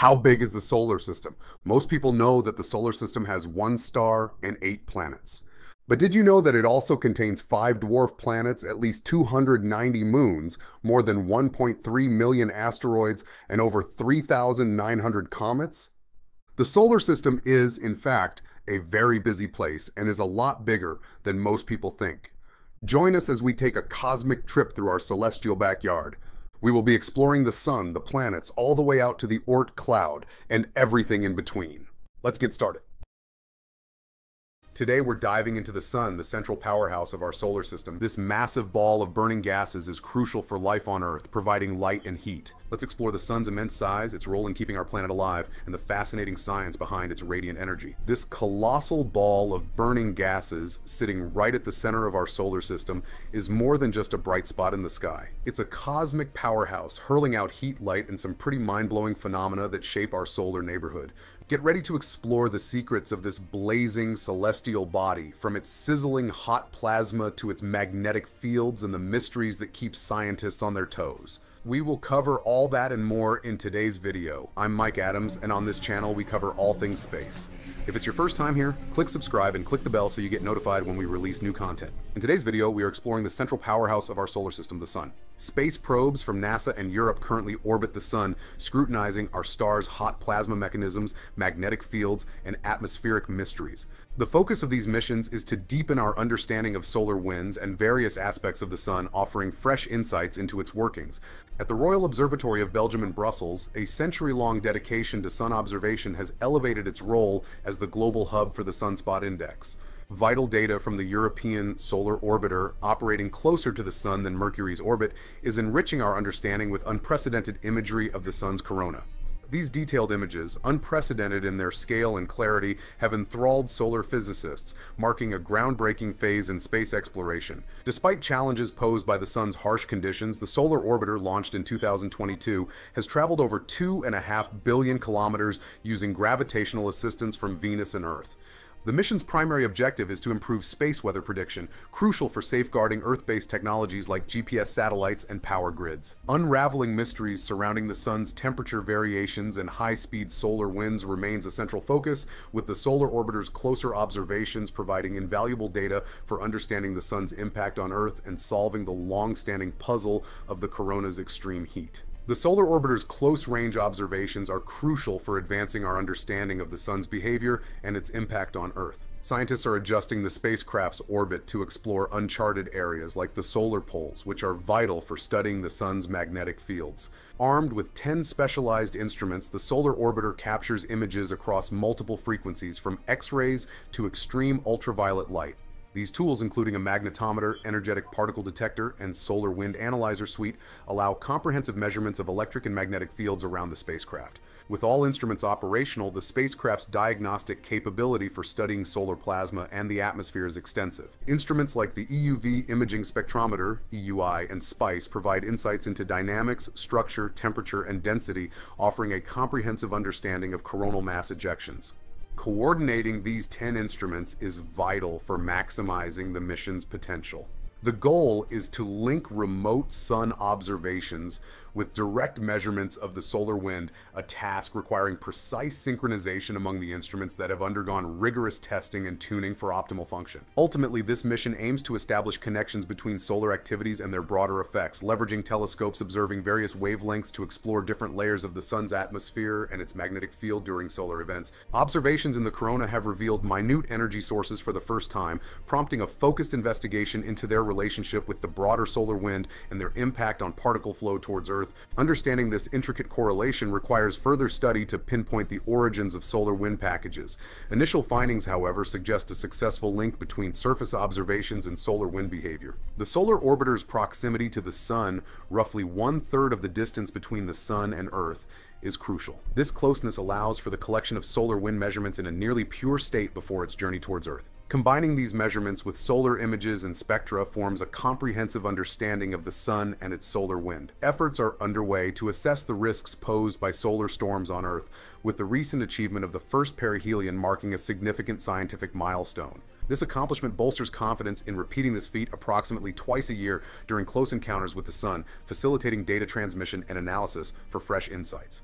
How big is the solar system? Most people know that the solar system has one star and eight planets. But did you know that it also contains five dwarf planets, at least 290 moons, more than 1.3 million asteroids, and over 3,900 comets? The solar system is, in fact, a very busy place and is a lot bigger than most people think. Join us as we take a cosmic trip through our celestial backyard. We will be exploring the sun, the planets, all the way out to the Oort cloud, and everything in between. Let's get started. Today we're diving into the sun, the central powerhouse of our solar system. This massive ball of burning gases is crucial for life on Earth, providing light and heat. Let's explore the sun's immense size, its role in keeping our planet alive, and the fascinating science behind its radiant energy. This colossal ball of burning gases sitting right at the center of our solar system is more than just a bright spot in the sky. It's a cosmic powerhouse hurling out heat, light, and some pretty mind-blowing phenomena that shape our solar neighborhood. Get ready to explore the secrets of this blazing celestial body, from its sizzling hot plasma to its magnetic fields and the mysteries that keep scientists on their toes. We will cover all that and more in today's video. I'm Mike Adams, and on this channel we cover all things space. If it's your first time here, click subscribe and click the bell so you get notified when we release new content. In today's video, we are exploring the central powerhouse of our solar system, the Sun. Space probes from NASA and Europe currently orbit the Sun, scrutinizing our star's hot plasma mechanisms, magnetic fields, and atmospheric mysteries. The focus of these missions is to deepen our understanding of solar winds and various aspects of the Sun, offering fresh insights into its workings. At the Royal Observatory of Belgium in Brussels, a century-long dedication to sun observation has elevated its role as the global hub for the Sunspot Index. Vital data from the European Solar Orbiter, operating closer to the Sun than Mercury's orbit, is enriching our understanding with unprecedented imagery of the Sun's corona. These detailed images, unprecedented in their scale and clarity, have enthralled solar physicists, marking a groundbreaking phase in space exploration. Despite challenges posed by the sun's harsh conditions, the Solar Orbiter, launched in 2022, has traveled over two and a half billion kilometers using gravitational assistance from Venus and Earth. The mission's primary objective is to improve space weather prediction, crucial for safeguarding Earth-based technologies like GPS satellites and power grids. Unraveling mysteries surrounding the sun's temperature variations and high-speed solar winds remains a central focus, with the solar orbiter's closer observations providing invaluable data for understanding the sun's impact on Earth and solving the long-standing puzzle of the corona's extreme heat. The Solar Orbiter's close-range observations are crucial for advancing our understanding of the Sun's behavior and its impact on Earth. Scientists are adjusting the spacecraft's orbit to explore uncharted areas like the solar poles, which are vital for studying the Sun's magnetic fields. Armed with 10 specialized instruments, the Solar Orbiter captures images across multiple frequencies from X-rays to extreme ultraviolet light. These tools, including a magnetometer, energetic particle detector, and solar wind analyzer suite, allow comprehensive measurements of electric and magnetic fields around the spacecraft. With all instruments operational, the spacecraft's diagnostic capability for studying solar plasma and the atmosphere is extensive. Instruments like the EUV Imaging Spectrometer, EUI, and SPICE provide insights into dynamics, structure, temperature, and density, offering a comprehensive understanding of coronal mass ejections. Coordinating these 10 instruments is vital for maximizing the mission's potential. The goal is to link remote sun observations with direct measurements of the solar wind, a task requiring precise synchronization among the instruments that have undergone rigorous testing and tuning for optimal function. Ultimately, this mission aims to establish connections between solar activities and their broader effects, leveraging telescopes observing various wavelengths to explore different layers of the sun's atmosphere and its magnetic field during solar events. Observations in the corona have revealed minute energy sources for the first time, prompting a focused investigation into their relationship with the broader solar wind and their impact on particle flow towards Earth Earth, understanding this intricate correlation requires further study to pinpoint the origins of solar wind packages. Initial findings, however, suggest a successful link between surface observations and solar wind behavior. The solar orbiter's proximity to the Sun, roughly one-third of the distance between the Sun and Earth, is crucial. This closeness allows for the collection of solar wind measurements in a nearly pure state before its journey towards Earth. Combining these measurements with solar images and spectra forms a comprehensive understanding of the sun and its solar wind. Efforts are underway to assess the risks posed by solar storms on Earth, with the recent achievement of the first perihelion marking a significant scientific milestone. This accomplishment bolsters confidence in repeating this feat approximately twice a year during close encounters with the sun, facilitating data transmission and analysis for fresh insights.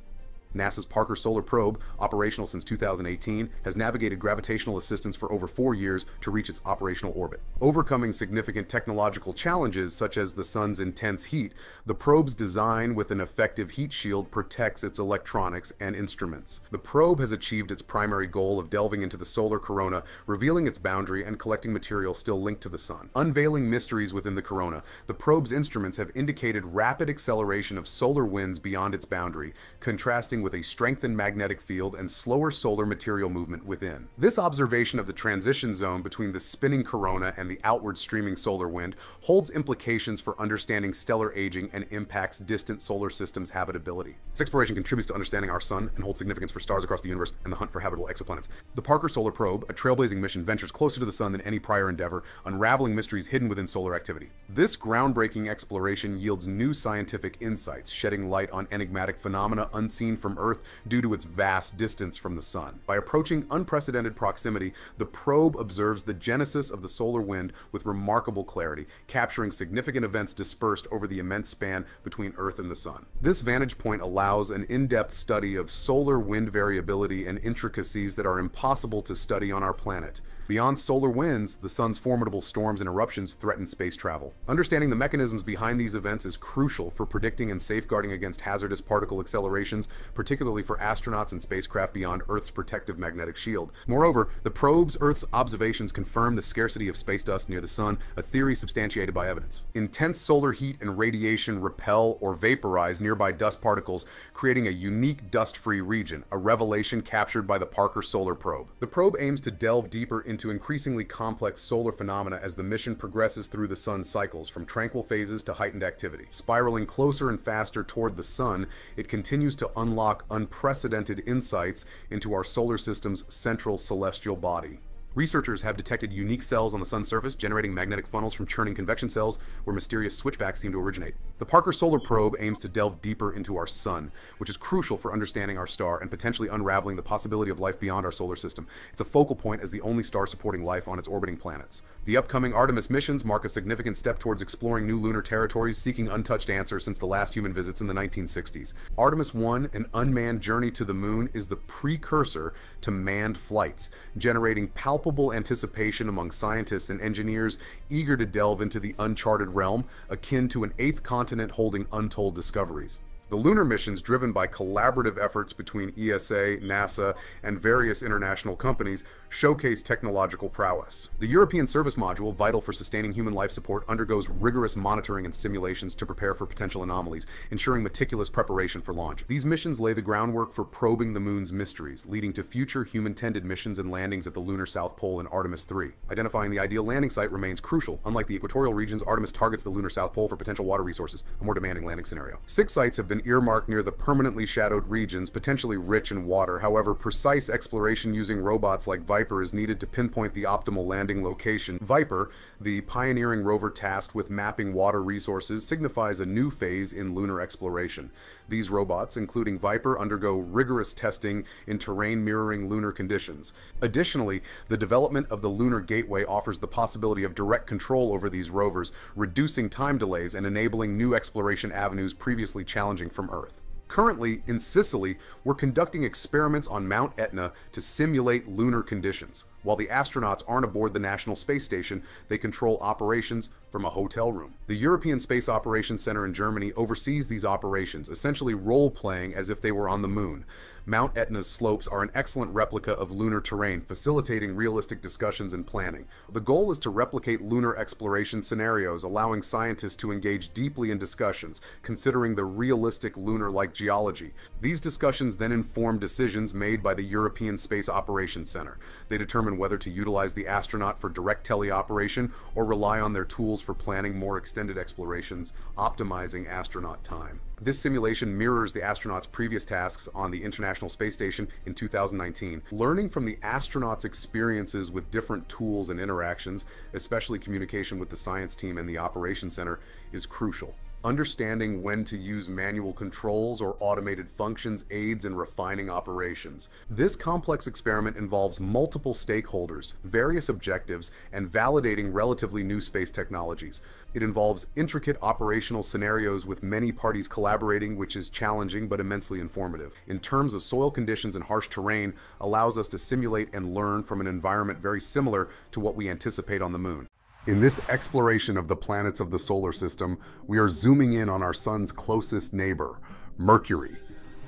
NASA's Parker Solar Probe, operational since 2018, has navigated gravitational assistance for over four years to reach its operational orbit. Overcoming significant technological challenges such as the sun's intense heat, the probe's design with an effective heat shield protects its electronics and instruments. The probe has achieved its primary goal of delving into the solar corona, revealing its boundary and collecting material still linked to the sun. Unveiling mysteries within the corona, the probe's instruments have indicated rapid acceleration of solar winds beyond its boundary, contrasting with a strengthened magnetic field and slower solar material movement within. This observation of the transition zone between the spinning corona and the outward streaming solar wind holds implications for understanding stellar aging and impacts distant solar systems' habitability. This exploration contributes to understanding our sun and holds significance for stars across the universe and the hunt for habitable exoplanets. The Parker Solar Probe, a trailblazing mission, ventures closer to the sun than any prior endeavor, unraveling mysteries hidden within solar activity. This groundbreaking exploration yields new scientific insights, shedding light on enigmatic phenomena unseen from Earth due to its vast distance from the sun. By approaching unprecedented proximity, the probe observes the genesis of the solar wind with remarkable clarity, capturing significant events dispersed over the immense span between Earth and the sun. This vantage point allows an in-depth study of solar wind variability and intricacies that are impossible to study on our planet. Beyond solar winds, the sun's formidable storms and eruptions threaten space travel. Understanding the mechanisms behind these events is crucial for predicting and safeguarding against hazardous particle accelerations, particularly for astronauts and spacecraft beyond Earth's protective magnetic shield. Moreover, the probe's Earth's observations confirm the scarcity of space dust near the sun, a theory substantiated by evidence. Intense solar heat and radiation repel or vaporize nearby dust particles, creating a unique dust-free region, a revelation captured by the Parker Solar Probe. The probe aims to delve deeper into increasingly complex solar phenomena as the mission progresses through the sun's cycles, from tranquil phases to heightened activity. Spiraling closer and faster toward the sun, it continues to unlock unprecedented insights into our solar system's central celestial body. Researchers have detected unique cells on the sun's surface, generating magnetic funnels from churning convection cells where mysterious switchbacks seem to originate. The Parker Solar Probe aims to delve deeper into our sun, which is crucial for understanding our star and potentially unraveling the possibility of life beyond our solar system. It's a focal point as the only star supporting life on its orbiting planets. The upcoming Artemis missions mark a significant step towards exploring new lunar territories, seeking untouched answers since the last human visits in the 1960s. Artemis 1, an unmanned journey to the moon, is the precursor to manned flights, generating palpable palpable anticipation among scientists and engineers eager to delve into the uncharted realm, akin to an eighth continent holding untold discoveries. The lunar missions, driven by collaborative efforts between ESA, NASA, and various international companies, showcase technological prowess. The European Service Module, vital for sustaining human life support, undergoes rigorous monitoring and simulations to prepare for potential anomalies, ensuring meticulous preparation for launch. These missions lay the groundwork for probing the moon's mysteries, leading to future human-tended missions and landings at the lunar South Pole in Artemis 3. Identifying the ideal landing site remains crucial. Unlike the equatorial regions, Artemis targets the lunar South Pole for potential water resources, a more demanding landing scenario. Six sites have been earmarked near the permanently shadowed regions, potentially rich in water. However, precise exploration using robots like Viper is needed to pinpoint the optimal landing location. Viper, the pioneering rover tasked with mapping water resources, signifies a new phase in lunar exploration. These robots, including Viper, undergo rigorous testing in terrain mirroring lunar conditions. Additionally, the development of the Lunar Gateway offers the possibility of direct control over these rovers, reducing time delays and enabling new exploration avenues previously challenging from Earth. Currently, in Sicily, we're conducting experiments on Mount Etna to simulate lunar conditions. While the astronauts aren't aboard the National Space Station, they control operations from a hotel room. The European Space Operations Center in Germany oversees these operations, essentially role-playing as if they were on the moon. Mount Etna's slopes are an excellent replica of lunar terrain, facilitating realistic discussions and planning. The goal is to replicate lunar exploration scenarios, allowing scientists to engage deeply in discussions, considering the realistic lunar-like geology. These discussions then inform decisions made by the European Space Operations Center. They determine whether to utilize the astronaut for direct teleoperation or rely on their tools for planning more extended explorations, optimizing astronaut time. This simulation mirrors the astronauts' previous tasks on the International Space Station in 2019. Learning from the astronauts' experiences with different tools and interactions, especially communication with the science team and the operations center, is crucial. Understanding when to use manual controls or automated functions aids in refining operations. This complex experiment involves multiple stakeholders, various objectives, and validating relatively new space technologies. It involves intricate operational scenarios with many parties collaborating, which is challenging but immensely informative. In terms of soil conditions and harsh terrain, allows us to simulate and learn from an environment very similar to what we anticipate on the moon. In this exploration of the planets of the solar system, we are zooming in on our sun's closest neighbor, Mercury.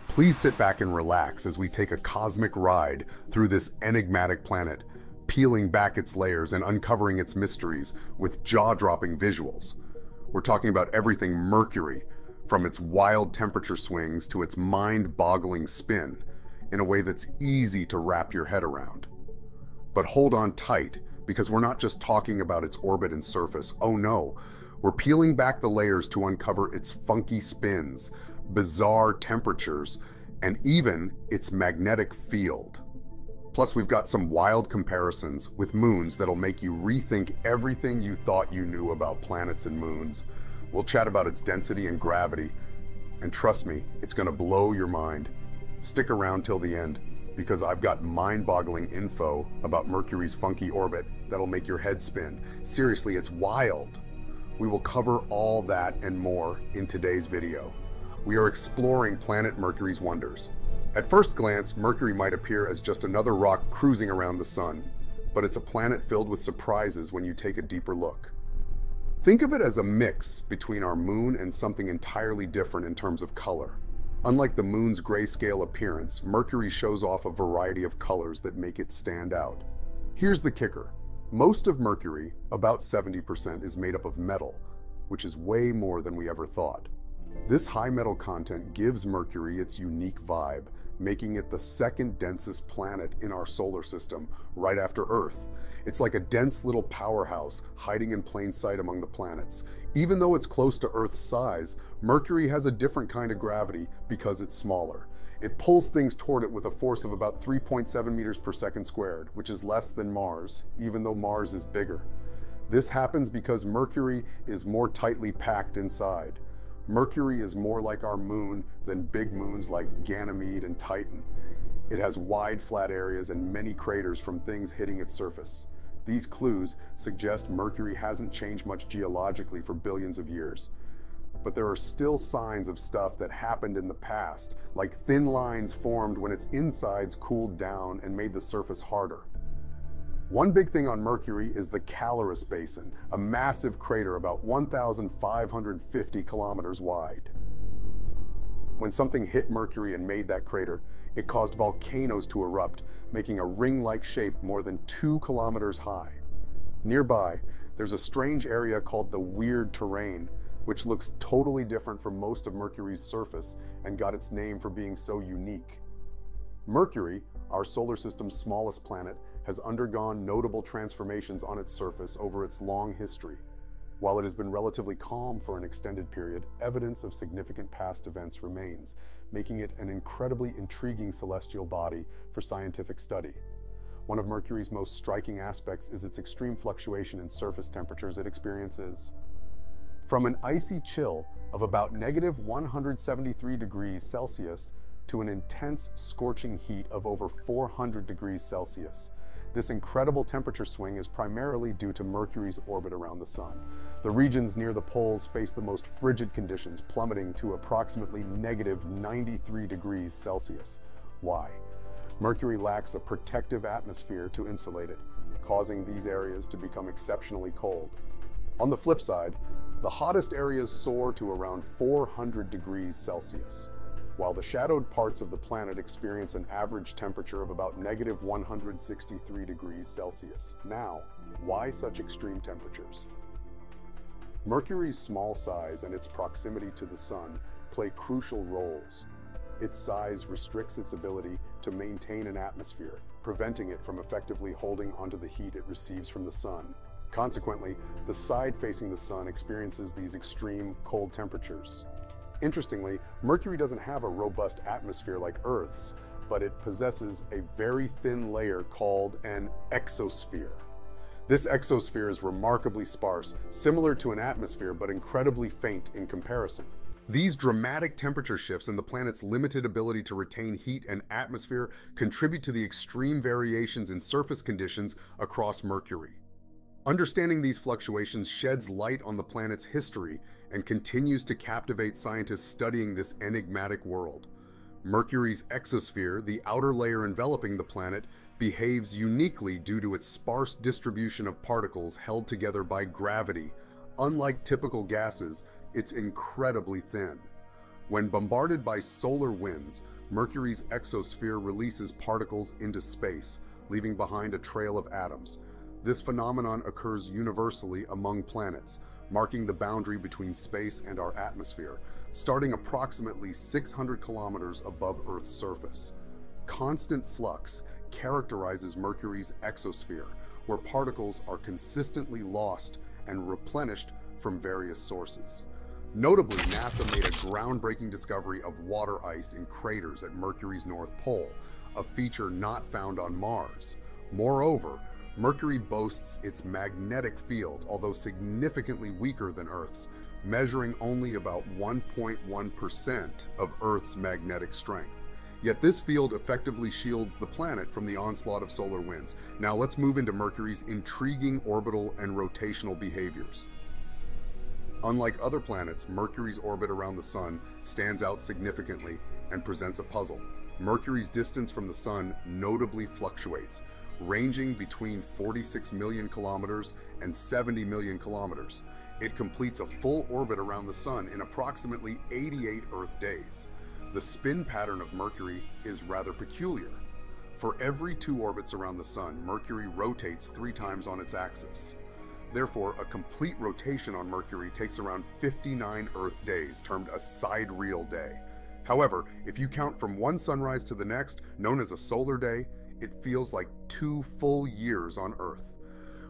Please sit back and relax as we take a cosmic ride through this enigmatic planet, peeling back its layers and uncovering its mysteries with jaw-dropping visuals. We're talking about everything Mercury, from its wild temperature swings to its mind-boggling spin, in a way that's easy to wrap your head around. But hold on tight, because we're not just talking about its orbit and surface. Oh no, we're peeling back the layers to uncover its funky spins, bizarre temperatures, and even its magnetic field. Plus, we've got some wild comparisons with moons that'll make you rethink everything you thought you knew about planets and moons. We'll chat about its density and gravity, and trust me, it's gonna blow your mind. Stick around till the end because I've got mind-boggling info about Mercury's funky orbit that'll make your head spin. Seriously, it's wild. We will cover all that and more in today's video. We are exploring planet Mercury's wonders. At first glance, Mercury might appear as just another rock cruising around the sun, but it's a planet filled with surprises when you take a deeper look. Think of it as a mix between our moon and something entirely different in terms of color. Unlike the moon's grayscale appearance, Mercury shows off a variety of colors that make it stand out. Here's the kicker. Most of Mercury, about 70%, is made up of metal, which is way more than we ever thought. This high metal content gives Mercury its unique vibe, making it the second densest planet in our solar system, right after Earth. It's like a dense little powerhouse hiding in plain sight among the planets. Even though it's close to Earth's size, Mercury has a different kind of gravity because it's smaller. It pulls things toward it with a force of about 3.7 meters per second squared, which is less than Mars, even though Mars is bigger. This happens because Mercury is more tightly packed inside. Mercury is more like our moon than big moons like Ganymede and Titan. It has wide flat areas and many craters from things hitting its surface. These clues suggest Mercury hasn't changed much geologically for billions of years. But there are still signs of stuff that happened in the past, like thin lines formed when its insides cooled down and made the surface harder. One big thing on Mercury is the Caloris Basin, a massive crater about 1,550 kilometers wide. When something hit Mercury and made that crater, it caused volcanoes to erupt, making a ring-like shape more than two kilometers high. Nearby, there's a strange area called the Weird Terrain, which looks totally different from most of Mercury's surface and got its name for being so unique. Mercury, our solar system's smallest planet, has undergone notable transformations on its surface over its long history. While it has been relatively calm for an extended period, evidence of significant past events remains, making it an incredibly intriguing celestial body for scientific study. One of Mercury's most striking aspects is its extreme fluctuation in surface temperatures it experiences. From an icy chill of about negative 173 degrees Celsius to an intense scorching heat of over 400 degrees Celsius. This incredible temperature swing is primarily due to Mercury's orbit around the Sun. The regions near the poles face the most frigid conditions, plummeting to approximately negative 93 degrees Celsius. Why? Mercury lacks a protective atmosphere to insulate it, causing these areas to become exceptionally cold. On the flip side, the hottest areas soar to around 400 degrees Celsius while the shadowed parts of the planet experience an average temperature of about negative 163 degrees Celsius. Now, why such extreme temperatures? Mercury's small size and its proximity to the Sun play crucial roles. Its size restricts its ability to maintain an atmosphere, preventing it from effectively holding onto the heat it receives from the Sun. Consequently, the side facing the Sun experiences these extreme cold temperatures. Interestingly, Mercury doesn't have a robust atmosphere like Earth's, but it possesses a very thin layer called an exosphere. This exosphere is remarkably sparse, similar to an atmosphere but incredibly faint in comparison. These dramatic temperature shifts and the planet's limited ability to retain heat and atmosphere contribute to the extreme variations in surface conditions across Mercury. Understanding these fluctuations sheds light on the planet's history and continues to captivate scientists studying this enigmatic world. Mercury's exosphere, the outer layer enveloping the planet, behaves uniquely due to its sparse distribution of particles held together by gravity. Unlike typical gases, it's incredibly thin. When bombarded by solar winds, Mercury's exosphere releases particles into space, leaving behind a trail of atoms. This phenomenon occurs universally among planets, marking the boundary between space and our atmosphere, starting approximately 600 kilometers above Earth's surface. Constant flux characterizes Mercury's exosphere, where particles are consistently lost and replenished from various sources. Notably, NASA made a groundbreaking discovery of water ice in craters at Mercury's North Pole, a feature not found on Mars. Moreover, Mercury boasts its magnetic field, although significantly weaker than Earth's, measuring only about 1.1% of Earth's magnetic strength. Yet this field effectively shields the planet from the onslaught of solar winds. Now let's move into Mercury's intriguing orbital and rotational behaviors. Unlike other planets, Mercury's orbit around the Sun stands out significantly and presents a puzzle. Mercury's distance from the Sun notably fluctuates, ranging between 46 million kilometers and 70 million kilometers. It completes a full orbit around the Sun in approximately 88 Earth days. The spin pattern of Mercury is rather peculiar. For every two orbits around the Sun, Mercury rotates three times on its axis. Therefore, a complete rotation on Mercury takes around 59 Earth days, termed a sidereal day. However, if you count from one sunrise to the next, known as a solar day, it feels like two full years on Earth.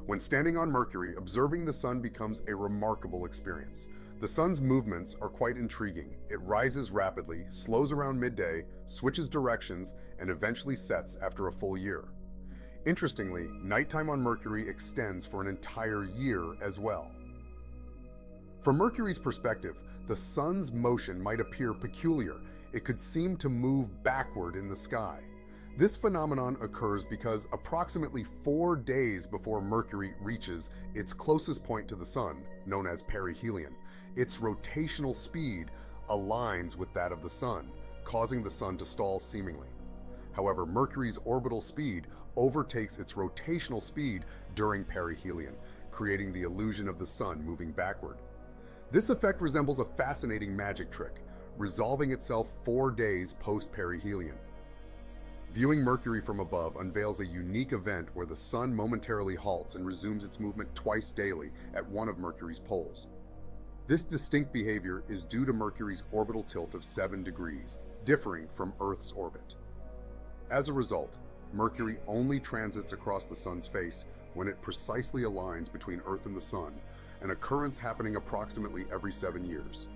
When standing on Mercury, observing the sun becomes a remarkable experience. The sun's movements are quite intriguing. It rises rapidly, slows around midday, switches directions, and eventually sets after a full year. Interestingly, nighttime on Mercury extends for an entire year as well. From Mercury's perspective, the sun's motion might appear peculiar. It could seem to move backward in the sky. This phenomenon occurs because approximately four days before Mercury reaches its closest point to the Sun, known as perihelion, its rotational speed aligns with that of the Sun, causing the Sun to stall seemingly. However, Mercury's orbital speed overtakes its rotational speed during perihelion, creating the illusion of the sun moving backward. This effect resembles a fascinating magic trick, resolving itself four days post-perihelion. Viewing Mercury from above unveils a unique event where the sun momentarily halts and resumes its movement twice daily at one of Mercury's poles. This distinct behavior is due to Mercury's orbital tilt of 7 degrees, differing from Earth's orbit. As a result, Mercury only transits across the Sun's face when it precisely aligns between Earth and the Sun, an occurrence happening approximately every seven years.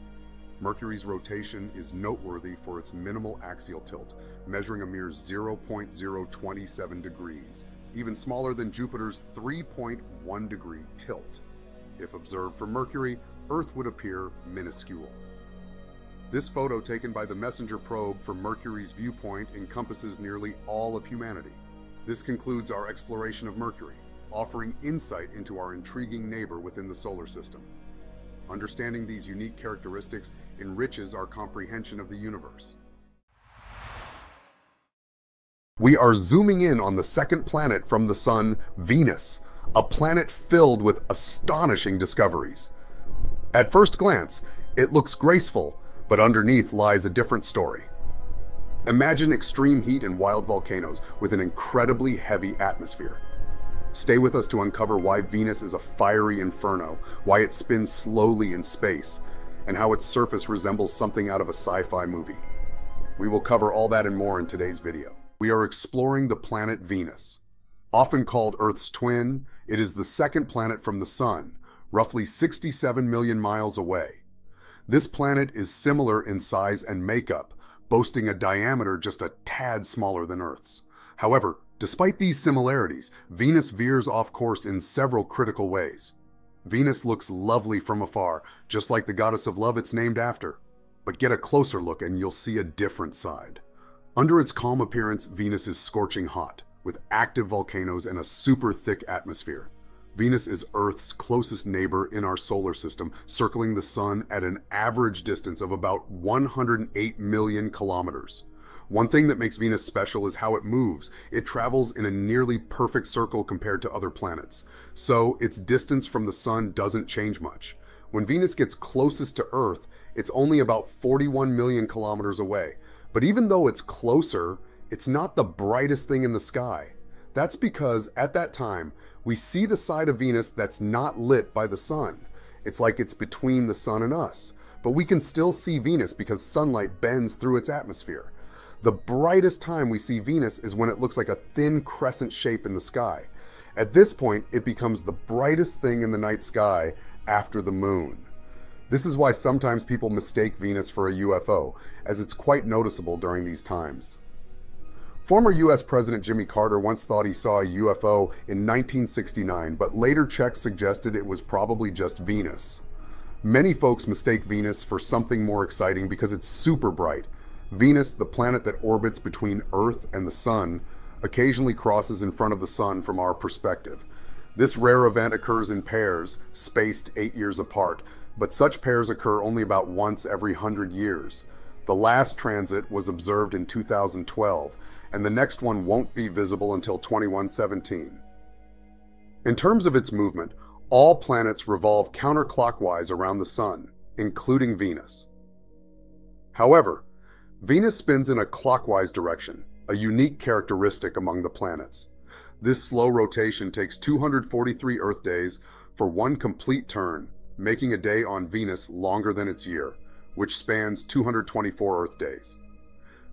Mercury's rotation is noteworthy for its minimal axial tilt, measuring a mere 0.027 degrees, even smaller than Jupiter's 3.1 degree tilt. If observed from Mercury, Earth would appear minuscule. This photo taken by the MESSENGER probe from Mercury's viewpoint encompasses nearly all of humanity. This concludes our exploration of Mercury, offering insight into our intriguing neighbor within the solar system. Understanding these unique characteristics enriches our comprehension of the universe. We are zooming in on the second planet from the Sun, Venus, a planet filled with astonishing discoveries. At first glance, it looks graceful, but underneath lies a different story. Imagine extreme heat and wild volcanoes with an incredibly heavy atmosphere. Stay with us to uncover why Venus is a fiery inferno, why it spins slowly in space, and how its surface resembles something out of a sci-fi movie. We will cover all that and more in today's video. We are exploring the planet Venus. Often called Earth's twin, it is the second planet from the Sun, roughly 67 million miles away. This planet is similar in size and makeup, boasting a diameter just a tad smaller than Earth's. However, Despite these similarities, Venus veers off course in several critical ways. Venus looks lovely from afar, just like the goddess of love it's named after. But get a closer look and you'll see a different side. Under its calm appearance, Venus is scorching hot, with active volcanoes and a super thick atmosphere. Venus is Earth's closest neighbor in our solar system, circling the Sun at an average distance of about 108 million kilometers. One thing that makes Venus special is how it moves. It travels in a nearly perfect circle compared to other planets, so its distance from the Sun doesn't change much. When Venus gets closest to Earth, it's only about 41 million kilometers away. But even though it's closer, it's not the brightest thing in the sky. That's because at that time, we see the side of Venus that's not lit by the sun. It's like it's between the sun and us. But we can still see Venus because sunlight bends through its atmosphere. The brightest time we see Venus is when it looks like a thin crescent shape in the sky. At this point, it becomes the brightest thing in the night sky after the moon. This is why sometimes people mistake Venus for a UFO, as it's quite noticeable during these times. Former US President Jimmy Carter once thought he saw a UFO in 1969, but later checks suggested it was probably just Venus. Many folks mistake Venus for something more exciting because it's super bright Venus, the planet that orbits between Earth and the Sun, occasionally crosses in front of the Sun from our perspective. This rare event occurs in pairs, spaced eight years apart, but such pairs occur only about once every hundred years. The last transit was observed in 2012, and the next one won't be visible until 2117. In terms of its movement, all planets revolve counterclockwise around the Sun, including Venus. However, Venus spins in a clockwise direction, a unique characteristic among the planets. This slow rotation takes 243 Earth days for one complete turn, making a day on Venus longer than its year, which spans 224 Earth days.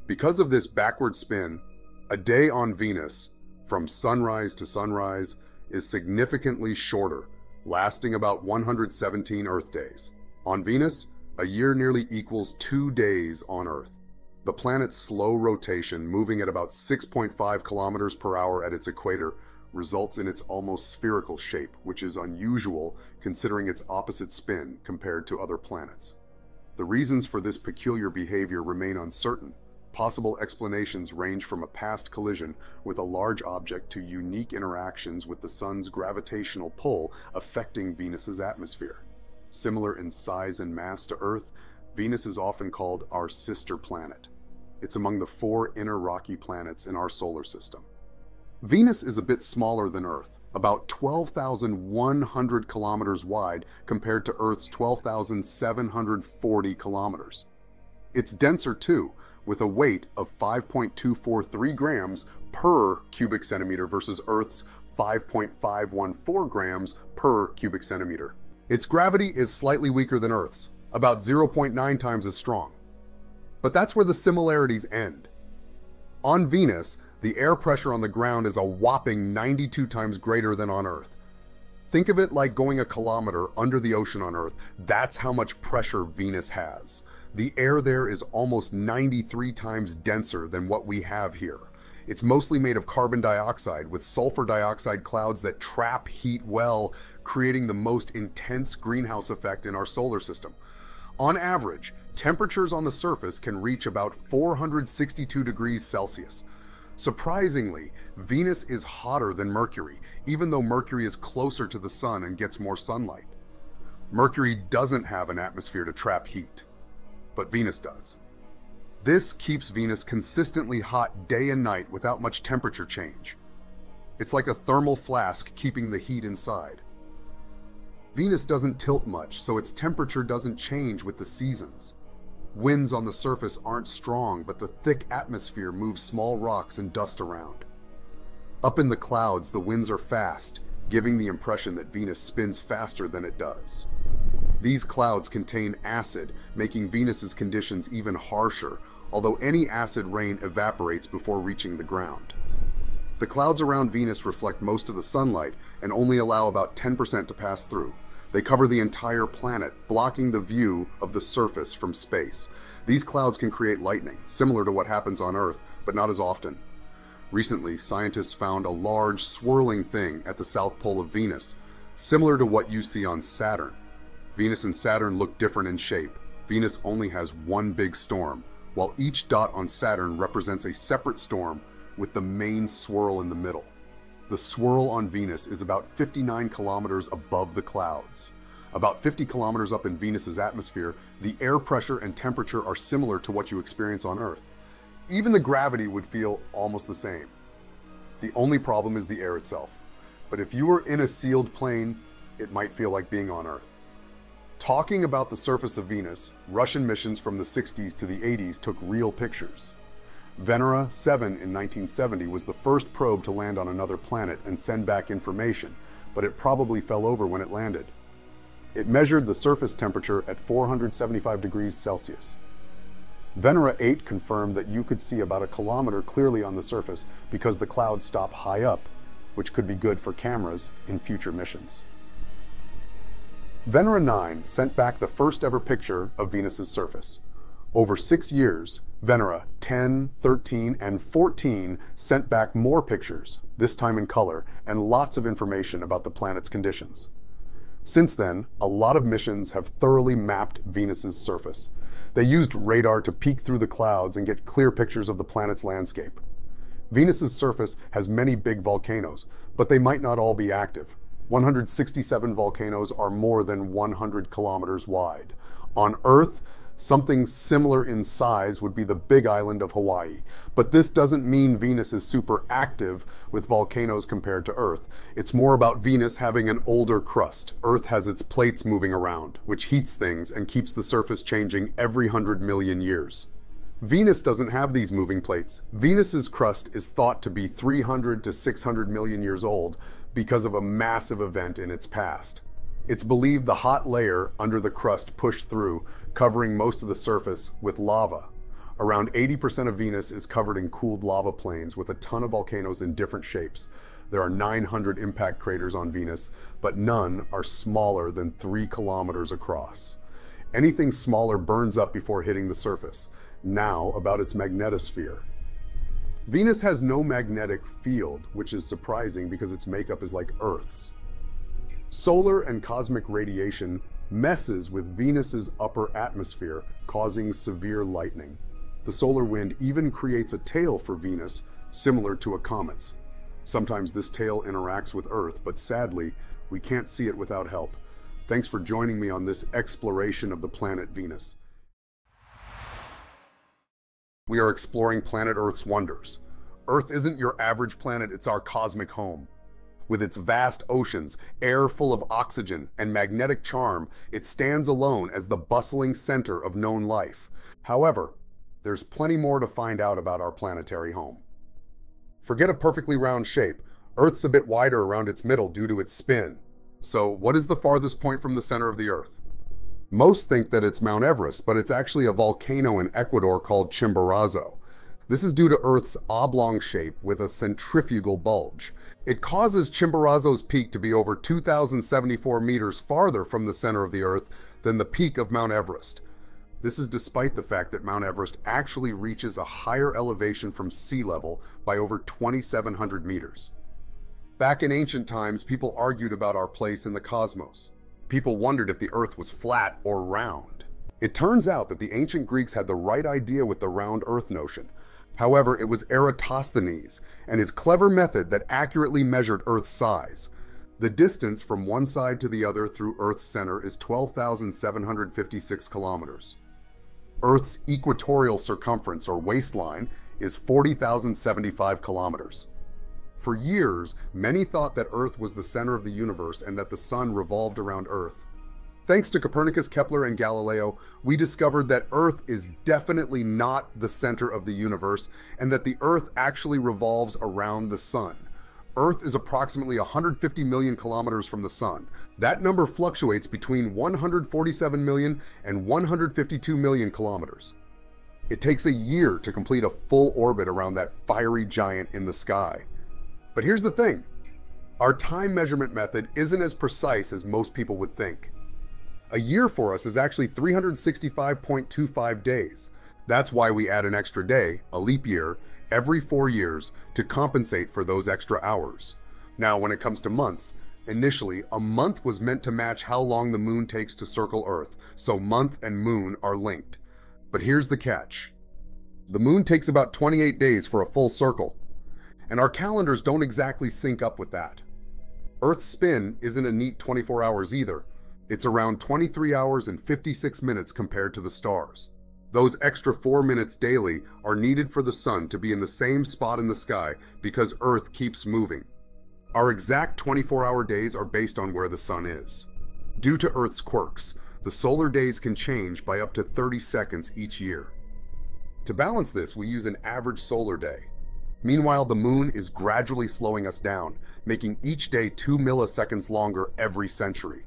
Because of this backward spin, a day on Venus, from sunrise to sunrise, is significantly shorter, lasting about 117 Earth days. On Venus, a year nearly equals two days on Earth. The planet's slow rotation, moving at about 6.5 kilometers per hour at its equator, results in its almost spherical shape, which is unusual considering its opposite spin compared to other planets. The reasons for this peculiar behavior remain uncertain. Possible explanations range from a past collision with a large object to unique interactions with the Sun's gravitational pull affecting Venus's atmosphere. Similar in size and mass to Earth, Venus is often called our sister planet. It's among the four inner rocky planets in our solar system. Venus is a bit smaller than Earth, about 12,100 kilometers wide compared to Earth's 12,740 kilometers. It's denser too, with a weight of 5.243 grams per cubic centimeter versus Earth's 5.514 grams per cubic centimeter. Its gravity is slightly weaker than Earth's, about 0.9 times as strong. But that's where the similarities end. On Venus, the air pressure on the ground is a whopping 92 times greater than on Earth. Think of it like going a kilometer under the ocean on Earth. That's how much pressure Venus has. The air there is almost 93 times denser than what we have here. It's mostly made of carbon dioxide with sulfur dioxide clouds that trap heat well, creating the most intense greenhouse effect in our solar system. On average, temperatures on the surface can reach about 462 degrees Celsius. Surprisingly, Venus is hotter than Mercury, even though Mercury is closer to the Sun and gets more sunlight. Mercury doesn't have an atmosphere to trap heat, but Venus does. This keeps Venus consistently hot day and night without much temperature change. It's like a thermal flask keeping the heat inside. Venus doesn't tilt much, so its temperature doesn't change with the seasons. Winds on the surface aren't strong, but the thick atmosphere moves small rocks and dust around. Up in the clouds, the winds are fast, giving the impression that Venus spins faster than it does. These clouds contain acid, making Venus's conditions even harsher, although any acid rain evaporates before reaching the ground. The clouds around Venus reflect most of the sunlight and only allow about 10% to pass through. They cover the entire planet, blocking the view of the surface from space. These clouds can create lightning, similar to what happens on Earth, but not as often. Recently, scientists found a large swirling thing at the south pole of Venus, similar to what you see on Saturn. Venus and Saturn look different in shape. Venus only has one big storm, while each dot on Saturn represents a separate storm with the main swirl in the middle. The swirl on Venus is about 59 kilometers above the clouds. About 50 kilometers up in Venus's atmosphere, the air pressure and temperature are similar to what you experience on Earth. Even the gravity would feel almost the same. The only problem is the air itself. But if you were in a sealed plane, it might feel like being on Earth. Talking about the surface of Venus, Russian missions from the 60s to the 80s took real pictures. Venera 7 in 1970 was the first probe to land on another planet and send back information, but it probably fell over when it landed. It measured the surface temperature at 475 degrees Celsius. Venera 8 confirmed that you could see about a kilometer clearly on the surface because the clouds stop high up, which could be good for cameras in future missions. Venera 9 sent back the first ever picture of Venus's surface. Over six years, Venera 10, 13, and 14 sent back more pictures, this time in color, and lots of information about the planet's conditions. Since then, a lot of missions have thoroughly mapped Venus's surface. They used radar to peek through the clouds and get clear pictures of the planet's landscape. Venus's surface has many big volcanoes, but they might not all be active. 167 volcanoes are more than 100 kilometers wide. On Earth, something similar in size would be the big island of Hawaii. But this doesn't mean Venus is super active with volcanoes compared to Earth. It's more about Venus having an older crust. Earth has its plates moving around, which heats things and keeps the surface changing every hundred million years. Venus doesn't have these moving plates. Venus's crust is thought to be 300 to 600 million years old, because of a massive event in its past. It's believed the hot layer under the crust pushed through, covering most of the surface with lava. Around 80% of Venus is covered in cooled lava plains with a ton of volcanoes in different shapes. There are 900 impact craters on Venus, but none are smaller than 3 kilometers across. Anything smaller burns up before hitting the surface. Now, about its magnetosphere. Venus has no magnetic field, which is surprising because its makeup is like Earth's. Solar and cosmic radiation messes with Venus's upper atmosphere, causing severe lightning. The solar wind even creates a tail for Venus, similar to a comet's. Sometimes this tail interacts with Earth, but sadly, we can't see it without help. Thanks for joining me on this exploration of the planet Venus. We are exploring planet Earth's wonders. Earth isn't your average planet, it's our cosmic home. With its vast oceans, air full of oxygen, and magnetic charm, it stands alone as the bustling center of known life. However, there's plenty more to find out about our planetary home. Forget a perfectly round shape. Earth's a bit wider around its middle due to its spin. So, what is the farthest point from the center of the Earth? Most think that it's Mount Everest, but it's actually a volcano in Ecuador called Chimborazo. This is due to Earth's oblong shape with a centrifugal bulge. It causes Chimborazo's peak to be over 2,074 meters farther from the center of the Earth than the peak of Mount Everest. This is despite the fact that Mount Everest actually reaches a higher elevation from sea level by over 2,700 meters. Back in ancient times, people argued about our place in the cosmos. People wondered if the Earth was flat or round. It turns out that the ancient Greeks had the right idea with the round Earth notion. However, it was Eratosthenes and his clever method that accurately measured Earth's size. The distance from one side to the other through Earth's center is 12,756 kilometers. Earth's equatorial circumference, or waistline, is 40,075 kilometers. For years, many thought that Earth was the center of the universe and that the Sun revolved around Earth. Thanks to Copernicus, Kepler, and Galileo, we discovered that Earth is definitely not the center of the universe and that the Earth actually revolves around the Sun. Earth is approximately 150 million kilometers from the Sun. That number fluctuates between 147 million and 152 million kilometers. It takes a year to complete a full orbit around that fiery giant in the sky. But here's the thing our time measurement method isn't as precise as most people would think. A year for us is actually 365.25 days. That's why we add an extra day, a leap year, every four years to compensate for those extra hours. Now, when it comes to months, initially, a month was meant to match how long the moon takes to circle Earth, so month and moon are linked. But here's the catch. The moon takes about 28 days for a full circle, and our calendars don't exactly sync up with that. Earth's spin isn't a neat 24 hours either. It's around 23 hours and 56 minutes compared to the stars. Those extra 4 minutes daily are needed for the sun to be in the same spot in the sky because Earth keeps moving. Our exact 24-hour days are based on where the sun is. Due to Earth's quirks, the solar days can change by up to 30 seconds each year. To balance this, we use an average solar day. Meanwhile, the moon is gradually slowing us down, making each day 2 milliseconds longer every century.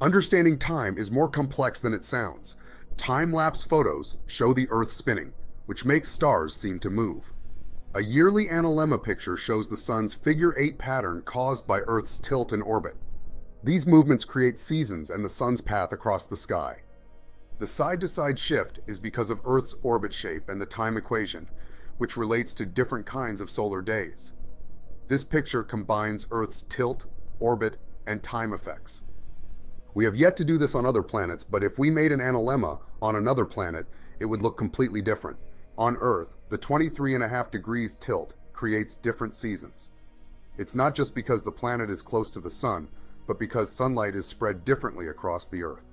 Understanding time is more complex than it sounds. Time-lapse photos show the Earth spinning, which makes stars seem to move. A yearly analemma picture shows the sun's figure-eight pattern caused by Earth's tilt and orbit. These movements create seasons and the sun's path across the sky. The side-to-side -side shift is because of Earth's orbit shape and the time equation, which relates to different kinds of solar days. This picture combines Earth's tilt, orbit, and time effects. We have yet to do this on other planets, but if we made an analemma on another planet, it would look completely different. On Earth, the 23.5 degrees tilt creates different seasons. It's not just because the planet is close to the sun, but because sunlight is spread differently across the Earth.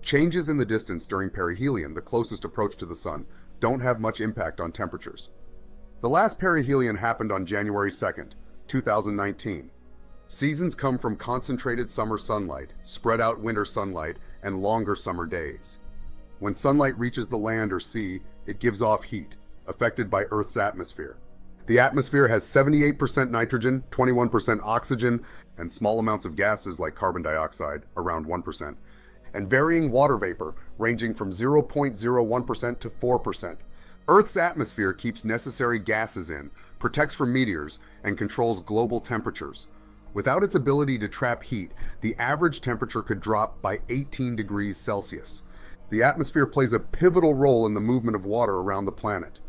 Changes in the distance during perihelion, the closest approach to the sun, don't have much impact on temperatures. The last perihelion happened on January 2nd, 2019. Seasons come from concentrated summer sunlight, spread out winter sunlight, and longer summer days. When sunlight reaches the land or sea, it gives off heat, affected by Earth's atmosphere. The atmosphere has 78% nitrogen, 21% oxygen, and small amounts of gases like carbon dioxide, around 1%, and varying water vapor, ranging from 0.01% to 4%. Earth's atmosphere keeps necessary gases in, protects from meteors, and controls global temperatures. Without its ability to trap heat, the average temperature could drop by 18 degrees Celsius. The atmosphere plays a pivotal role in the movement of water around the planet.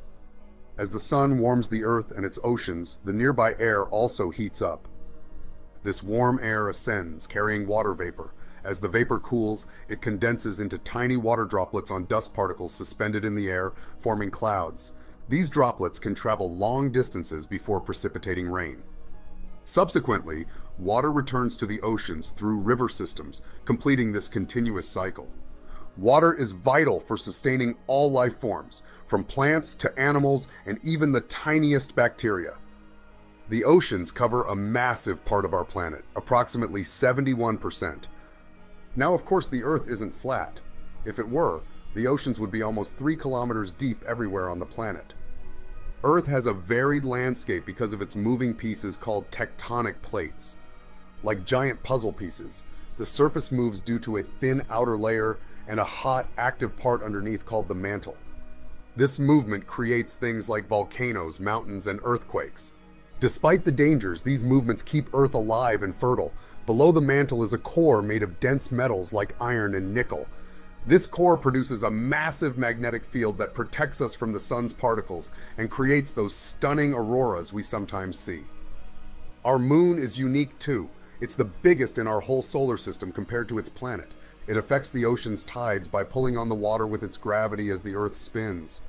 As the sun warms the earth and its oceans, the nearby air also heats up. This warm air ascends, carrying water vapor. As the vapor cools, it condenses into tiny water droplets on dust particles suspended in the air, forming clouds. These droplets can travel long distances before precipitating rain. Subsequently, water returns to the oceans through river systems, completing this continuous cycle. Water is vital for sustaining all life forms, from plants to animals and even the tiniest bacteria. The oceans cover a massive part of our planet, approximately 71%. Now, of course, the Earth isn't flat. If it were, the oceans would be almost three kilometers deep everywhere on the planet. Earth has a varied landscape because of its moving pieces called tectonic plates. Like giant puzzle pieces, the surface moves due to a thin outer layer and a hot, active part underneath called the mantle. This movement creates things like volcanoes, mountains, and earthquakes. Despite the dangers, these movements keep Earth alive and fertile. Below the mantle is a core made of dense metals like iron and nickel. This core produces a massive magnetic field that protects us from the sun's particles and creates those stunning auroras we sometimes see. Our moon is unique too. It's the biggest in our whole solar system compared to its planet. It affects the ocean's tides by pulling on the water with its gravity as the Earth spins.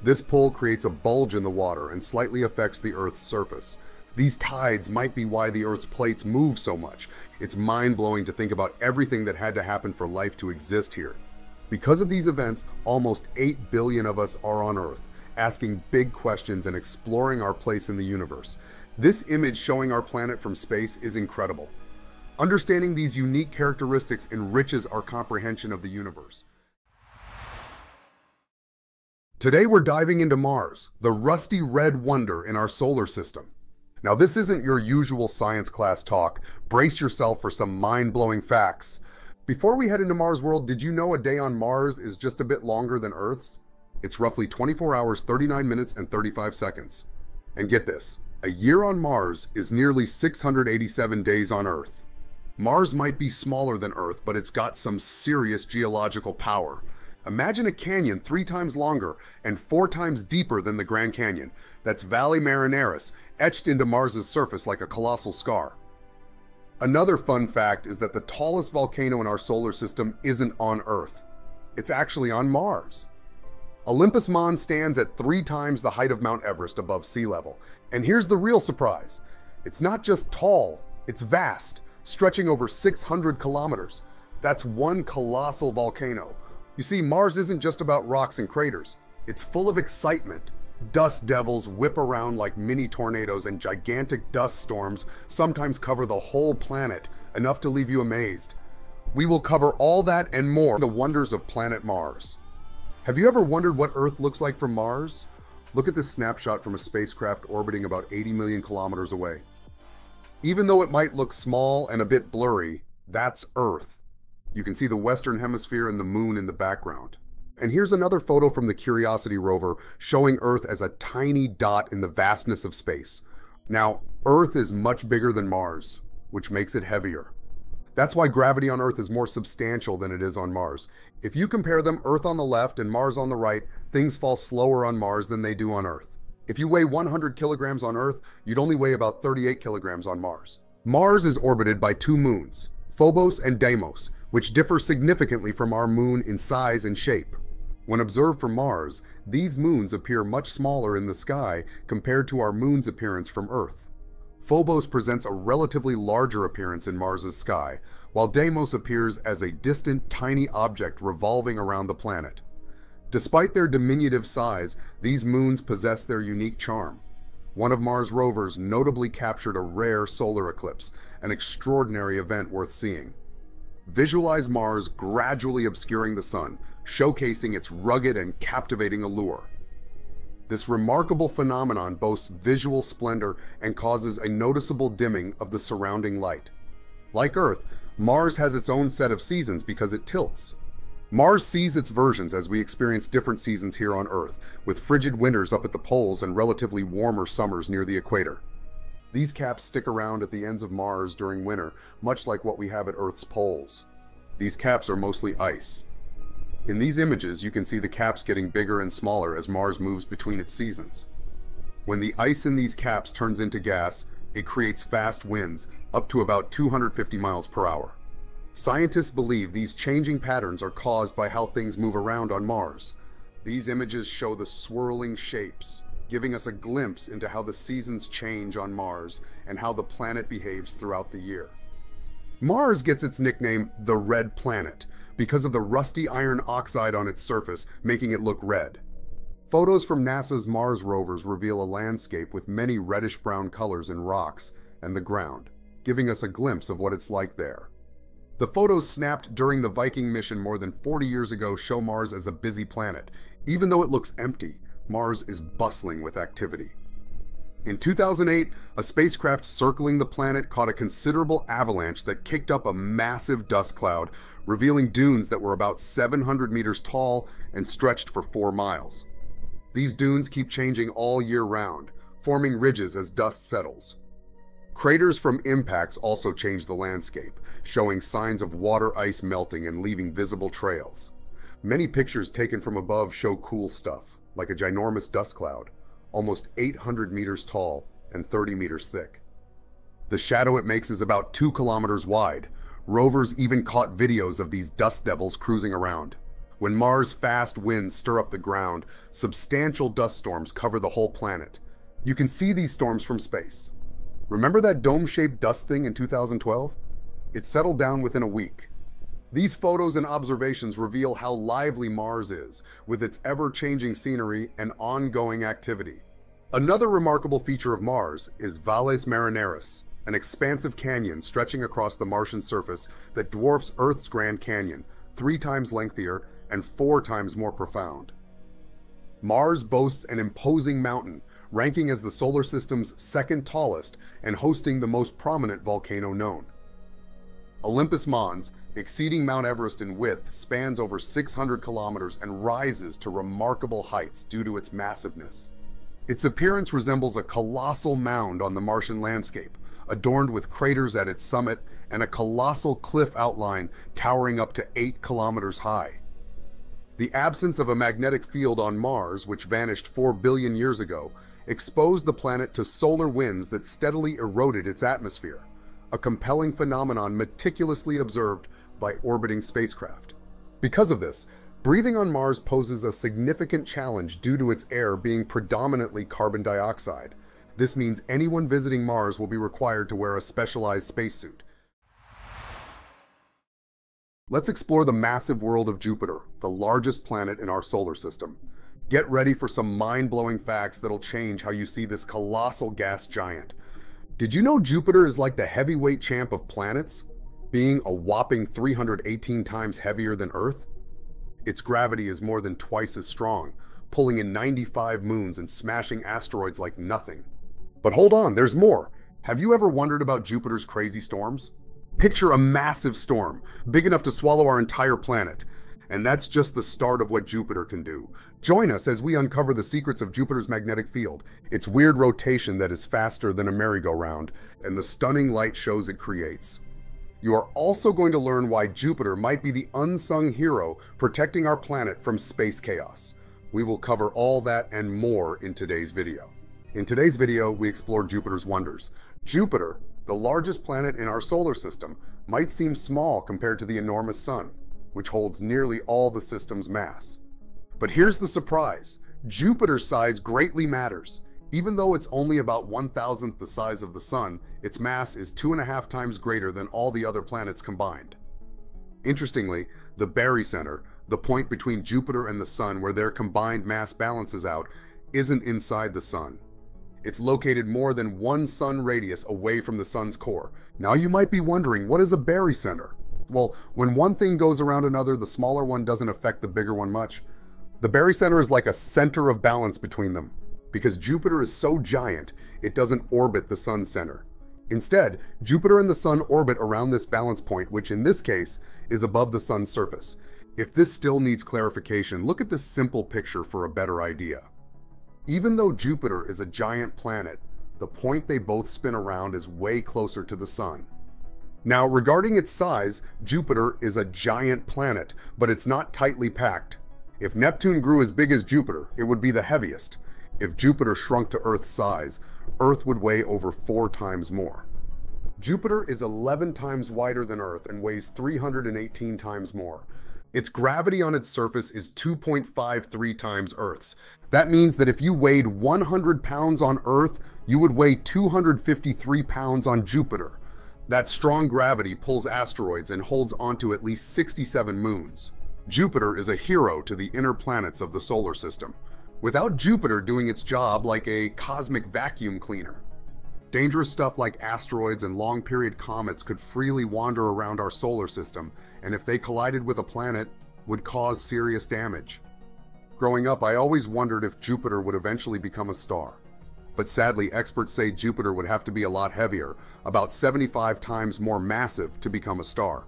This pull creates a bulge in the water and slightly affects the Earth's surface. These tides might be why the Earth's plates move so much. It's mind-blowing to think about everything that had to happen for life to exist here. Because of these events, almost 8 billion of us are on Earth, asking big questions and exploring our place in the universe. This image showing our planet from space is incredible. Understanding these unique characteristics enriches our comprehension of the universe. Today we're diving into Mars, the rusty red wonder in our solar system. Now this isn't your usual science class talk. Brace yourself for some mind-blowing facts. Before we head into Mars World, did you know a day on Mars is just a bit longer than Earth's? It's roughly 24 hours, 39 minutes, and 35 seconds. And get this, a year on Mars is nearly 687 days on Earth. Mars might be smaller than Earth, but it's got some serious geological power. Imagine a canyon three times longer and four times deeper than the Grand Canyon. That's Valles Marineris, etched into Mars's surface like a colossal scar. Another fun fact is that the tallest volcano in our solar system isn't on Earth. It's actually on Mars. Olympus Mons stands at three times the height of Mount Everest above sea level. And here's the real surprise. It's not just tall, it's vast, stretching over 600 kilometers. That's one colossal volcano. You see, Mars isn't just about rocks and craters. It's full of excitement. Dust devils whip around like mini tornadoes, and gigantic dust storms sometimes cover the whole planet, enough to leave you amazed. We will cover all that and more the wonders of planet Mars. Have you ever wondered what Earth looks like from Mars? Look at this snapshot from a spacecraft orbiting about 80 million kilometers away. Even though it might look small and a bit blurry, that's Earth. You can see the western hemisphere and the moon in the background. And here's another photo from the Curiosity rover showing Earth as a tiny dot in the vastness of space. Now, Earth is much bigger than Mars, which makes it heavier. That's why gravity on Earth is more substantial than it is on Mars. If you compare them, Earth on the left and Mars on the right, things fall slower on Mars than they do on Earth. If you weigh 100 kilograms on Earth, you'd only weigh about 38 kilograms on Mars. Mars is orbited by two moons, Phobos and Deimos, which differ significantly from our moon in size and shape. When observed from Mars, these moons appear much smaller in the sky compared to our moon's appearance from Earth. Phobos presents a relatively larger appearance in Mars's sky, while Deimos appears as a distant, tiny object revolving around the planet. Despite their diminutive size, these moons possess their unique charm. One of Mars' rovers notably captured a rare solar eclipse, an extraordinary event worth seeing. Visualize Mars gradually obscuring the sun, showcasing its rugged and captivating allure. This remarkable phenomenon boasts visual splendor and causes a noticeable dimming of the surrounding light. Like Earth, Mars has its own set of seasons because it tilts. Mars sees its versions as we experience different seasons here on Earth, with frigid winters up at the poles and relatively warmer summers near the equator. These caps stick around at the ends of Mars during winter, much like what we have at Earth's poles. These caps are mostly ice, in these images, you can see the caps getting bigger and smaller as Mars moves between its seasons. When the ice in these caps turns into gas, it creates fast winds, up to about 250 miles per hour. Scientists believe these changing patterns are caused by how things move around on Mars. These images show the swirling shapes, giving us a glimpse into how the seasons change on Mars and how the planet behaves throughout the year. Mars gets its nickname the Red Planet because of the rusty iron oxide on its surface, making it look red. Photos from NASA's Mars rovers reveal a landscape with many reddish-brown colors in rocks and the ground, giving us a glimpse of what it's like there. The photos snapped during the Viking mission more than 40 years ago show Mars as a busy planet. Even though it looks empty, Mars is bustling with activity. In 2008, a spacecraft circling the planet caught a considerable avalanche that kicked up a massive dust cloud, revealing dunes that were about 700 meters tall and stretched for four miles. These dunes keep changing all year round, forming ridges as dust settles. Craters from impacts also change the landscape, showing signs of water ice melting and leaving visible trails. Many pictures taken from above show cool stuff, like a ginormous dust cloud, almost 800 meters tall and 30 meters thick. The shadow it makes is about 2 kilometers wide. Rovers even caught videos of these dust devils cruising around. When Mars' fast winds stir up the ground, substantial dust storms cover the whole planet. You can see these storms from space. Remember that dome-shaped dust thing in 2012? It settled down within a week. These photos and observations reveal how lively Mars is, with its ever-changing scenery and ongoing activity. Another remarkable feature of Mars is Valles Marineris, an expansive canyon stretching across the Martian surface that dwarfs Earth's Grand Canyon, three times lengthier and four times more profound. Mars boasts an imposing mountain, ranking as the solar system's second tallest and hosting the most prominent volcano known. Olympus Mons, exceeding Mount Everest in width, spans over 600 kilometers and rises to remarkable heights due to its massiveness. Its appearance resembles a colossal mound on the Martian landscape, adorned with craters at its summit and a colossal cliff outline towering up to 8 kilometers high. The absence of a magnetic field on Mars, which vanished 4 billion years ago, exposed the planet to solar winds that steadily eroded its atmosphere, a compelling phenomenon meticulously observed by orbiting spacecraft. Because of this, breathing on Mars poses a significant challenge due to its air being predominantly carbon dioxide. This means anyone visiting Mars will be required to wear a specialized spacesuit. Let's explore the massive world of Jupiter, the largest planet in our solar system. Get ready for some mind-blowing facts that'll change how you see this colossal gas giant. Did you know Jupiter is like the heavyweight champ of planets, being a whopping 318 times heavier than Earth? Its gravity is more than twice as strong, pulling in 95 moons and smashing asteroids like nothing. But hold on, there's more. Have you ever wondered about Jupiter's crazy storms? Picture a massive storm, big enough to swallow our entire planet. And that's just the start of what Jupiter can do. Join us as we uncover the secrets of Jupiter's magnetic field, its weird rotation that is faster than a merry-go-round, and the stunning light shows it creates. You are also going to learn why Jupiter might be the unsung hero protecting our planet from space chaos. We will cover all that and more in today's video. In today's video, we explore Jupiter's wonders. Jupiter, the largest planet in our solar system, might seem small compared to the enormous Sun, which holds nearly all the system's mass. But here's the surprise. Jupiter's size greatly matters. Even though it's only about one thousandth the size of the Sun, its mass is two and a half times greater than all the other planets combined. Interestingly, the barycenter, the point between Jupiter and the Sun where their combined mass balances out, isn't inside the Sun. It's located more than one sun radius away from the sun's core. Now you might be wondering, what is a barycenter? Well, when one thing goes around another, the smaller one doesn't affect the bigger one much. The barycenter is like a center of balance between them. Because Jupiter is so giant, it doesn't orbit the sun's center. Instead, Jupiter and the sun orbit around this balance point, which in this case is above the sun's surface. If this still needs clarification, look at this simple picture for a better idea. Even though Jupiter is a giant planet, the point they both spin around is way closer to the Sun. Now, regarding its size, Jupiter is a giant planet, but it's not tightly packed. If Neptune grew as big as Jupiter, it would be the heaviest. If Jupiter shrunk to Earth's size, Earth would weigh over four times more. Jupiter is 11 times wider than Earth and weighs 318 times more. Its gravity on its surface is 2.53 times Earth's. That means that if you weighed 100 pounds on Earth, you would weigh 253 pounds on Jupiter. That strong gravity pulls asteroids and holds onto at least 67 moons. Jupiter is a hero to the inner planets of the solar system, without Jupiter doing its job like a cosmic vacuum cleaner. Dangerous stuff like asteroids and long-period comets could freely wander around our solar system, and if they collided with a planet, would cause serious damage. Growing up, I always wondered if Jupiter would eventually become a star. But sadly, experts say Jupiter would have to be a lot heavier, about 75 times more massive to become a star.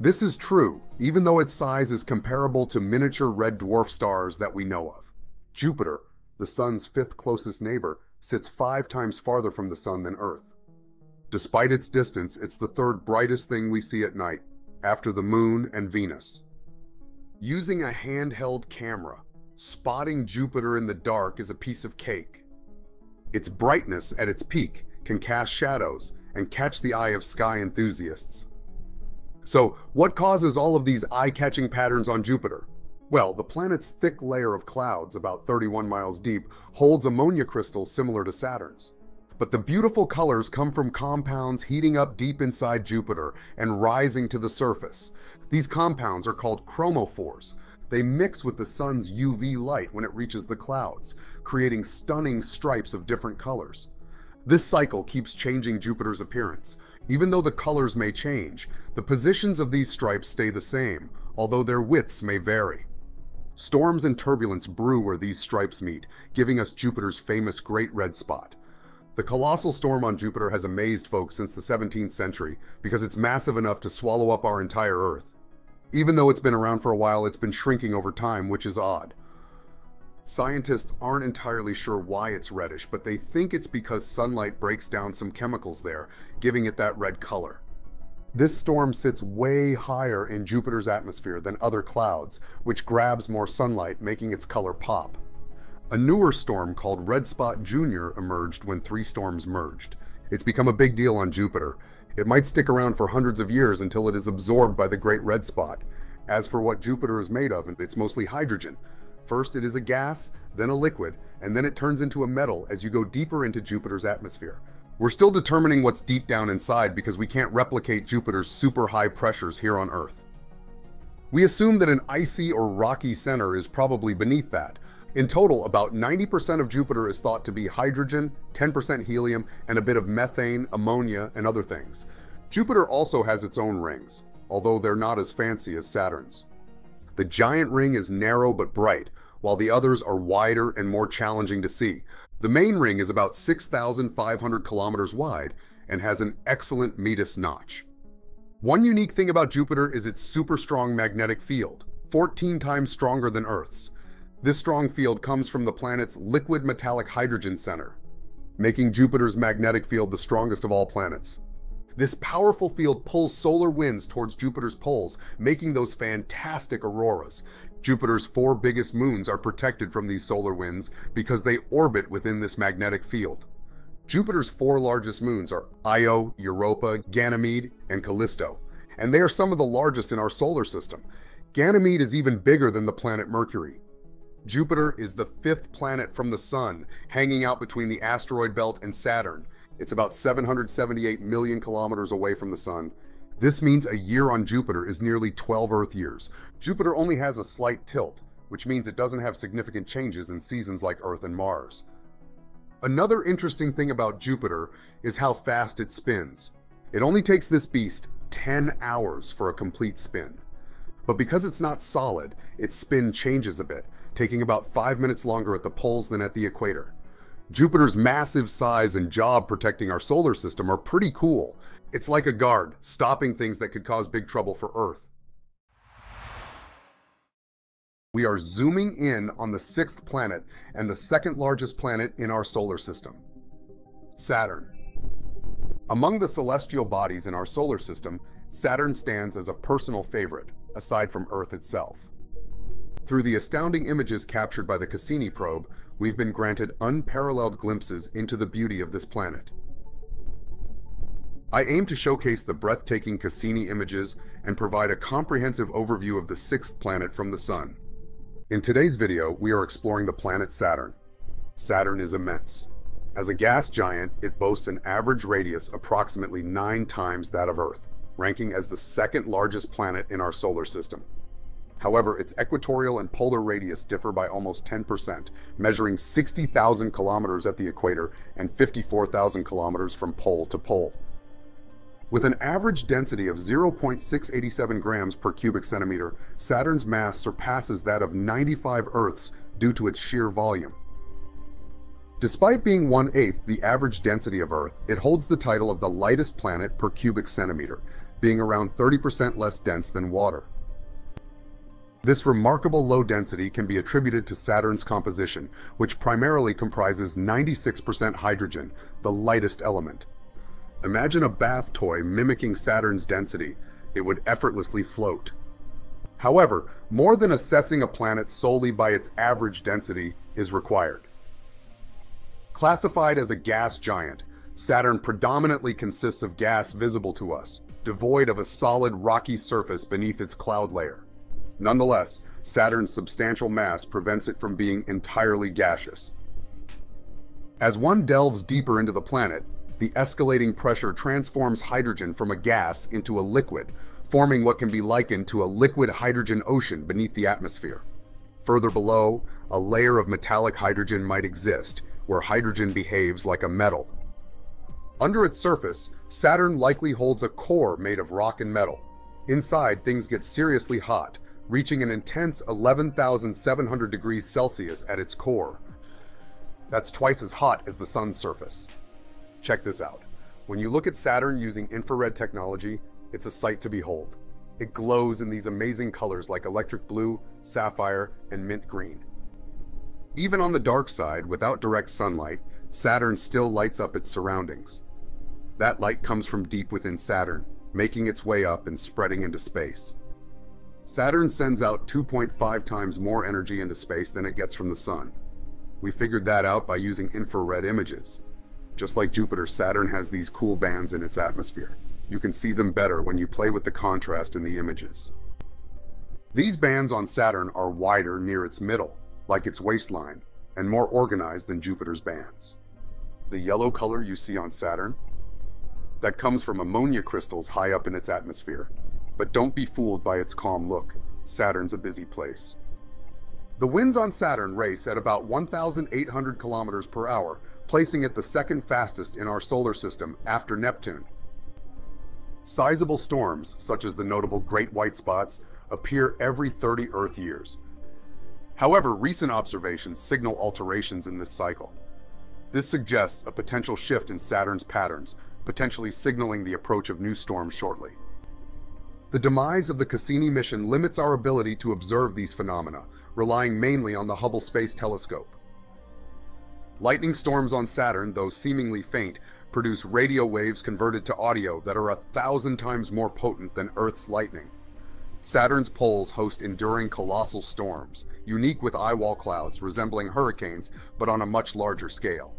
This is true, even though its size is comparable to miniature red dwarf stars that we know of. Jupiter, the Sun's fifth closest neighbor, sits five times farther from the sun than Earth. Despite its distance, it's the third brightest thing we see at night, after the moon and Venus. Using a handheld camera, spotting Jupiter in the dark is a piece of cake. Its brightness at its peak can cast shadows and catch the eye of sky enthusiasts. So, what causes all of these eye-catching patterns on Jupiter? Well, the planet's thick layer of clouds, about 31 miles deep, holds ammonia crystals similar to Saturn's. But the beautiful colors come from compounds heating up deep inside Jupiter and rising to the surface. These compounds are called chromophores. They mix with the sun's UV light when it reaches the clouds, creating stunning stripes of different colors. This cycle keeps changing Jupiter's appearance. Even though the colors may change, the positions of these stripes stay the same, although their widths may vary. Storms and turbulence brew where these stripes meet, giving us Jupiter's famous Great Red Spot. The colossal storm on Jupiter has amazed folks since the 17th century because it's massive enough to swallow up our entire Earth. Even though it's been around for a while, it's been shrinking over time, which is odd. Scientists aren't entirely sure why it's reddish, but they think it's because sunlight breaks down some chemicals there, giving it that red color. This storm sits way higher in Jupiter's atmosphere than other clouds, which grabs more sunlight, making its color pop. A newer storm called Red Spot Jr. emerged when three storms merged. It's become a big deal on Jupiter. It might stick around for hundreds of years until it is absorbed by the Great Red Spot. As for what Jupiter is made of, it's mostly hydrogen. First it is a gas, then a liquid, and then it turns into a metal as you go deeper into Jupiter's atmosphere. We're still determining what's deep down inside because we can't replicate Jupiter's super high pressures here on Earth. We assume that an icy or rocky center is probably beneath that. In total, about 90% of Jupiter is thought to be hydrogen, 10% helium, and a bit of methane, ammonia, and other things. Jupiter also has its own rings, although they're not as fancy as Saturn's. The giant ring is narrow but bright, while the others are wider and more challenging to see. The main ring is about 6,500 kilometers wide and has an excellent Metis notch. One unique thing about Jupiter is its super strong magnetic field, 14 times stronger than Earth's. This strong field comes from the planet's liquid metallic hydrogen center, making Jupiter's magnetic field the strongest of all planets. This powerful field pulls solar winds towards Jupiter's poles, making those fantastic auroras. Jupiter's four biggest moons are protected from these solar winds because they orbit within this magnetic field. Jupiter's four largest moons are Io, Europa, Ganymede, and Callisto, and they are some of the largest in our solar system. Ganymede is even bigger than the planet Mercury. Jupiter is the fifth planet from the Sun, hanging out between the asteroid belt and Saturn. It's about 778 million kilometers away from the Sun, this means a year on Jupiter is nearly 12 Earth years. Jupiter only has a slight tilt, which means it doesn't have significant changes in seasons like Earth and Mars. Another interesting thing about Jupiter is how fast it spins. It only takes this beast 10 hours for a complete spin. But because it's not solid, its spin changes a bit, taking about 5 minutes longer at the poles than at the equator. Jupiter's massive size and job protecting our solar system are pretty cool, it's like a guard, stopping things that could cause big trouble for Earth. We are zooming in on the sixth planet and the second largest planet in our solar system, Saturn. Among the celestial bodies in our solar system, Saturn stands as a personal favorite, aside from Earth itself. Through the astounding images captured by the Cassini probe, we've been granted unparalleled glimpses into the beauty of this planet. I aim to showcase the breathtaking Cassini images and provide a comprehensive overview of the sixth planet from the Sun. In today's video, we are exploring the planet Saturn. Saturn is immense. As a gas giant, it boasts an average radius approximately nine times that of Earth, ranking as the second largest planet in our solar system. However, its equatorial and polar radius differ by almost 10%, measuring 60,000 kilometers at the equator and 54,000 kilometers from pole to pole. With an average density of 0.687 grams per cubic centimeter, Saturn's mass surpasses that of 95 Earths due to its sheer volume. Despite being one-eighth the average density of Earth, it holds the title of the lightest planet per cubic centimeter, being around 30% less dense than water. This remarkable low density can be attributed to Saturn's composition, which primarily comprises 96% hydrogen, the lightest element. Imagine a bath toy mimicking Saturn's density. It would effortlessly float. However, more than assessing a planet solely by its average density is required. Classified as a gas giant, Saturn predominantly consists of gas visible to us, devoid of a solid rocky surface beneath its cloud layer. Nonetheless, Saturn's substantial mass prevents it from being entirely gaseous. As one delves deeper into the planet, the escalating pressure transforms hydrogen from a gas into a liquid, forming what can be likened to a liquid hydrogen ocean beneath the atmosphere. Further below, a layer of metallic hydrogen might exist, where hydrogen behaves like a metal. Under its surface, Saturn likely holds a core made of rock and metal. Inside, things get seriously hot, reaching an intense 11,700 degrees Celsius at its core. That's twice as hot as the sun's surface. Check this out. When you look at Saturn using infrared technology, it's a sight to behold. It glows in these amazing colors like electric blue, sapphire, and mint green. Even on the dark side, without direct sunlight, Saturn still lights up its surroundings. That light comes from deep within Saturn, making its way up and spreading into space. Saturn sends out 2.5 times more energy into space than it gets from the Sun. We figured that out by using infrared images. Just like Jupiter, Saturn has these cool bands in its atmosphere. You can see them better when you play with the contrast in the images. These bands on Saturn are wider near its middle, like its waistline, and more organized than Jupiter's bands. The yellow color you see on Saturn? That comes from ammonia crystals high up in its atmosphere. But don't be fooled by its calm look. Saturn's a busy place. The winds on Saturn race at about 1,800 kilometers per hour, placing it the second fastest in our solar system after Neptune. Sizable storms, such as the notable Great White Spots, appear every 30 Earth years. However, recent observations signal alterations in this cycle. This suggests a potential shift in Saturn's patterns, potentially signaling the approach of new storms shortly. The demise of the Cassini mission limits our ability to observe these phenomena, relying mainly on the Hubble Space Telescope. Lightning storms on Saturn, though seemingly faint, produce radio waves converted to audio that are a thousand times more potent than Earth's lightning. Saturn's poles host enduring colossal storms, unique with eyewall clouds resembling hurricanes but on a much larger scale.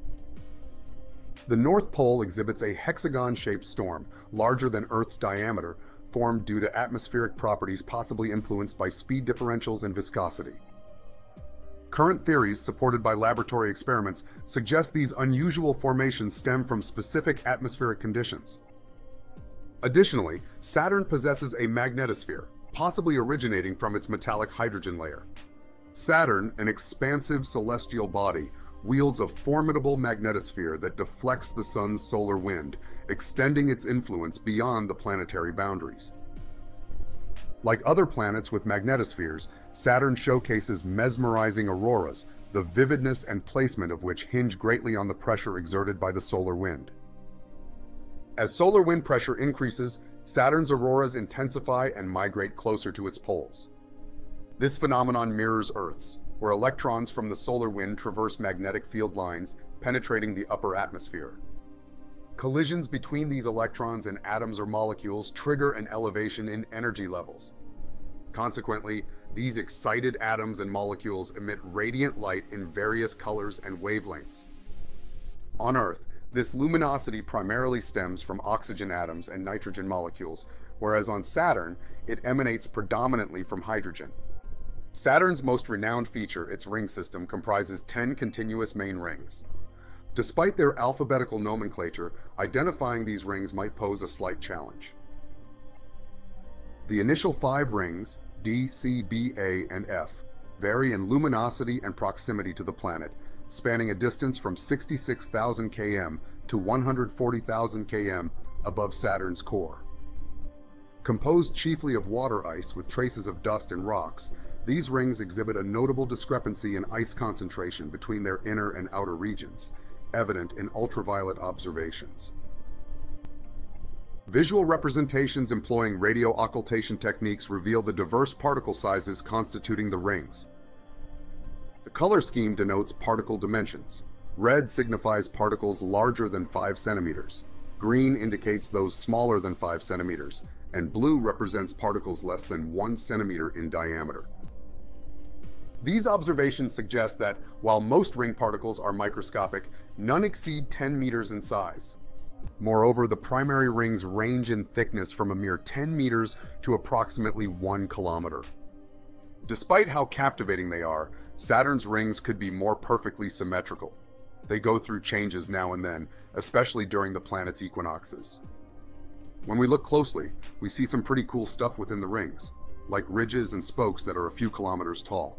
The North Pole exhibits a hexagon-shaped storm, larger than Earth's diameter, formed due to atmospheric properties possibly influenced by speed differentials and viscosity. Current theories, supported by laboratory experiments, suggest these unusual formations stem from specific atmospheric conditions. Additionally, Saturn possesses a magnetosphere, possibly originating from its metallic hydrogen layer. Saturn, an expansive celestial body, wields a formidable magnetosphere that deflects the sun's solar wind, extending its influence beyond the planetary boundaries. Like other planets with magnetospheres, Saturn showcases mesmerizing auroras, the vividness and placement of which hinge greatly on the pressure exerted by the solar wind. As solar wind pressure increases, Saturn's auroras intensify and migrate closer to its poles. This phenomenon mirrors Earth's, where electrons from the solar wind traverse magnetic field lines, penetrating the upper atmosphere. Collisions between these electrons and atoms or molecules trigger an elevation in energy levels. Consequently, these excited atoms and molecules emit radiant light in various colors and wavelengths. On Earth, this luminosity primarily stems from oxygen atoms and nitrogen molecules, whereas on Saturn, it emanates predominantly from hydrogen. Saturn's most renowned feature, its ring system, comprises 10 continuous main rings. Despite their alphabetical nomenclature, identifying these rings might pose a slight challenge. The initial five rings, D, C, B, A, and F, vary in luminosity and proximity to the planet, spanning a distance from 66,000 km to 140,000 km above Saturn's core. Composed chiefly of water ice with traces of dust and rocks, these rings exhibit a notable discrepancy in ice concentration between their inner and outer regions, evident in ultraviolet observations. Visual representations employing radio occultation techniques reveal the diverse particle sizes constituting the rings. The color scheme denotes particle dimensions. Red signifies particles larger than 5 centimeters. Green indicates those smaller than 5 centimeters, and blue represents particles less than 1 centimeter in diameter. These observations suggest that, while most ring particles are microscopic, none exceed 10 meters in size. Moreover, the primary rings range in thickness from a mere 10 meters to approximately 1 kilometer. Despite how captivating they are, Saturn's rings could be more perfectly symmetrical. They go through changes now and then, especially during the planet's equinoxes. When we look closely, we see some pretty cool stuff within the rings, like ridges and spokes that are a few kilometers tall.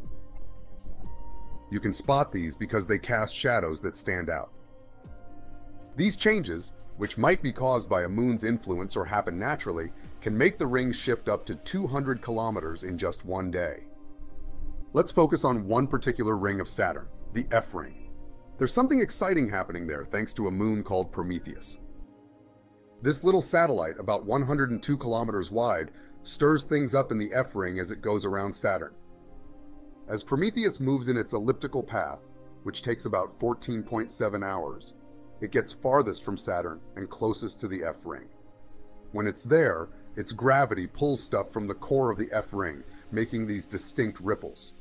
You can spot these because they cast shadows that stand out. These changes, which might be caused by a moon's influence or happen naturally, can make the rings shift up to 200 kilometers in just one day. Let's focus on one particular ring of Saturn, the F ring. There's something exciting happening there thanks to a moon called Prometheus. This little satellite, about 102 kilometers wide, stirs things up in the F ring as it goes around Saturn. As Prometheus moves in its elliptical path, which takes about 14.7 hours, it gets farthest from Saturn and closest to the F ring. When it's there, its gravity pulls stuff from the core of the F ring, making these distinct ripples.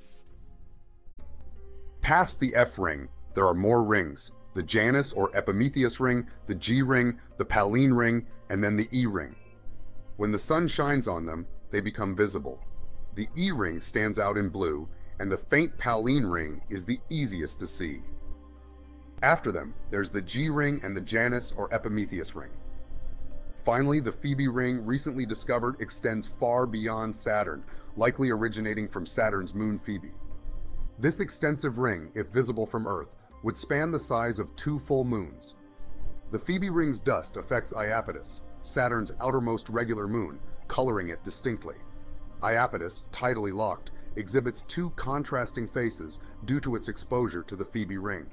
Past the F ring, there are more rings, the Janus or Epimetheus ring, the G ring, the Pallene ring, and then the E ring. When the sun shines on them, they become visible. The E ring stands out in blue, and the faint Pallene ring is the easiest to see. After them, there's the G ring and the Janus or Epimetheus ring. Finally, the Phoebe ring, recently discovered, extends far beyond Saturn, likely originating from Saturn's moon Phoebe. This extensive ring, if visible from Earth, would span the size of two full moons. The Phoebe ring's dust affects Iapetus, Saturn's outermost regular moon, coloring it distinctly. Iapetus, tidally locked, exhibits two contrasting faces due to its exposure to the Phoebe ring.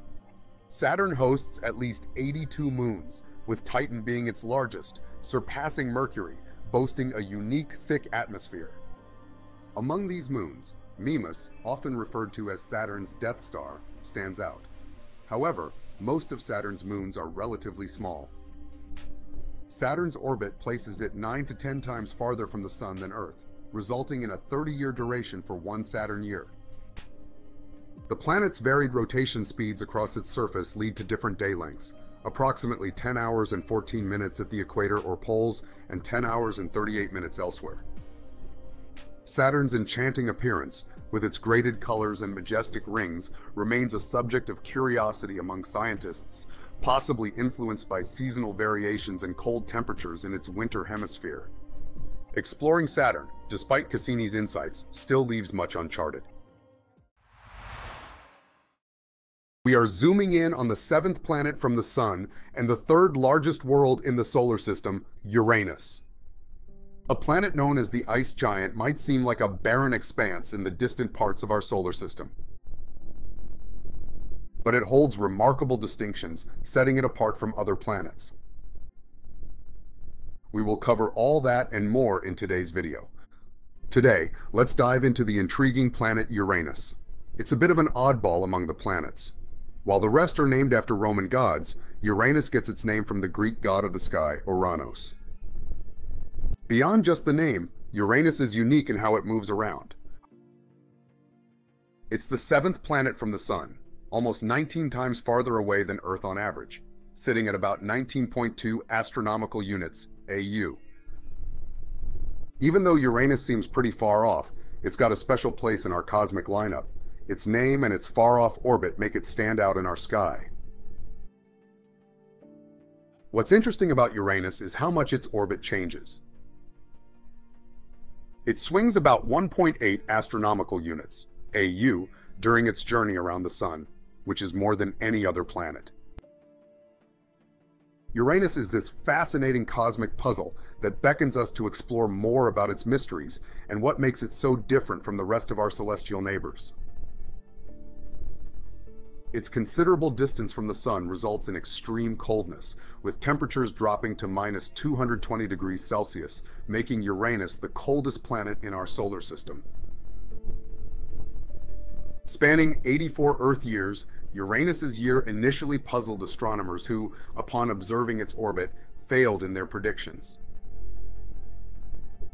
Saturn hosts at least 82 moons, with Titan being its largest, surpassing Mercury, boasting a unique thick atmosphere. Among these moons, Mimas, often referred to as Saturn's Death Star, stands out. However, most of Saturn's moons are relatively small. Saturn's orbit places it 9 to 10 times farther from the Sun than Earth, resulting in a 30-year duration for one Saturn year. The planet's varied rotation speeds across its surface lead to different day lengths, approximately 10 hours and 14 minutes at the equator or poles and 10 hours and 38 minutes elsewhere. Saturn's enchanting appearance with its graded colors and majestic rings, remains a subject of curiosity among scientists, possibly influenced by seasonal variations and cold temperatures in its winter hemisphere. Exploring Saturn, despite Cassini's insights, still leaves much uncharted. We are zooming in on the seventh planet from the Sun and the third largest world in the solar system, Uranus. A planet known as the ice giant might seem like a barren expanse in the distant parts of our solar system. But it holds remarkable distinctions, setting it apart from other planets. We will cover all that and more in today's video. Today, let's dive into the intriguing planet Uranus. It's a bit of an oddball among the planets. While the rest are named after Roman gods, Uranus gets its name from the Greek god of the sky, Uranos. Beyond just the name, Uranus is unique in how it moves around. It's the seventh planet from the Sun, almost 19 times farther away than Earth on average, sitting at about 19.2 astronomical units, AU. Even though Uranus seems pretty far off, it's got a special place in our cosmic lineup. Its name and its far-off orbit make it stand out in our sky. What's interesting about Uranus is how much its orbit changes. It swings about 1.8 astronomical units, AU, during its journey around the Sun, which is more than any other planet. Uranus is this fascinating cosmic puzzle that beckons us to explore more about its mysteries and what makes it so different from the rest of our celestial neighbors. Its considerable distance from the sun results in extreme coldness, with temperatures dropping to minus 220 degrees Celsius, making Uranus the coldest planet in our solar system. Spanning 84 Earth years, Uranus's year initially puzzled astronomers who, upon observing its orbit, failed in their predictions.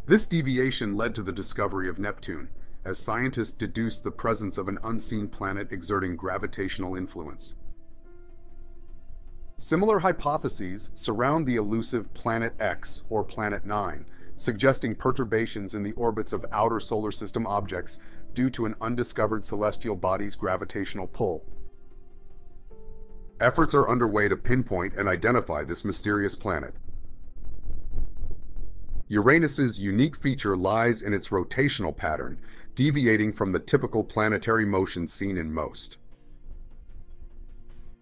This deviation led to the discovery of Neptune, as scientists deduced the presence of an unseen planet exerting gravitational influence. Similar hypotheses surround the elusive Planet X, or Planet 9, suggesting perturbations in the orbits of outer solar system objects due to an undiscovered celestial body's gravitational pull. Efforts are underway to pinpoint and identify this mysterious planet. Uranus's unique feature lies in its rotational pattern, deviating from the typical planetary motion seen in most.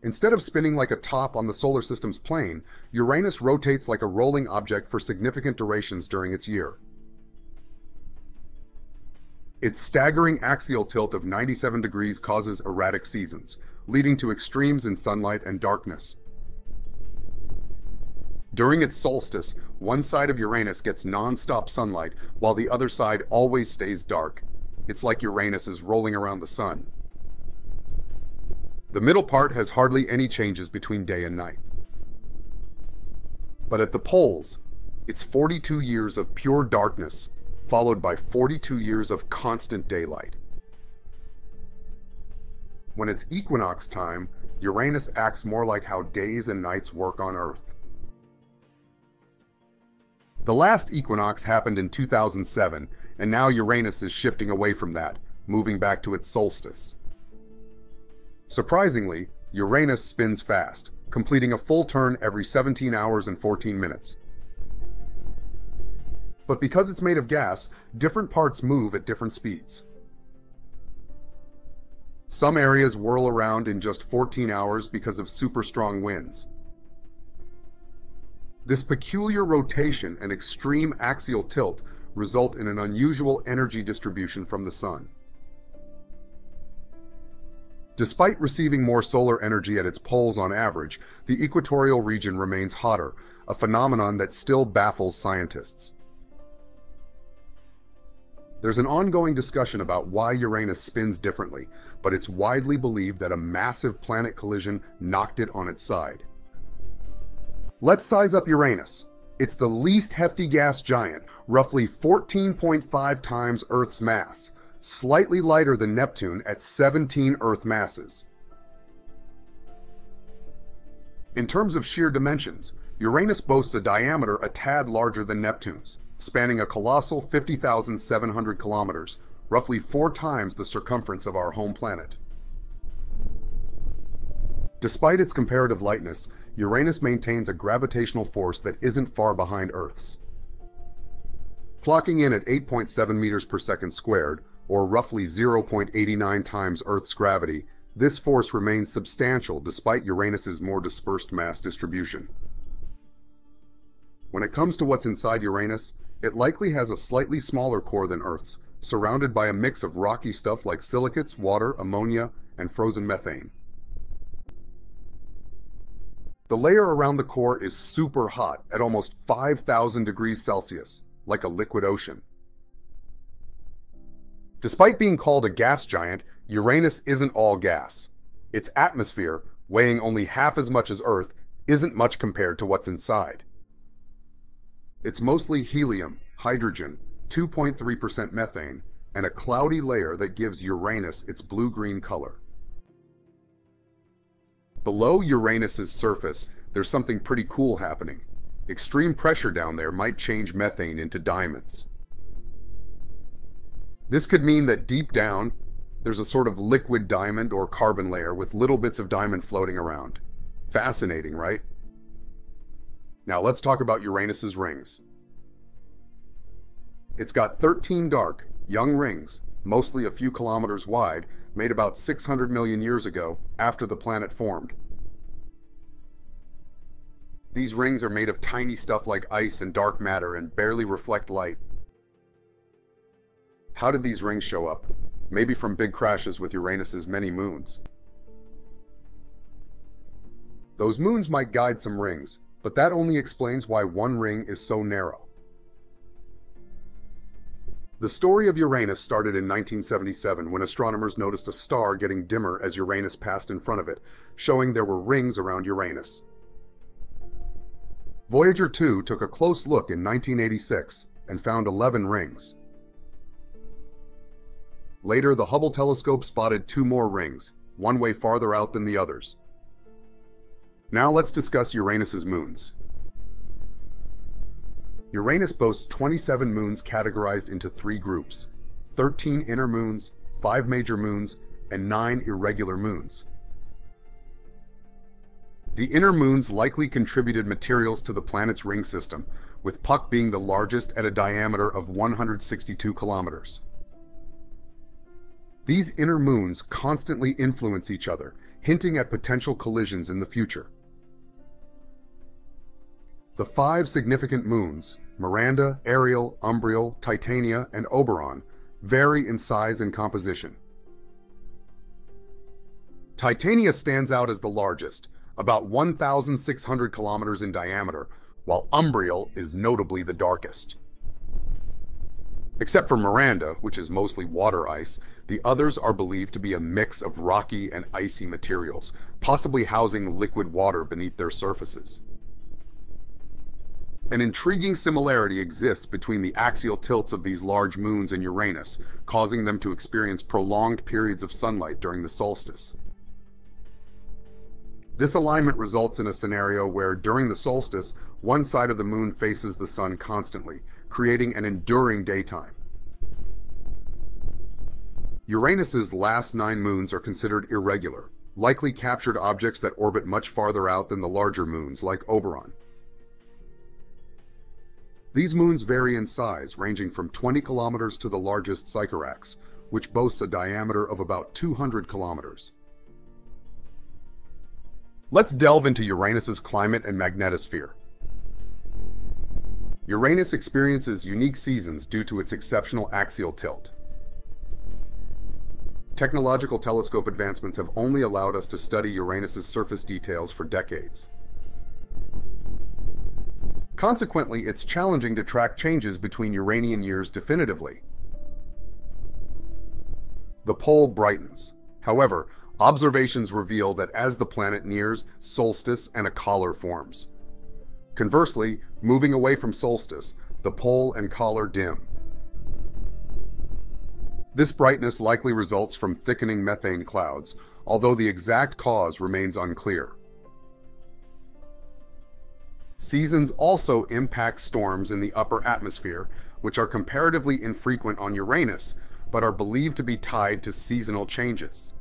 Instead of spinning like a top on the solar system's plane, Uranus rotates like a rolling object for significant durations during its year. Its staggering axial tilt of 97 degrees causes erratic seasons, leading to extremes in sunlight and darkness. During its solstice, one side of Uranus gets non-stop sunlight, while the other side always stays dark. It's like Uranus is rolling around the sun. The middle part has hardly any changes between day and night. But at the poles, It's 42 years of pure darkness, followed by 42 years of constant daylight. When it's equinox time, Uranus acts more like how days and nights work on Earth. The last equinox happened in 2007, and now Uranus is shifting away from that, moving back to its solstice. Surprisingly, Uranus spins fast, completing a full turn every 17 hours and 14 minutes. But because it's made of gas, different parts move at different speeds. Some areas whirl around in just 14 hours because of super strong winds. This peculiar rotation and extreme axial tilt result in an unusual energy distribution from the sun. Despite receiving more solar energy at its poles on average, the equatorial region remains hotter, a phenomenon that still baffles scientists. There's an ongoing discussion about why Uranus spins differently, but it's widely believed that a massive planet collision knocked it on its side. Let's size up Uranus. It's the least hefty gas giant, roughly 14.5 times Earth's mass, slightly lighter than Neptune at 17 Earth masses. In terms of sheer dimensions, Uranus boasts a diameter a tad larger than Neptune's, spanning a colossal 50,700 kilometers, roughly four times the circumference of our home planet. Despite its comparative lightness, Uranus maintains a gravitational force that isn't far behind Earth's. Clocking in at 8.7 meters per second squared, or roughly 0.89 times Earth's gravity, this force remains substantial despite Uranus's more dispersed mass distribution. When it comes to what's inside Uranus, it likely has a slightly smaller core than Earth's, surrounded by a mix of rocky stuff like silicates, water, ammonia, and frozen methane. The layer around the core is super hot at almost 5,000 degrees Celsius, like a liquid ocean. Despite being called a gas giant, Uranus isn't all gas. Its atmosphere, weighing only half as much as Earth, isn't much compared to what's inside. It's mostly helium, hydrogen, 2.3% methane, and a cloudy layer that gives Uranus its blue-green color. Below Uranus's surface, there's something pretty cool happening. Extreme pressure down there might change methane into diamonds. This could mean that deep down, there's a sort of liquid diamond or carbon layer with little bits of diamond floating around. Fascinating, right? Now let's talk about Uranus's rings. It's got 13 dark, young rings, mostly a few kilometers wide, made about 600 million years ago after the planet formed. These rings are made of tiny stuff like ice and dark matter and barely reflect light. How did these rings show up? Maybe from big crashes with Uranus's many moons. Those moons might guide some rings, but that only explains why one ring is so narrow. The story of Uranus started in 1977 when astronomers noticed a star getting dimmer as Uranus passed in front of it, showing there were rings around Uranus. Voyager 2 took a close look in 1986 and found 11 rings. Later, the Hubble telescope spotted two more rings, one way farther out than the others. Now let's discuss Uranus's moons. Uranus boasts 27 moons categorized into three groups, 13 inner moons, 5 major moons, and 9 irregular moons. The inner moons likely contributed materials to the planet's ring system, with Puck being the largest at a diameter of 162 kilometers. These inner moons constantly influence each other, hinting at potential collisions in the future. The five significant moons, Miranda, Ariel, Umbriel, Titania, and Oberon, vary in size and composition. Titania stands out as the largest, about 1,600 kilometers in diameter, while Umbriel is notably the darkest. Except for Miranda, which is mostly water ice, the others are believed to be a mix of rocky and icy materials, possibly housing liquid water beneath their surfaces. An intriguing similarity exists between the axial tilts of these large moons and Uranus, causing them to experience prolonged periods of sunlight during the solstice. This alignment results in a scenario where, during the solstice, one side of the moon faces the sun constantly, creating an enduring daytime. Uranus's last nine moons are considered irregular, likely captured objects that orbit much farther out than the larger moons, like Oberon. These moons vary in size, ranging from 20 kilometers to the largest Sycorax, which boasts a diameter of about 200 kilometers. Let's delve into Uranus's climate and magnetosphere. Uranus experiences unique seasons due to its exceptional axial tilt. Technological telescope advancements have only allowed us to study Uranus's surface details for decades. Consequently, it's challenging to track changes between Uranian years definitively. The pole brightens. However, observations reveal that as the planet nears solstice and a collar forms. Conversely, moving away from solstice, the pole and collar dim. This brightness likely results from thickening methane clouds, although the exact cause remains unclear. Seasons also impact storms in the upper atmosphere, which are comparatively infrequent on Uranus, but are believed to be tied to seasonal changes.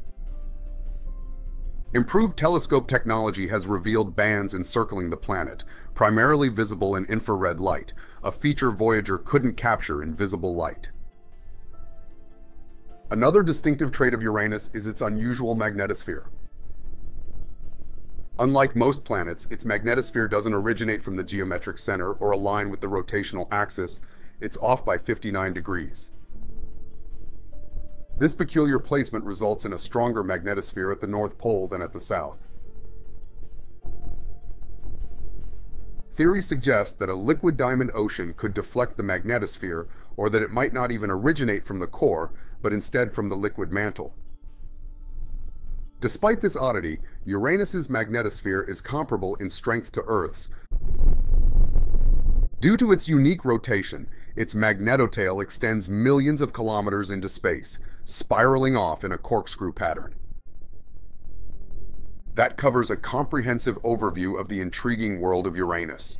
Improved telescope technology has revealed bands encircling the planet, primarily visible in infrared light, a feature Voyager couldn't capture in visible light. Another distinctive trait of Uranus is its unusual magnetosphere. Unlike most planets, its magnetosphere doesn't originate from the geometric center or align with the rotational axis, it's off by 59 degrees. This peculiar placement results in a stronger magnetosphere at the North Pole than at the South. Theories suggest that a liquid diamond ocean could deflect the magnetosphere, or that it might not even originate from the core, but instead from the liquid mantle. Despite this oddity, Uranus's magnetosphere is comparable in strength to Earth's. Due to its unique rotation, its magnetotail extends millions of kilometers into space, spiraling off in a corkscrew pattern. That covers a comprehensive overview of the intriguing world of Uranus.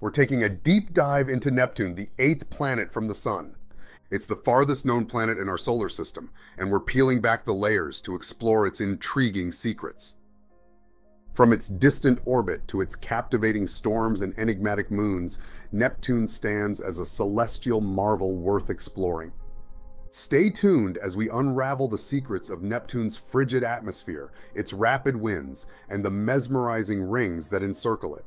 We're taking a deep dive into Neptune, the eighth planet from the Sun. It's the farthest known planet in our solar system, and we're peeling back the layers to explore its intriguing secrets. From its distant orbit to its captivating storms and enigmatic moons, Neptune stands as a celestial marvel worth exploring. Stay tuned as we unravel the secrets of Neptune's frigid atmosphere, its rapid winds, and the mesmerizing rings that encircle it.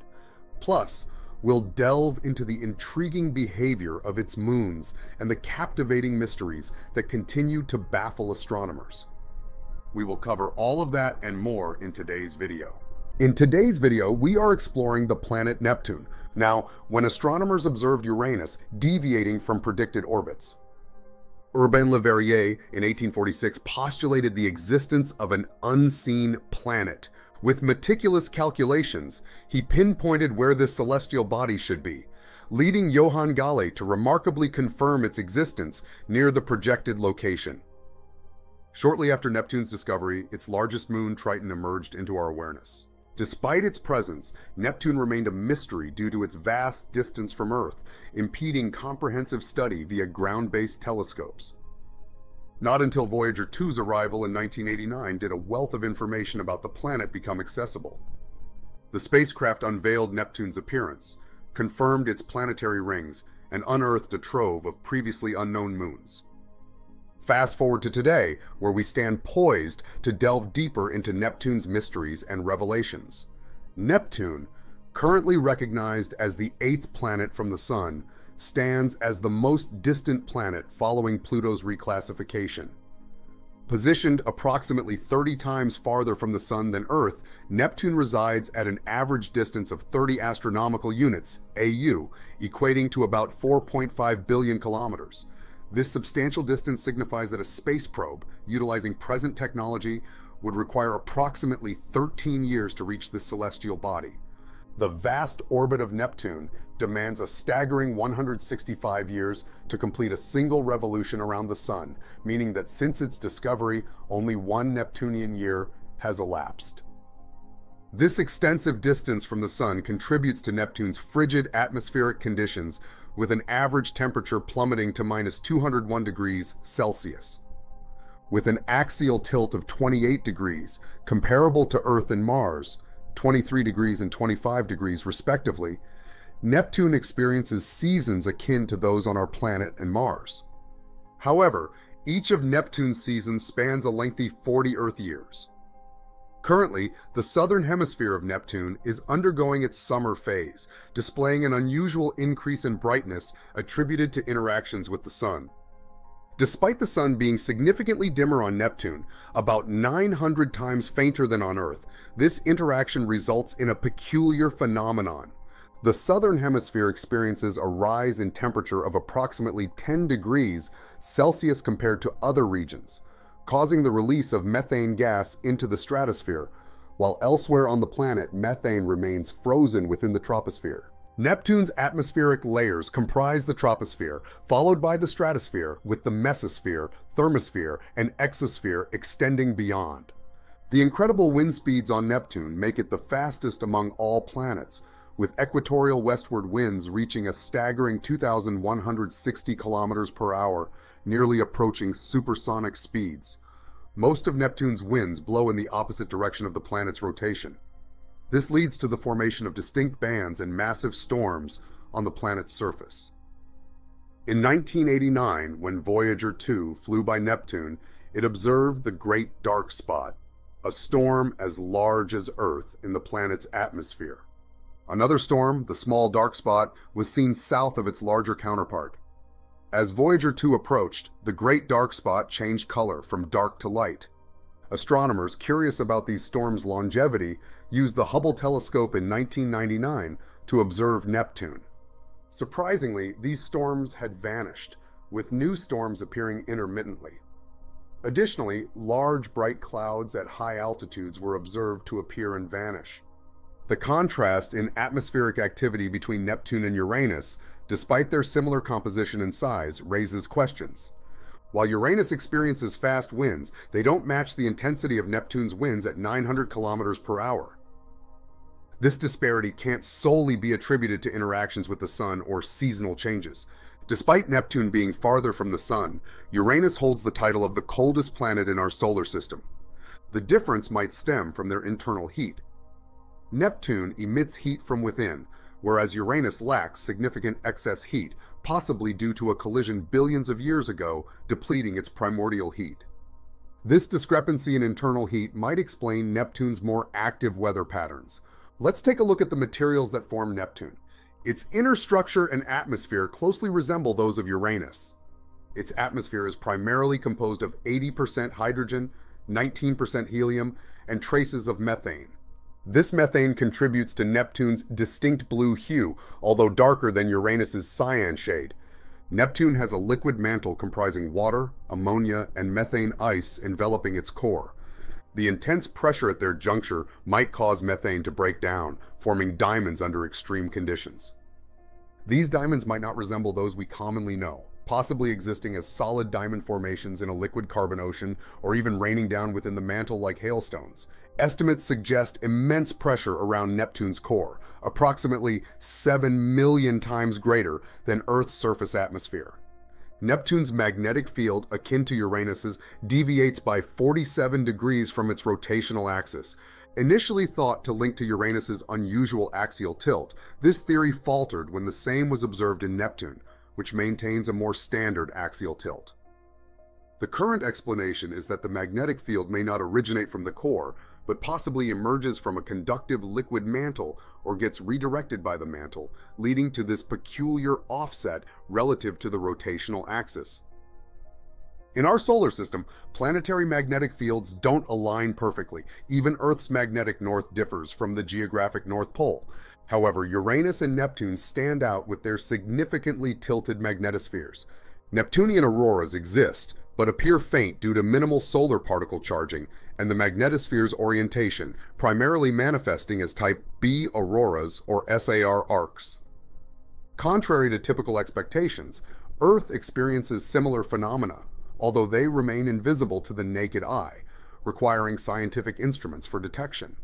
Plus, we'll delve into the intriguing behavior of its moons and the captivating mysteries that continue to baffle astronomers. We will cover all of that and more in today's video. In today's video, we are exploring the planet Neptune. Now, when astronomers observed Uranus deviating from predicted orbits, Urbain Le Verrier in 1846 postulated the existence of an unseen planet. With meticulous calculations, he pinpointed where this celestial body should be, leading Johann Galle to remarkably confirm its existence near the projected location. Shortly after Neptune's discovery, its largest moon, Triton, emerged into our awareness. Despite its presence, Neptune remained a mystery due to its vast distance from Earth, impeding comprehensive study via ground-based telescopes. Not until Voyager 2's arrival in 1989 did a wealth of information about the planet become accessible. The spacecraft unveiled Neptune's appearance, confirmed its planetary rings, and unearthed a trove of previously unknown moons. Fast forward to today, where we stand poised to delve deeper into Neptune's mysteries and revelations. Neptune, currently recognized as the eighth planet from the Sun, stands as the most distant planet following Pluto's reclassification. Positioned approximately 30 times farther from the Sun than Earth, Neptune resides at an average distance of 30 astronomical units, AU, equating to about 4.5 billion kilometers. This substantial distance signifies that a space probe, utilizing present technology, would require approximately 13 years to reach this celestial body. The vast orbit of Neptune demands a staggering 165 years to complete a single revolution around the Sun, meaning that since its discovery, only one Neptunian year has elapsed. This extensive distance from the Sun contributes to Neptune's frigid atmospheric conditions with an average temperature plummeting to minus 201 degrees Celsius. With an axial tilt of 28 degrees, comparable to Earth and Mars, 23 degrees and 25 degrees respectively, Neptune experiences seasons akin to those on our planet and Mars. However, each of Neptune's seasons spans a lengthy 40 Earth years. Currently, the southern hemisphere of Neptune is undergoing its summer phase, displaying an unusual increase in brightness attributed to interactions with the Sun. Despite the Sun being significantly dimmer on Neptune, about 900 times fainter than on Earth, this interaction results in a peculiar phenomenon. The southern hemisphere experiences a rise in temperature of approximately 10 degrees Celsius compared to other regions, causing the release of methane gas into the stratosphere, while elsewhere on the planet methane remains frozen within the troposphere. Neptune's atmospheric layers comprise the troposphere, followed by the stratosphere, with the mesosphere, thermosphere, and exosphere extending beyond. The incredible wind speeds on Neptune make it the fastest among all planets, with equatorial westward winds reaching a staggering 2,160 kilometers per hour nearly approaching supersonic speeds. Most of Neptune's winds blow in the opposite direction of the planet's rotation. This leads to the formation of distinct bands and massive storms on the planet's surface. In 1989, when Voyager 2 flew by Neptune, it observed the Great Dark Spot, a storm as large as Earth in the planet's atmosphere. Another storm, the Small Dark Spot, was seen south of its larger counterpart. As Voyager 2 approached, the Great Dark Spot changed color from dark to light. Astronomers curious about these storms' longevity used the Hubble telescope in 1999 to observe Neptune. Surprisingly, these storms had vanished, with new storms appearing intermittently. Additionally, large bright clouds at high altitudes were observed to appear and vanish. The contrast in atmospheric activity between Neptune and Uranus despite their similar composition and size, raises questions. While Uranus experiences fast winds, they don't match the intensity of Neptune's winds at 900 kilometers per hour. This disparity can't solely be attributed to interactions with the Sun or seasonal changes. Despite Neptune being farther from the Sun, Uranus holds the title of the coldest planet in our solar system. The difference might stem from their internal heat. Neptune emits heat from within, whereas Uranus lacks significant excess heat, possibly due to a collision billions of years ago depleting its primordial heat. This discrepancy in internal heat might explain Neptune's more active weather patterns. Let's take a look at the materials that form Neptune. Its inner structure and atmosphere closely resemble those of Uranus. Its atmosphere is primarily composed of 80% hydrogen, 19% helium, and traces of methane. This methane contributes to Neptune's distinct blue hue, although darker than Uranus's cyan shade. Neptune has a liquid mantle comprising water, ammonia, and methane ice enveloping its core. The intense pressure at their juncture might cause methane to break down, forming diamonds under extreme conditions. These diamonds might not resemble those we commonly know, possibly existing as solid diamond formations in a liquid carbon ocean or even raining down within the mantle like hailstones. Estimates suggest immense pressure around Neptune's core, approximately 7 million times greater than Earth's surface atmosphere. Neptune's magnetic field, akin to Uranus's, deviates by 47 degrees from its rotational axis. Initially thought to link to Uranus's unusual axial tilt, this theory faltered when the same was observed in Neptune, which maintains a more standard axial tilt. The current explanation is that the magnetic field may not originate from the core, but possibly emerges from a conductive liquid mantle or gets redirected by the mantle, leading to this peculiar offset relative to the rotational axis. In our solar system, planetary magnetic fields don't align perfectly. Even Earth's magnetic north differs from the geographic North Pole. However, Uranus and Neptune stand out with their significantly tilted magnetospheres. Neptunian auroras exist, but appear faint due to minimal solar particle charging, and the magnetosphere's orientation, primarily manifesting as type B auroras or SAR arcs. Contrary to typical expectations, Earth experiences similar phenomena, although they remain invisible to the naked eye, requiring scientific instruments for detection.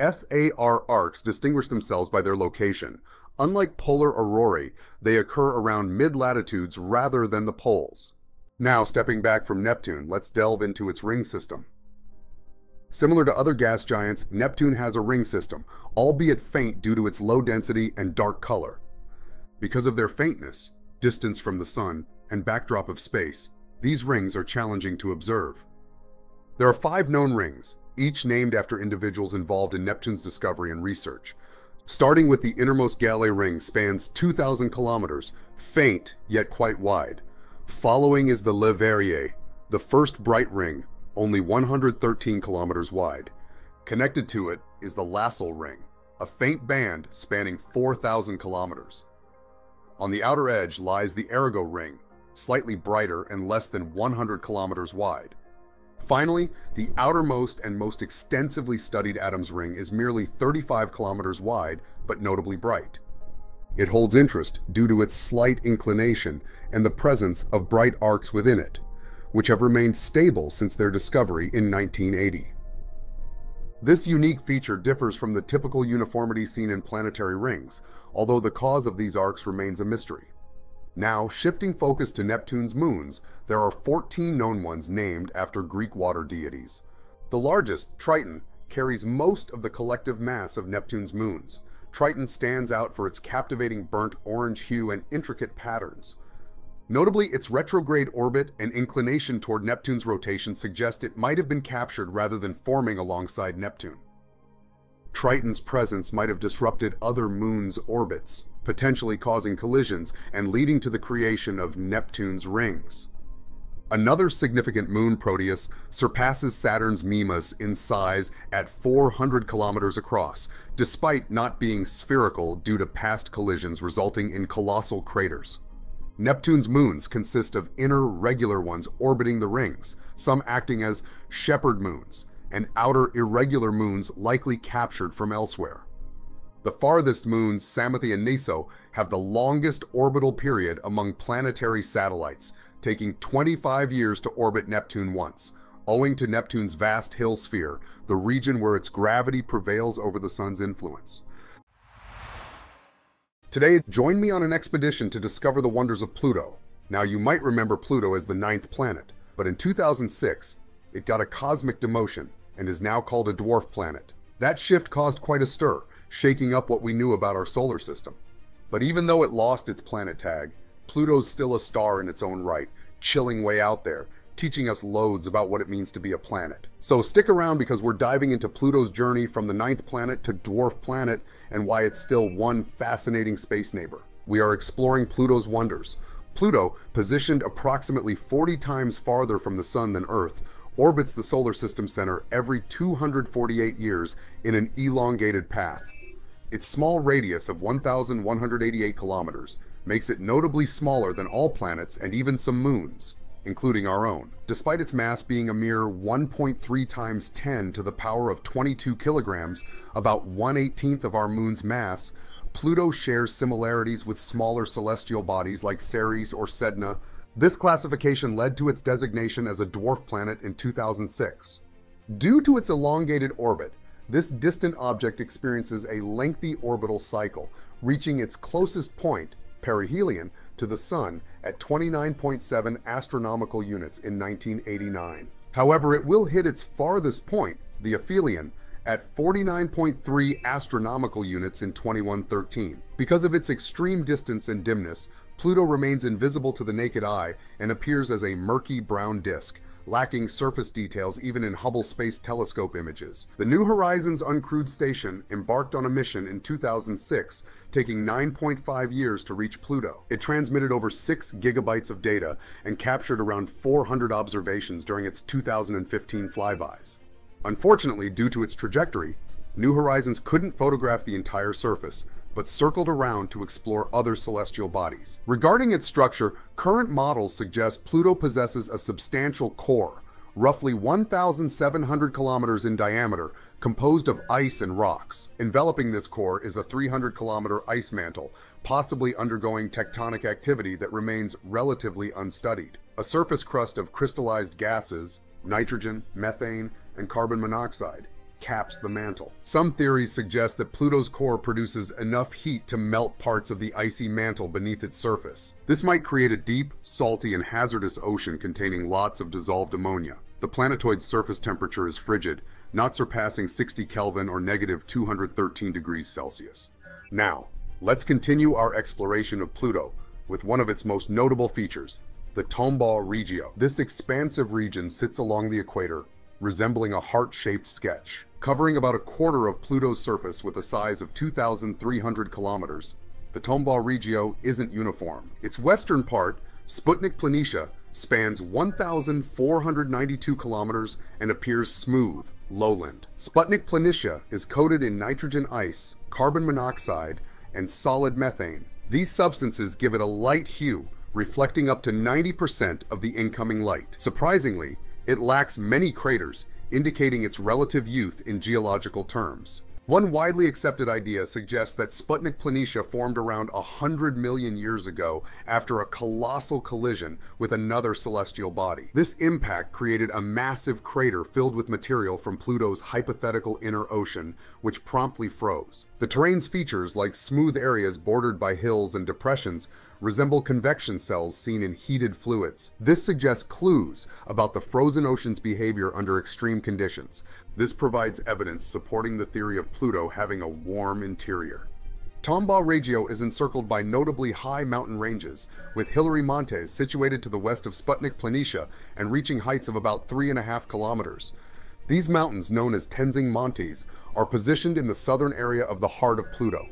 SAR arcs distinguish themselves by their location. Unlike polar aurorae, they occur around mid-latitudes rather than the poles. Now, stepping back from Neptune, let's delve into its ring system. Similar to other gas giants, Neptune has a ring system, albeit faint due to its low density and dark color. Because of their faintness, distance from the Sun, and backdrop of space, these rings are challenging to observe. There are five known rings, each named after individuals involved in Neptune's discovery and research. Starting with the innermost Galle ring spans 2,000 kilometers, faint yet quite wide. Following is the Le Verrier, the first bright ring, only 113 kilometers wide. Connected to it is the Lassell ring, a faint band spanning 4,000 kilometers. On the outer edge lies the Arago ring, slightly brighter and less than 100 kilometers wide. Finally, the outermost and most extensively studied Adams ring is merely 35 kilometers wide, but notably bright. It holds interest due to its slight inclination and the presence of bright arcs within it, which have remained stable since their discovery in 1980. This unique feature differs from the typical uniformity seen in planetary rings, although the cause of these arcs remains a mystery. Now, shifting focus to Neptune's moons, there are 14 known ones named after Greek water deities. The largest, Triton, carries most of the collective mass of Neptune's moons. Triton stands out for its captivating burnt orange hue and intricate patterns. Notably, its retrograde orbit and inclination toward Neptune's rotation suggest it might have been captured rather than forming alongside Neptune. Triton's presence might have disrupted other moons' orbits, potentially causing collisions and leading to the creation of Neptune's rings. Another significant moon Proteus surpasses Saturn's Mimas in size at 400 kilometers across, despite not being spherical due to past collisions resulting in colossal craters. Neptune's moons consist of inner regular ones orbiting the rings, some acting as shepherd moons, and outer irregular moons likely captured from elsewhere. The farthest moons, Psamathe and Neso, have the longest orbital period among planetary satellites, taking 25 years to orbit Neptune once, owing to Neptune's vast hill sphere, the region where its gravity prevails over the Sun's influence. Today, join me on an expedition to discover the wonders of Pluto. Now, you might remember Pluto as the ninth planet, but in 2006, it got a cosmic demotion and is now called a dwarf planet. That shift caused quite a stir, shaking up what we knew about our solar system. But even though it lost its planet tag, Pluto's still a star in its own right, chilling way out there, teaching us loads about what it means to be a planet. So stick around because we're diving into Pluto's journey from the ninth planet to dwarf planet and why it's still one fascinating space neighbor. We are exploring Pluto's wonders. Pluto, positioned approximately 40 times farther from the Sun than Earth, orbits the solar system center every 248 years in an elongated path. Its small radius of 1,188 kilometers makes it notably smaller than all planets and even some moons, including our own. Despite its mass being a mere 1.3 times 10 to the power of 22 kilograms, about 1 18th of our moon's mass, Pluto shares similarities with smaller celestial bodies like Ceres or Sedna. This classification led to its designation as a dwarf planet in 2006. Due to its elongated orbit, this distant object experiences a lengthy orbital cycle, reaching its closest point, perihelion, to the Sun at 29.7 astronomical units in 1989. However, it will hit its farthest point, the aphelion, at 49.3 astronomical units in 2113. Because of its extreme distance and dimness, Pluto remains invisible to the naked eye and appears as a murky brown disk, lacking surface details even in Hubble Space Telescope images. The New Horizons uncrewed station embarked on a mission in 2006, taking 9.5 years to reach Pluto. It transmitted over 6 gigabytes of data and captured around 400 observations during its 2015 flybys. Unfortunately, due to its trajectory, New Horizons couldn't photograph the entire surface, but circled around to explore other celestial bodies. Regarding its structure, current models suggest Pluto possesses a substantial core, roughly 1,700 kilometers in diameter, composed of ice and rocks. Enveloping this core is a 300 kilometer ice mantle, possibly undergoing tectonic activity that remains relatively unstudied. A surface crust of crystallized gases, nitrogen, methane, and carbon monoxide, caps the mantle. Some theories suggest that Pluto's core produces enough heat to melt parts of the icy mantle beneath its surface. This might create a deep, salty, and hazardous ocean containing lots of dissolved ammonia. The planetoid's surface temperature is frigid, not surpassing 60 Kelvin or negative 213 degrees Celsius. Now, let's continue our exploration of Pluto with one of its most notable features, the Tombaugh Regio. This expansive region sits along the equator, resembling a heart-shaped sketch. Covering about a quarter of Pluto's surface with a size of 2,300 kilometers, the Tombaugh Regio isn't uniform. Its western part, Sputnik Planitia, spans 1,492 kilometers and appears smooth, lowland. Sputnik Planitia is coated in nitrogen ice, carbon monoxide, and solid methane. These substances give it a light hue, reflecting up to 90% of the incoming light. Surprisingly, it lacks many craters, indicating its relative youth in geological terms. One widely accepted idea suggests that Sputnik Planitia formed around 100 million years ago after a colossal collision with another celestial body. This impact created a massive crater filled with material from Pluto's hypothetical inner ocean, which promptly froze. The terrain's features, like smooth areas bordered by hills and depressions, resemble convection cells seen in heated fluids. This suggests clues about the frozen ocean's behavior under extreme conditions. This provides evidence supporting the theory of Pluto having a warm interior. Tombaugh Regio is encircled by notably high mountain ranges, with Hillary Montes situated to the west of Sputnik Planitia and reaching heights of about three and a half kilometers. These mountains, known as Tenzing Montes, are positioned in the southern area of the heart of Pluto.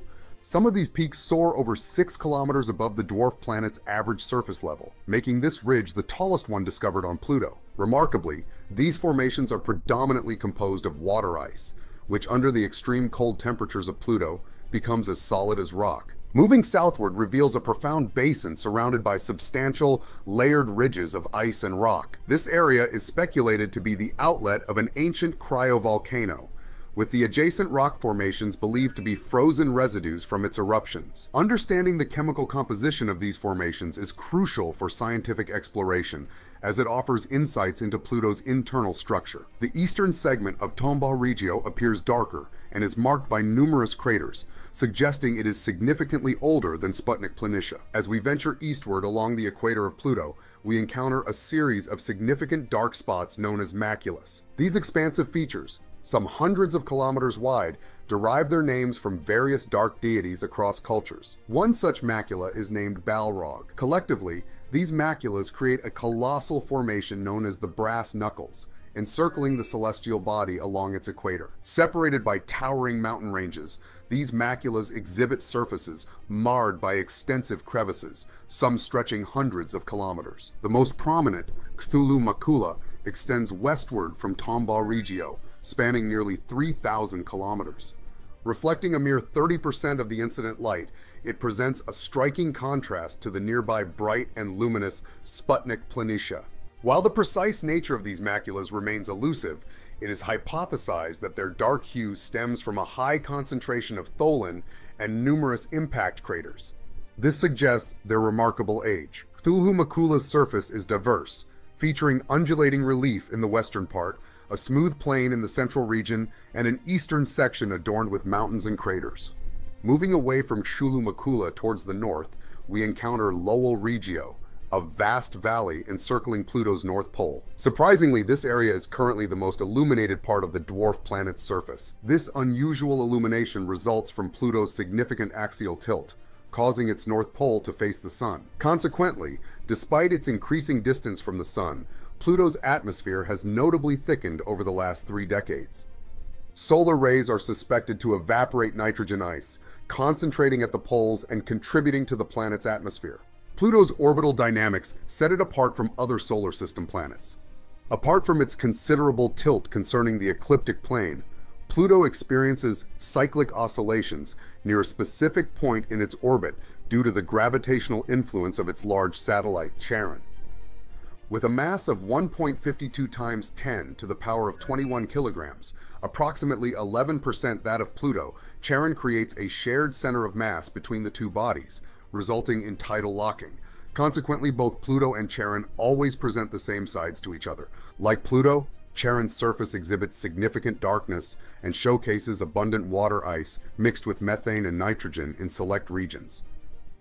Some of these peaks soar over 6 kilometers above the dwarf planet's average surface level, making this ridge the tallest one discovered on Pluto. Remarkably, these formations are predominantly composed of water ice, which under the extreme cold temperatures of Pluto becomes as solid as rock. Moving southward reveals a profound basin surrounded by substantial, layered ridges of ice and rock. This area is speculated to be the outlet of an ancient cryovolcano, with the adjacent rock formations believed to be frozen residues from its eruptions. Understanding the chemical composition of these formations is crucial for scientific exploration, as it offers insights into Pluto's internal structure. The eastern segment of Tombaugh Regio appears darker and is marked by numerous craters, suggesting it is significantly older than Sputnik Planitia. As we venture eastward along the equator of Pluto, we encounter a series of significant dark spots known as maculas. These expansive features, some hundreds of kilometers wide, derive their names from various dark deities across cultures. One such macula is named Balrog. Collectively, these maculas create a colossal formation known as the Brass Knuckles, encircling the celestial body along its equator. Separated by towering mountain ranges, these maculas exhibit surfaces marred by extensive crevices, some stretching hundreds of kilometers. The most prominent, Cthulhu Macula, extends westward from Tombaugh Regio, spanning nearly 3,000 kilometers. Reflecting a mere 30% of the incident light, it presents a striking contrast to the nearby bright and luminous Sputnik Planitia. While the precise nature of these maculas remains elusive, it is hypothesized that their dark hue stems from a high concentration of tholin and numerous impact craters. This suggests their remarkable age. Cthulhu Macula's surface is diverse, featuring undulating relief in the western part, a smooth plain in the central region, and an eastern section adorned with mountains and craters. Moving away from Cthulhu Macula towards the north, we encounter Lowell Regio, a vast valley encircling Pluto's north pole. Surprisingly, this area is currently the most illuminated part of the dwarf planet's surface. This unusual illumination results from Pluto's significant axial tilt, causing its north pole to face the sun. Consequently, despite its increasing distance from the sun, Pluto's atmosphere has notably thickened over the last three decades. Solar rays are suspected to evaporate nitrogen ice, concentrating at the poles and contributing to the planet's atmosphere. Pluto's orbital dynamics set it apart from other solar system planets. Apart from its considerable tilt concerning the ecliptic plane, Pluto experiences cyclic oscillations near a specific point in its orbit due to the gravitational influence of its large satellite, Charon. With a mass of 1.52 times 10 to the power of 21 kilograms, approximately 11% that of Pluto, Charon creates a shared center of mass between the two bodies, resulting in tidal locking. Consequently, both Pluto and Charon always present the same sides to each other. Like Pluto, Charon's surface exhibits significant darkness and showcases abundant water ice mixed with methane and nitrogen in select regions.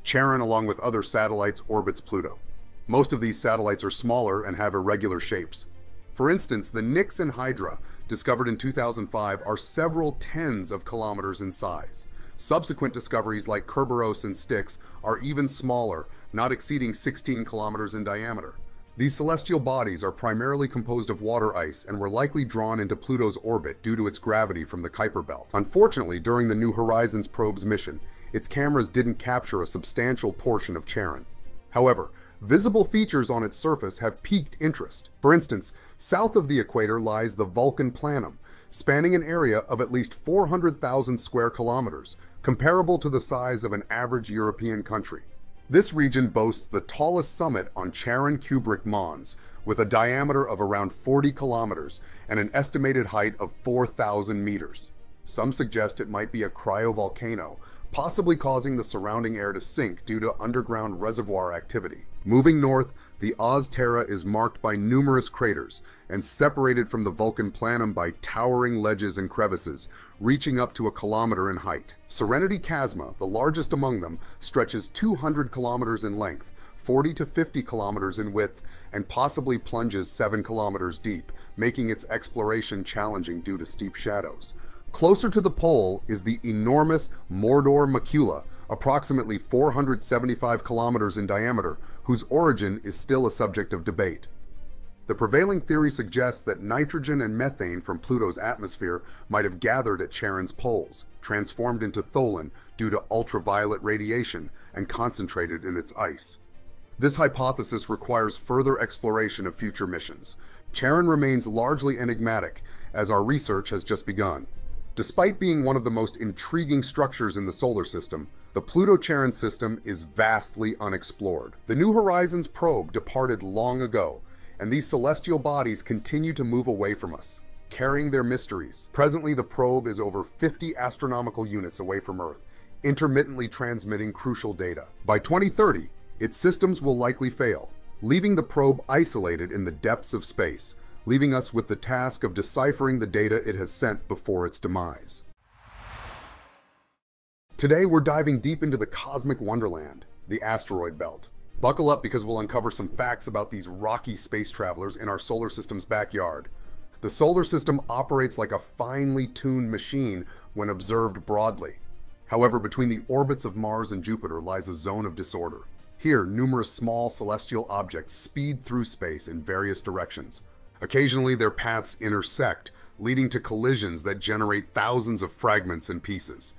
Charon, along with other satellites, orbits Pluto. Most of these satellites are smaller and have irregular shapes. For instance, the Nix and Hydra, discovered in 2005, are several tens of kilometers in size. Subsequent discoveries like Kerberos and Styx are even smaller, not exceeding 16 kilometers in diameter. These celestial bodies are primarily composed of water ice and were likely drawn into Pluto's orbit due to its gravity from the Kuiper Belt. Unfortunately, during the New Horizons probe's mission, its cameras didn't capture a substantial portion of Charon. However, visible features on its surface have piqued interest. For instance, south of the equator lies the Vulcan Planum, spanning an area of at least 400,000 square kilometers, comparable to the size of an average European country. This region boasts the tallest summit on Charon Kubrick Mons, with a diameter of around 40 kilometers and an estimated height of 4,000 meters. Some suggest it might be a cryovolcano, possibly causing the surrounding air to sink due to underground reservoir activity. Moving north, the Oz Terra is marked by numerous craters and separated from the Vulcan Planum by towering ledges and crevices, reaching up to a kilometer in height. Serenity Chasma, the largest among them, stretches 200 kilometers in length, 40 to 50 kilometers in width, and possibly plunges 7 kilometers deep, making its exploration challenging due to steep shadows. Closer to the pole is the enormous Mordor Macula, approximately 475 kilometers in diameter, whose origin is still a subject of debate. The prevailing theory suggests that nitrogen and methane from Pluto's atmosphere might have gathered at Charon's poles, transformed into tholin due to ultraviolet radiation, and concentrated in its ice. This hypothesis requires further exploration of future missions. Charon remains largely enigmatic, as our research has just begun. Despite being one of the most intriguing structures in the solar system, the Pluto-Charon system is vastly unexplored. The New Horizons probe departed long ago, and these celestial bodies continue to move away from us, carrying their mysteries. Presently, the probe is over 50 astronomical units away from Earth, intermittently transmitting crucial data. By 2030, its systems will likely fail, leaving the probe isolated in the depths of space, leaving us with the task of deciphering the data it has sent before its demise. Today, we're diving deep into the cosmic wonderland, the asteroid belt. Buckle up because we'll uncover some facts about these rocky space travelers in our solar system's backyard. The solar system operates like a finely tuned machine when observed broadly. However, between the orbits of Mars and Jupiter lies a zone of disorder. Here, numerous small celestial objects speed through space in various directions, Occasionally, their paths intersect, leading to collisions that generate thousands of fragments and pieces.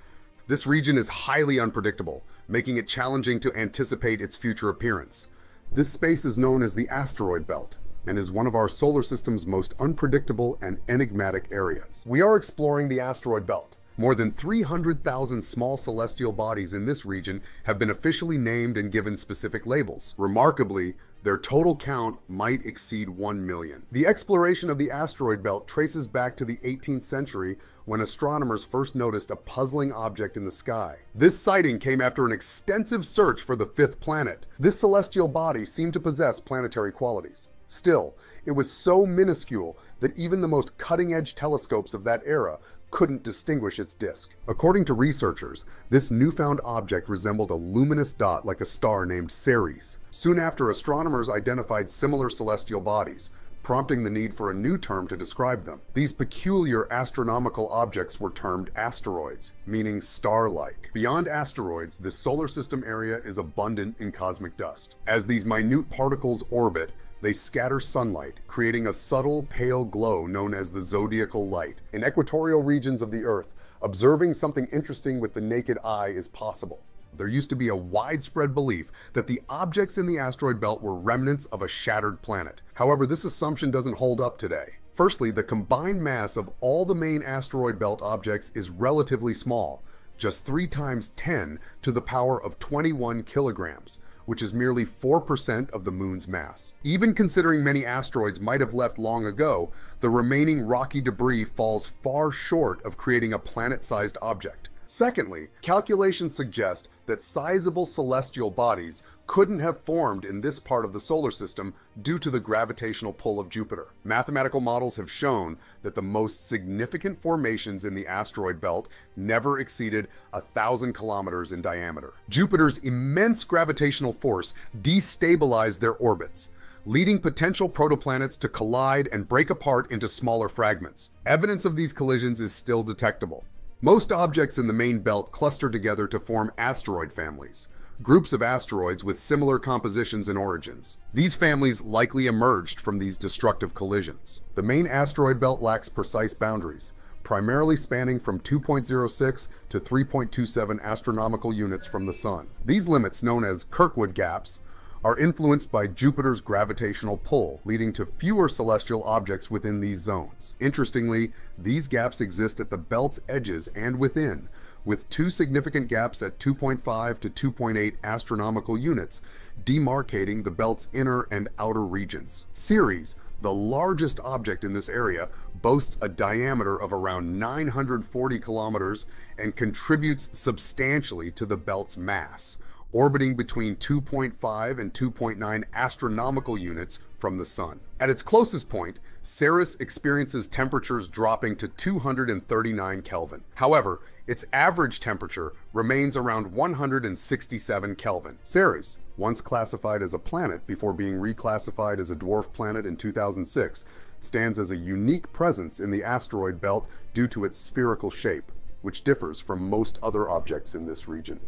This region is highly unpredictable, making it challenging to anticipate its future appearance. This space is known as the asteroid belt and is one of our solar system's most unpredictable and enigmatic areas. We are exploring the asteroid belt. More than 300,000 small celestial bodies in this region have been officially named and given specific labels. Remarkably, their total count might exceed 1 million. The exploration of the asteroid belt traces back to the 18th century when astronomers first noticed a puzzling object in the sky. This sighting came after an extensive search for the fifth planet. This celestial body seemed to possess planetary qualities. Still, it was so minuscule that even the most cutting-edge telescopes of that era couldn't distinguish its disk. According to researchers, this newfound object resembled a luminous dot like a star named Ceres. Soon after, astronomers identified similar celestial bodies, prompting the need for a new term to describe them. These peculiar astronomical objects were termed asteroids, meaning star-like. Beyond asteroids, this solar system area is abundant in cosmic dust. As these minute particles orbit, they scatter sunlight, creating a subtle, pale glow known as the zodiacal light. In equatorial regions of the Earth, observing something interesting with the naked eye is possible. There used to be a widespread belief that the objects in the asteroid belt were remnants of a shattered planet. However, this assumption doesn't hold up today. Firstly, the combined mass of all the main asteroid belt objects is relatively small, just 3 times 10 to the power of 21 kilograms, which is merely 4% of the moon's mass. Even considering many asteroids might have left long ago, the remaining rocky debris falls far short of creating a planet-sized object. Secondly, calculations suggest that sizable celestial bodies couldn't have formed in this part of the solar system due to the gravitational pull of Jupiter. Mathematical models have shown that the most significant formations in the asteroid belt never exceeded a thousand kilometers in diameter. Jupiter's immense gravitational force destabilized their orbits, leading potential protoplanets to collide and break apart into smaller fragments. Evidence of these collisions is still detectable. Most objects in the main belt cluster together to form asteroid families, groups of asteroids with similar compositions and origins. These families likely emerged from these destructive collisions. The main asteroid belt lacks precise boundaries, primarily spanning from 2.06 to 3.27 astronomical units from the Sun. These limits, known as Kirkwood gaps, are influenced by Jupiter's gravitational pull, leading to fewer celestial objects within these zones. Interestingly, these gaps exist at the belt's edges and within, with two significant gaps at 2.5 to 2.8 astronomical units, demarcating the belt's inner and outer regions. Ceres, the largest object in this area, boasts a diameter of around 940 kilometers and contributes substantially to the belt's mass orbiting between 2.5 and 2.9 astronomical units from the Sun. At its closest point, Ceres experiences temperatures dropping to 239 Kelvin. However, its average temperature remains around 167 Kelvin. Ceres, once classified as a planet before being reclassified as a dwarf planet in 2006, stands as a unique presence in the asteroid belt due to its spherical shape, which differs from most other objects in this region.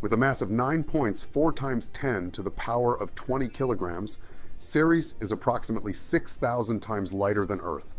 With a mass of 9 points 4 times 10 to the power of 20 kilograms, Ceres is approximately 6,000 times lighter than Earth.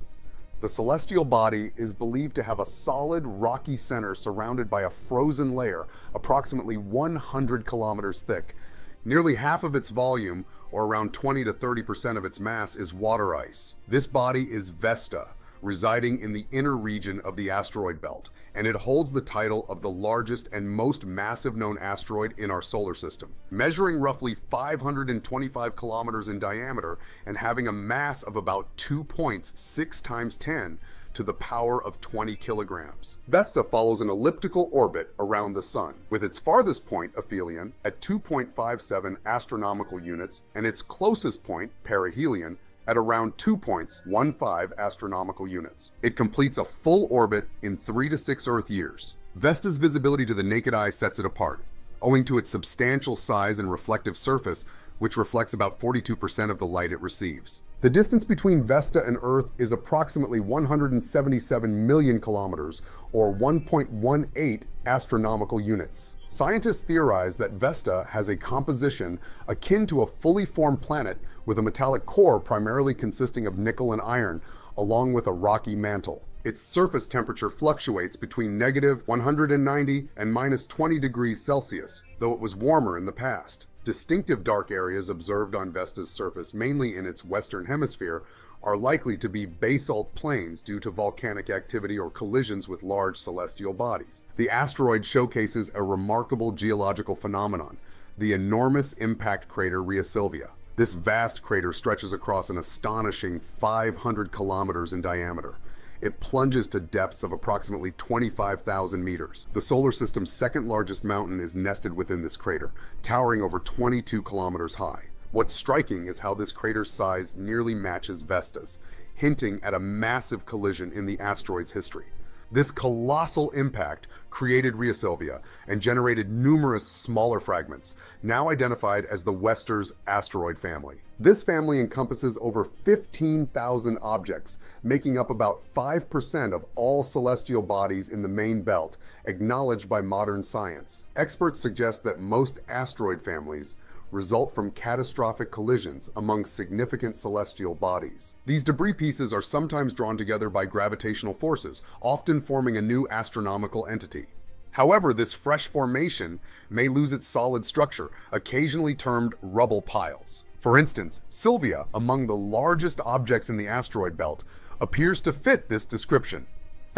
The celestial body is believed to have a solid rocky center surrounded by a frozen layer approximately 100 kilometers thick. Nearly half of its volume, or around 20 to 30% of its mass, is water ice. This body is Vesta, residing in the inner region of the asteroid belt, and it holds the title of the largest and most massive known asteroid in our solar system. Measuring roughly 525 kilometers in diameter and having a mass of about 2 points 6 times 10 to the power of 20 kilograms. Vesta follows an elliptical orbit around the Sun, with its farthest point, aphelion, at 2.57 astronomical units and its closest point, perihelion, at around 2.15 astronomical units. It completes a full orbit in 3 to 6 Earth years. Vesta's visibility to the naked eye sets it apart, owing to its substantial size and reflective surface, which reflects about 42% of the light it receives. The distance between Vesta and Earth is approximately 177 million kilometers, or 1.18 astronomical units. Scientists theorize that Vesta has a composition akin to a fully formed planet with a metallic core primarily consisting of nickel and iron, along with a rocky mantle. Its surface temperature fluctuates between negative 190 and minus 20 degrees Celsius, though it was warmer in the past. Distinctive dark areas observed on Vesta's surface, mainly in its western hemisphere, are likely to be basalt plains due to volcanic activity or collisions with large celestial bodies. The asteroid showcases a remarkable geological phenomenon, the enormous impact crater Rhea Silvia. This vast crater stretches across an astonishing 500 kilometers in diameter. It plunges to depths of approximately 25,000 meters. The solar system's second largest mountain is nested within this crater, towering over 22 kilometers high. What's striking is how this crater's size nearly matches Vesta's, hinting at a massive collision in the asteroid's history. This colossal impact created Rhea Silvia and generated numerous smaller fragments, now identified as the Vesta's asteroid family. This family encompasses over 15,000 objects, making up about 5% of all celestial bodies in the main belt, acknowledged by modern science. Experts suggest that most asteroid families result from catastrophic collisions among significant celestial bodies. These debris pieces are sometimes drawn together by gravitational forces, often forming a new astronomical entity. However, this fresh formation may lose its solid structure, occasionally termed rubble piles. For instance, Sylvia, among the largest objects in the asteroid belt, appears to fit this description.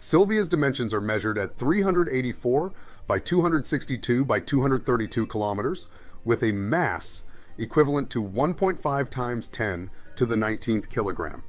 Sylvia's dimensions are measured at 384 by 262 by 232 kilometers, with a mass equivalent to 1.5 times 10 to the 19th kilogram.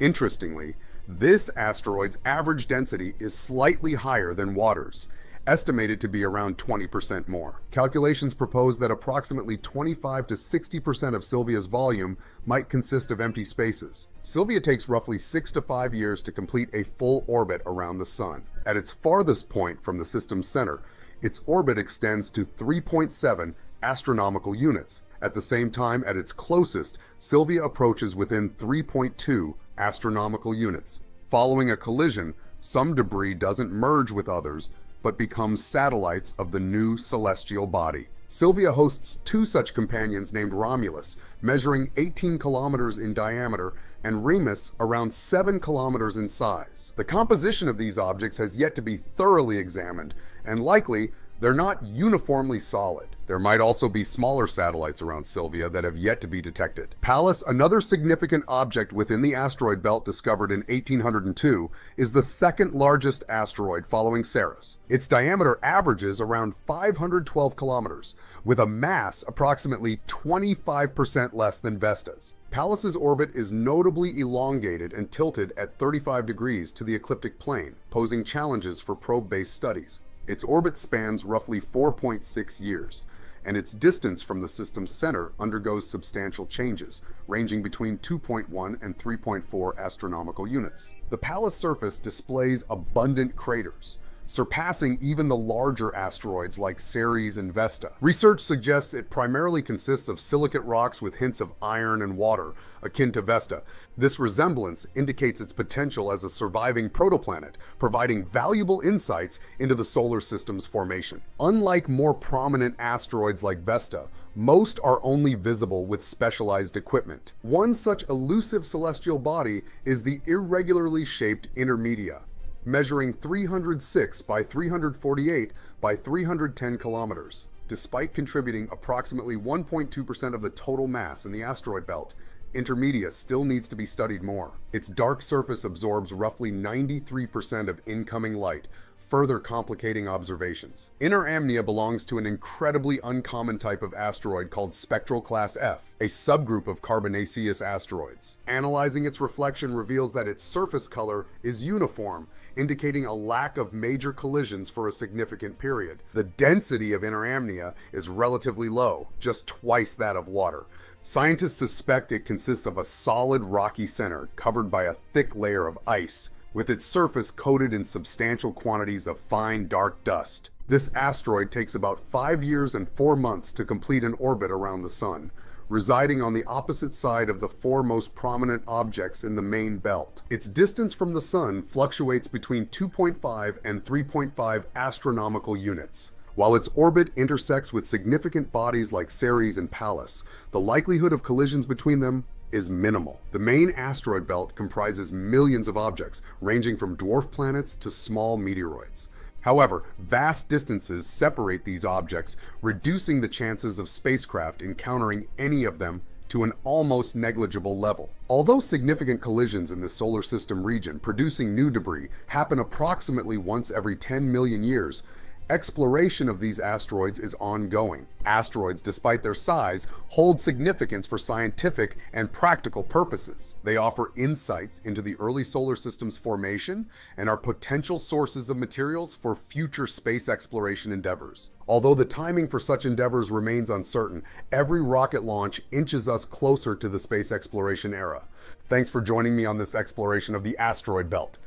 Interestingly, this asteroid's average density is slightly higher than water's, estimated to be around 20% more. Calculations propose that approximately 25 to 60% of Sylvia's volume might consist of empty spaces. Sylvia takes roughly 6 to 5 years to complete a full orbit around the Sun. At its farthest point from the system's center, its orbit extends to 3.7 astronomical units. At the same time, at its closest, Sylvia approaches within 3.2 astronomical units. Following a collision, some debris doesn't merge with others, but becomes satellites of the new celestial body. Sylvia hosts two such companions named Romulus, measuring 18 kilometers in diameter, and Remus, around 7 kilometers in size. The composition of these objects has yet to be thoroughly examined, and likely they're not uniformly solid. There might also be smaller satellites around Sylvia that have yet to be detected. Pallas, another significant object within the asteroid belt discovered in 1802, is the second largest asteroid following Ceres. Its diameter averages around 512 kilometers, with a mass approximately 25% less than Vesta's. Pallas's orbit is notably elongated and tilted at 35 degrees to the ecliptic plane, posing challenges for probe-based studies. Its orbit spans roughly 4.6 years, and its distance from the system's center undergoes substantial changes, ranging between 2.1 and 3.4 astronomical units. The Pallas surface displays abundant craters, surpassing even the larger asteroids like Ceres and Vesta. Research suggests it primarily consists of silicate rocks with hints of iron and water, akin to Vesta. This resemblance indicates its potential as a surviving protoplanet, providing valuable insights into the solar system's formation. Unlike more prominent asteroids like Vesta, most are only visible with specialized equipment. One such elusive celestial body is the irregularly shaped Interamnia, measuring 306 by 348 by 310 kilometers. Despite contributing approximately 1.2% of the total mass in the asteroid belt, Interamnia still needs to be studied more. Its dark surface absorbs roughly 93% of incoming light, further complicating observations. Interamnia belongs to an incredibly uncommon type of asteroid called Spectral Class F, a subgroup of carbonaceous asteroids. Analyzing its reflection reveals that its surface color is uniform indicating a lack of major collisions for a significant period. The density of interamnia is relatively low, just twice that of water. Scientists suspect it consists of a solid rocky center covered by a thick layer of ice, with its surface coated in substantial quantities of fine dark dust. This asteroid takes about five years and four months to complete an orbit around the Sun, residing on the opposite side of the four most prominent objects in the main belt. Its distance from the Sun fluctuates between 2.5 and 3.5 astronomical units. While its orbit intersects with significant bodies like Ceres and Pallas, the likelihood of collisions between them is minimal. The main asteroid belt comprises millions of objects, ranging from dwarf planets to small meteoroids. However, vast distances separate these objects, reducing the chances of spacecraft encountering any of them to an almost negligible level. Although significant collisions in the solar system region producing new debris happen approximately once every 10 million years, Exploration of these asteroids is ongoing. Asteroids, despite their size, hold significance for scientific and practical purposes. They offer insights into the early solar system's formation and are potential sources of materials for future space exploration endeavors. Although the timing for such endeavors remains uncertain, every rocket launch inches us closer to the space exploration era. Thanks for joining me on this exploration of the asteroid belt.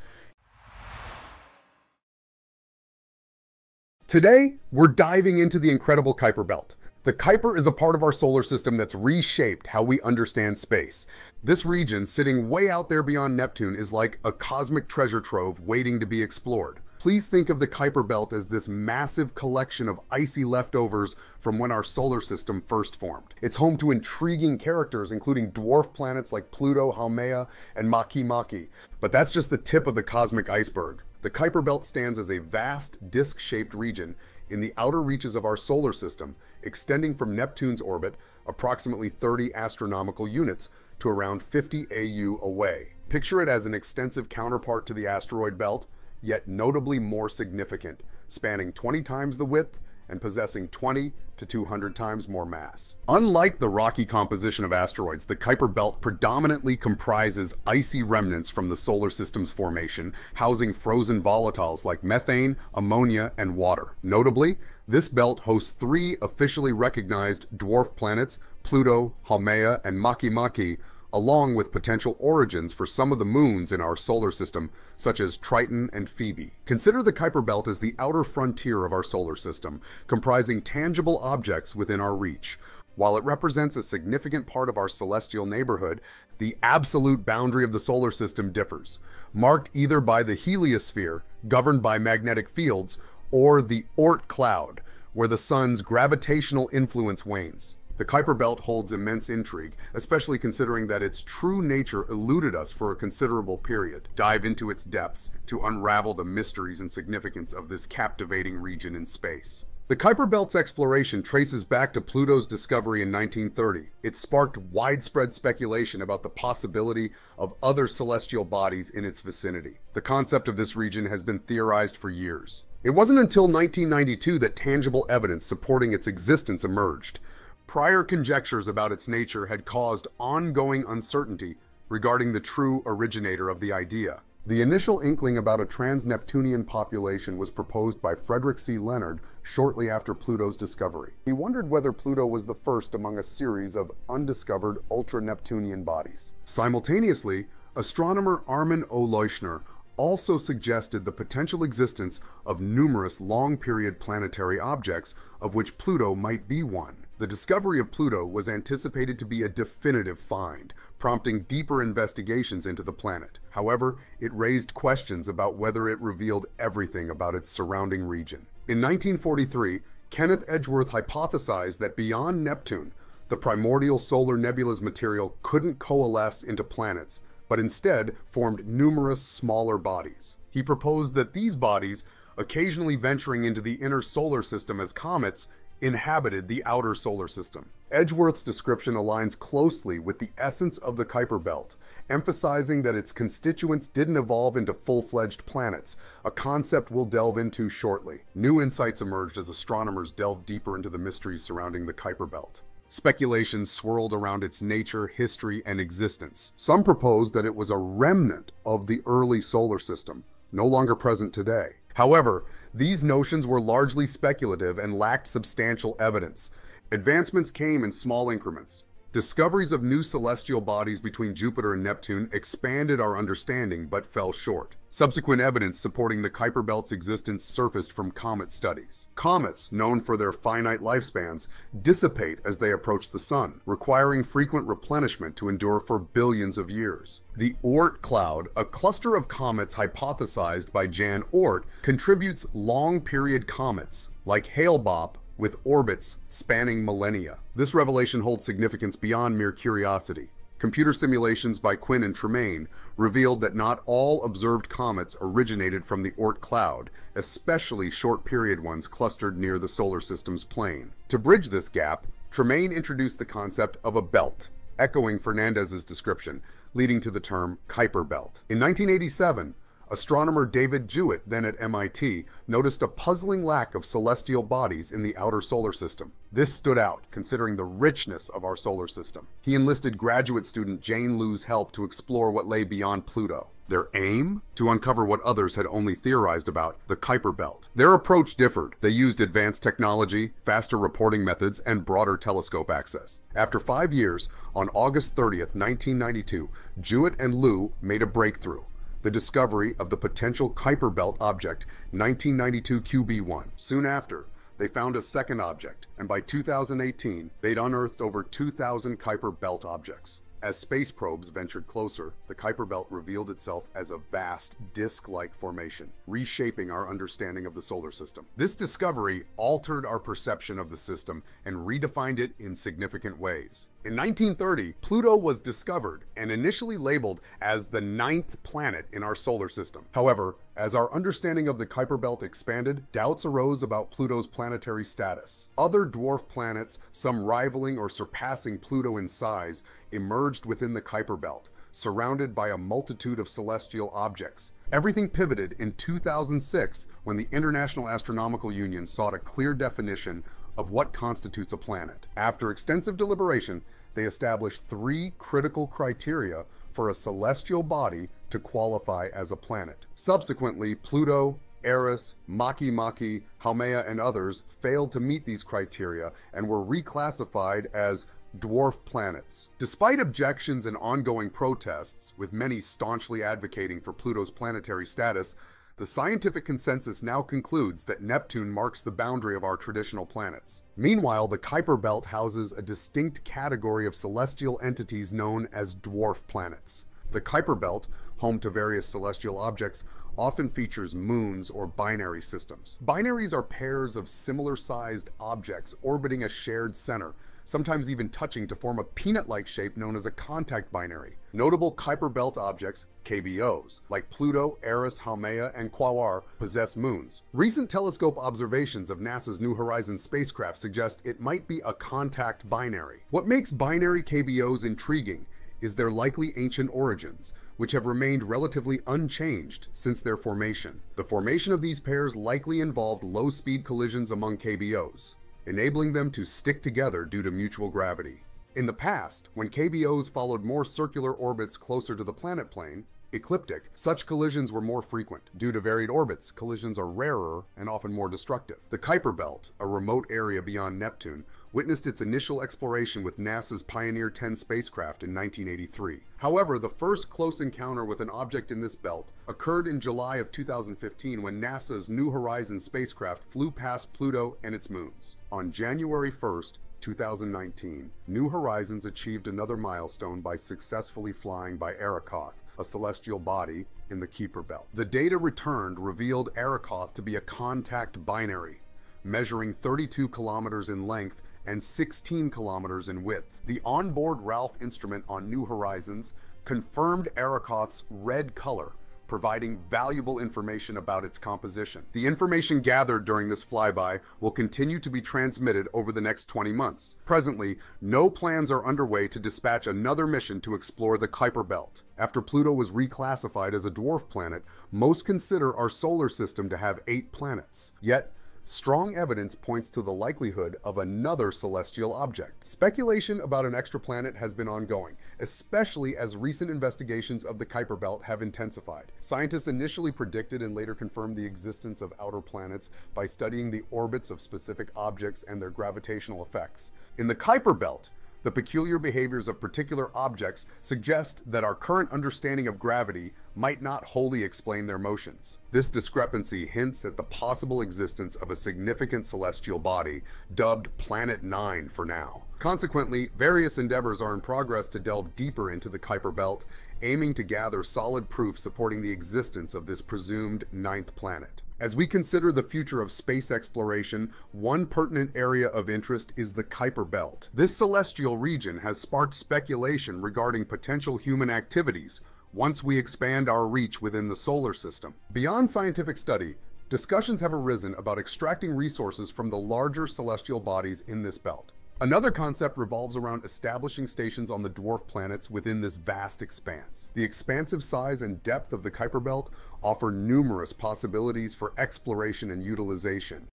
Today, we're diving into the incredible Kuiper Belt. The Kuiper is a part of our solar system that's reshaped how we understand space. This region, sitting way out there beyond Neptune, is like a cosmic treasure trove waiting to be explored. Please think of the Kuiper Belt as this massive collection of icy leftovers from when our solar system first formed. It's home to intriguing characters, including dwarf planets like Pluto, Haumea, and Makemake. But that's just the tip of the cosmic iceberg. The Kuiper Belt stands as a vast, disc shaped region in the outer reaches of our solar system, extending from Neptune's orbit approximately 30 astronomical units to around 50 AU away. Picture it as an extensive counterpart to the asteroid belt, yet notably more significant, spanning 20 times the width and possessing 20 to 200 times more mass. Unlike the rocky composition of asteroids, the Kuiper Belt predominantly comprises icy remnants from the solar system's formation, housing frozen volatiles like methane, ammonia, and water. Notably, this belt hosts three officially recognized dwarf planets, Pluto, Haumea, and Makemake, along with potential origins for some of the moons in our solar system, such as Triton and Phoebe. Consider the Kuiper Belt as the outer frontier of our solar system, comprising tangible objects within our reach. While it represents a significant part of our celestial neighborhood, the absolute boundary of the solar system differs, marked either by the heliosphere, governed by magnetic fields, or the Oort cloud, where the sun's gravitational influence wanes. The Kuiper Belt holds immense intrigue, especially considering that its true nature eluded us for a considerable period. Dive into its depths to unravel the mysteries and significance of this captivating region in space. The Kuiper Belt's exploration traces back to Pluto's discovery in 1930. It sparked widespread speculation about the possibility of other celestial bodies in its vicinity. The concept of this region has been theorized for years. It wasn't until 1992 that tangible evidence supporting its existence emerged. Prior conjectures about its nature had caused ongoing uncertainty regarding the true originator of the idea. The initial inkling about a trans-Neptunian population was proposed by Frederick C. Leonard shortly after Pluto's discovery. He wondered whether Pluto was the first among a series of undiscovered ultra-Neptunian bodies. Simultaneously, astronomer Armin O. Leuschner also suggested the potential existence of numerous long-period planetary objects, of which Pluto might be one. The discovery of Pluto was anticipated to be a definitive find, prompting deeper investigations into the planet. However, it raised questions about whether it revealed everything about its surrounding region. In 1943, Kenneth Edgeworth hypothesized that beyond Neptune, the primordial solar nebula's material couldn't coalesce into planets, but instead formed numerous smaller bodies. He proposed that these bodies, occasionally venturing into the inner solar system as comets, inhabited the outer solar system. Edgeworth's description aligns closely with the essence of the Kuiper Belt, emphasizing that its constituents didn't evolve into full-fledged planets, a concept we'll delve into shortly. New insights emerged as astronomers delved deeper into the mysteries surrounding the Kuiper Belt. Speculations swirled around its nature, history, and existence. Some proposed that it was a remnant of the early solar system, no longer present today. However, these notions were largely speculative and lacked substantial evidence. Advancements came in small increments. Discoveries of new celestial bodies between Jupiter and Neptune expanded our understanding but fell short. Subsequent evidence supporting the Kuiper Belt's existence surfaced from comet studies. Comets, known for their finite lifespans, dissipate as they approach the Sun, requiring frequent replenishment to endure for billions of years. The Oort cloud, a cluster of comets hypothesized by Jan Oort, contributes long-period comets, like Hale-Bopp with orbits spanning millennia. This revelation holds significance beyond mere curiosity. Computer simulations by Quinn and Tremaine revealed that not all observed comets originated from the Oort cloud, especially short-period ones clustered near the solar system's plane. To bridge this gap, Tremaine introduced the concept of a belt, echoing Fernandez's description, leading to the term Kuiper Belt. In 1987, Astronomer David Jewitt, then at MIT, noticed a puzzling lack of celestial bodies in the outer solar system. This stood out, considering the richness of our solar system. He enlisted graduate student Jane Luu's help to explore what lay beyond Pluto. Their aim? To uncover what others had only theorized about, the Kuiper Belt. Their approach differed. They used advanced technology, faster reporting methods, and broader telescope access. After five years, on August 30th, 1992, Jewitt and Liu made a breakthrough the discovery of the potential Kuiper Belt object 1992 QB1. Soon after, they found a second object, and by 2018, they'd unearthed over 2,000 Kuiper Belt objects. As space probes ventured closer, the Kuiper Belt revealed itself as a vast, disk-like formation, reshaping our understanding of the solar system. This discovery altered our perception of the system and redefined it in significant ways. In 1930, Pluto was discovered and initially labeled as the ninth planet in our solar system. However, as our understanding of the Kuiper Belt expanded, doubts arose about Pluto's planetary status. Other dwarf planets, some rivaling or surpassing Pluto in size, emerged within the Kuiper Belt, surrounded by a multitude of celestial objects. Everything pivoted in 2006 when the International Astronomical Union sought a clear definition of what constitutes a planet. After extensive deliberation, they established three critical criteria for a celestial body to qualify as a planet. Subsequently, Pluto, Eris, Makemake, Haumea, and others failed to meet these criteria and were reclassified as dwarf planets. Despite objections and ongoing protests, with many staunchly advocating for Pluto's planetary status, the scientific consensus now concludes that Neptune marks the boundary of our traditional planets. Meanwhile, the Kuiper Belt houses a distinct category of celestial entities known as dwarf planets. The Kuiper Belt, home to various celestial objects, often features moons or binary systems. Binaries are pairs of similar-sized objects orbiting a shared center, sometimes even touching to form a peanut-like shape known as a contact binary. Notable Kuiper Belt objects, KBOs, like Pluto, Eris, Haumea, and Quaoar, possess moons. Recent telescope observations of NASA's New Horizons spacecraft suggest it might be a contact binary. What makes binary KBOs intriguing is their likely ancient origins, which have remained relatively unchanged since their formation. The formation of these pairs likely involved low-speed collisions among KBOs enabling them to stick together due to mutual gravity. In the past, when KBOs followed more circular orbits closer to the planet plane, ecliptic, such collisions were more frequent. Due to varied orbits, collisions are rarer and often more destructive. The Kuiper Belt, a remote area beyond Neptune, witnessed its initial exploration with NASA's Pioneer 10 spacecraft in 1983. However, the first close encounter with an object in this belt occurred in July of 2015 when NASA's New Horizons spacecraft flew past Pluto and its moons. On January 1st, 2019, New Horizons achieved another milestone by successfully flying by Arrokoth, a celestial body in the Kuiper Belt. The data returned revealed Arrokoth to be a contact binary, measuring 32 kilometers in length and 16 kilometers in width. The onboard Ralph instrument on New Horizons confirmed Arrokoth's red color, providing valuable information about its composition. The information gathered during this flyby will continue to be transmitted over the next 20 months. Presently, no plans are underway to dispatch another mission to explore the Kuiper Belt. After Pluto was reclassified as a dwarf planet, most consider our solar system to have eight planets. Yet, strong evidence points to the likelihood of another celestial object. Speculation about an extraplanet has been ongoing, especially as recent investigations of the Kuiper Belt have intensified. Scientists initially predicted and later confirmed the existence of outer planets by studying the orbits of specific objects and their gravitational effects. In the Kuiper Belt, the peculiar behaviors of particular objects suggest that our current understanding of gravity might not wholly explain their motions. This discrepancy hints at the possible existence of a significant celestial body, dubbed Planet 9 for now. Consequently, various endeavors are in progress to delve deeper into the Kuiper Belt, aiming to gather solid proof supporting the existence of this presumed ninth planet. As we consider the future of space exploration, one pertinent area of interest is the Kuiper Belt. This celestial region has sparked speculation regarding potential human activities once we expand our reach within the solar system. Beyond scientific study, discussions have arisen about extracting resources from the larger celestial bodies in this belt. Another concept revolves around establishing stations on the dwarf planets within this vast expanse. The expansive size and depth of the Kuiper Belt offer numerous possibilities for exploration and utilization.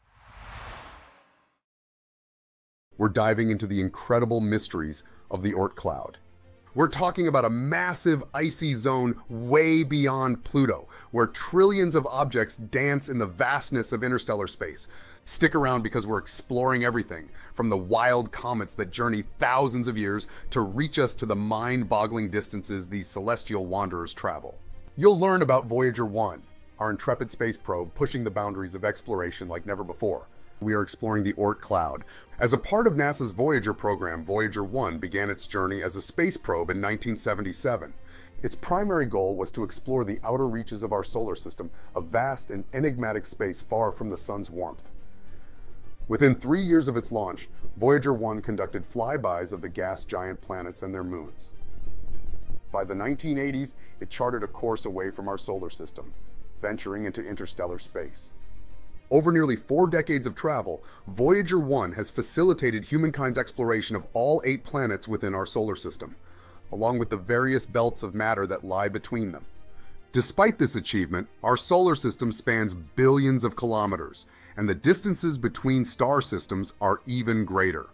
We're diving into the incredible mysteries of the Oort cloud. We're talking about a massive icy zone way beyond Pluto, where trillions of objects dance in the vastness of interstellar space. Stick around because we're exploring everything from the wild comets that journey thousands of years to reach us to the mind boggling distances these celestial wanderers travel. You'll learn about Voyager 1, our intrepid space probe pushing the boundaries of exploration like never before. We are exploring the Oort cloud. As a part of NASA's Voyager program, Voyager 1 began its journey as a space probe in 1977. Its primary goal was to explore the outer reaches of our solar system, a vast and enigmatic space far from the sun's warmth. Within three years of its launch, Voyager 1 conducted flybys of the gas giant planets and their moons. By the 1980s, it charted a course away from our solar system, venturing into interstellar space. Over nearly four decades of travel, Voyager 1 has facilitated humankind's exploration of all eight planets within our solar system. along with the various belts of matter that lie between them. Despite this achievement, our solar system spans billions of kilometers, and the distances between star systems are even greater.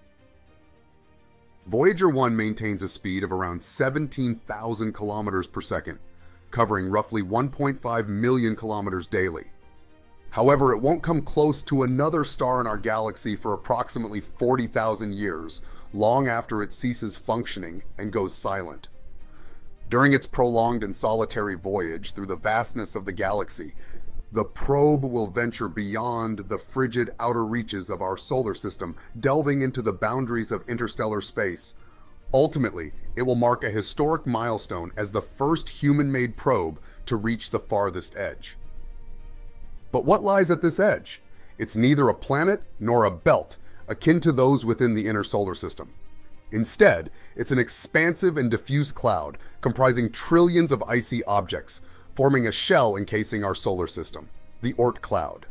Voyager 1 maintains a speed of around 17,000 kilometers per second, covering roughly 1.5 million kilometers daily. However, it won't come close to another star in our galaxy for approximately 40,000 years, long after it ceases functioning and goes silent. During its prolonged and solitary voyage through the vastness of the galaxy, the probe will venture beyond the frigid outer reaches of our solar system, delving into the boundaries of interstellar space. Ultimately, it will mark a historic milestone as the first human-made probe to reach the farthest edge. But what lies at this edge? It's neither a planet nor a belt, akin to those within the inner solar system. Instead, it's an expansive and diffuse cloud comprising trillions of icy objects, forming a shell encasing our solar system, the Oort cloud.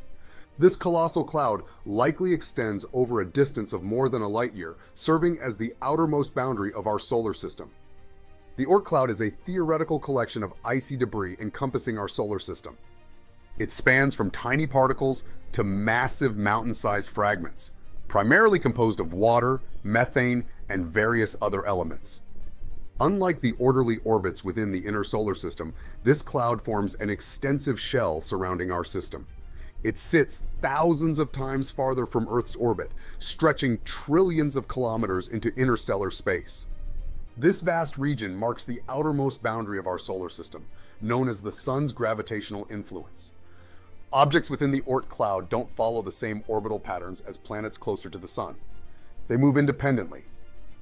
This colossal cloud likely extends over a distance of more than a light year, serving as the outermost boundary of our solar system. The Oort cloud is a theoretical collection of icy debris encompassing our solar system. It spans from tiny particles to massive mountain-sized fragments, primarily composed of water, methane, and various other elements. Unlike the orderly orbits within the inner solar system, this cloud forms an extensive shell surrounding our system. It sits thousands of times farther from Earth's orbit, stretching trillions of kilometers into interstellar space. This vast region marks the outermost boundary of our solar system, known as the Sun's gravitational influence. Objects within the Oort cloud don't follow the same orbital patterns as planets closer to the Sun. They move independently,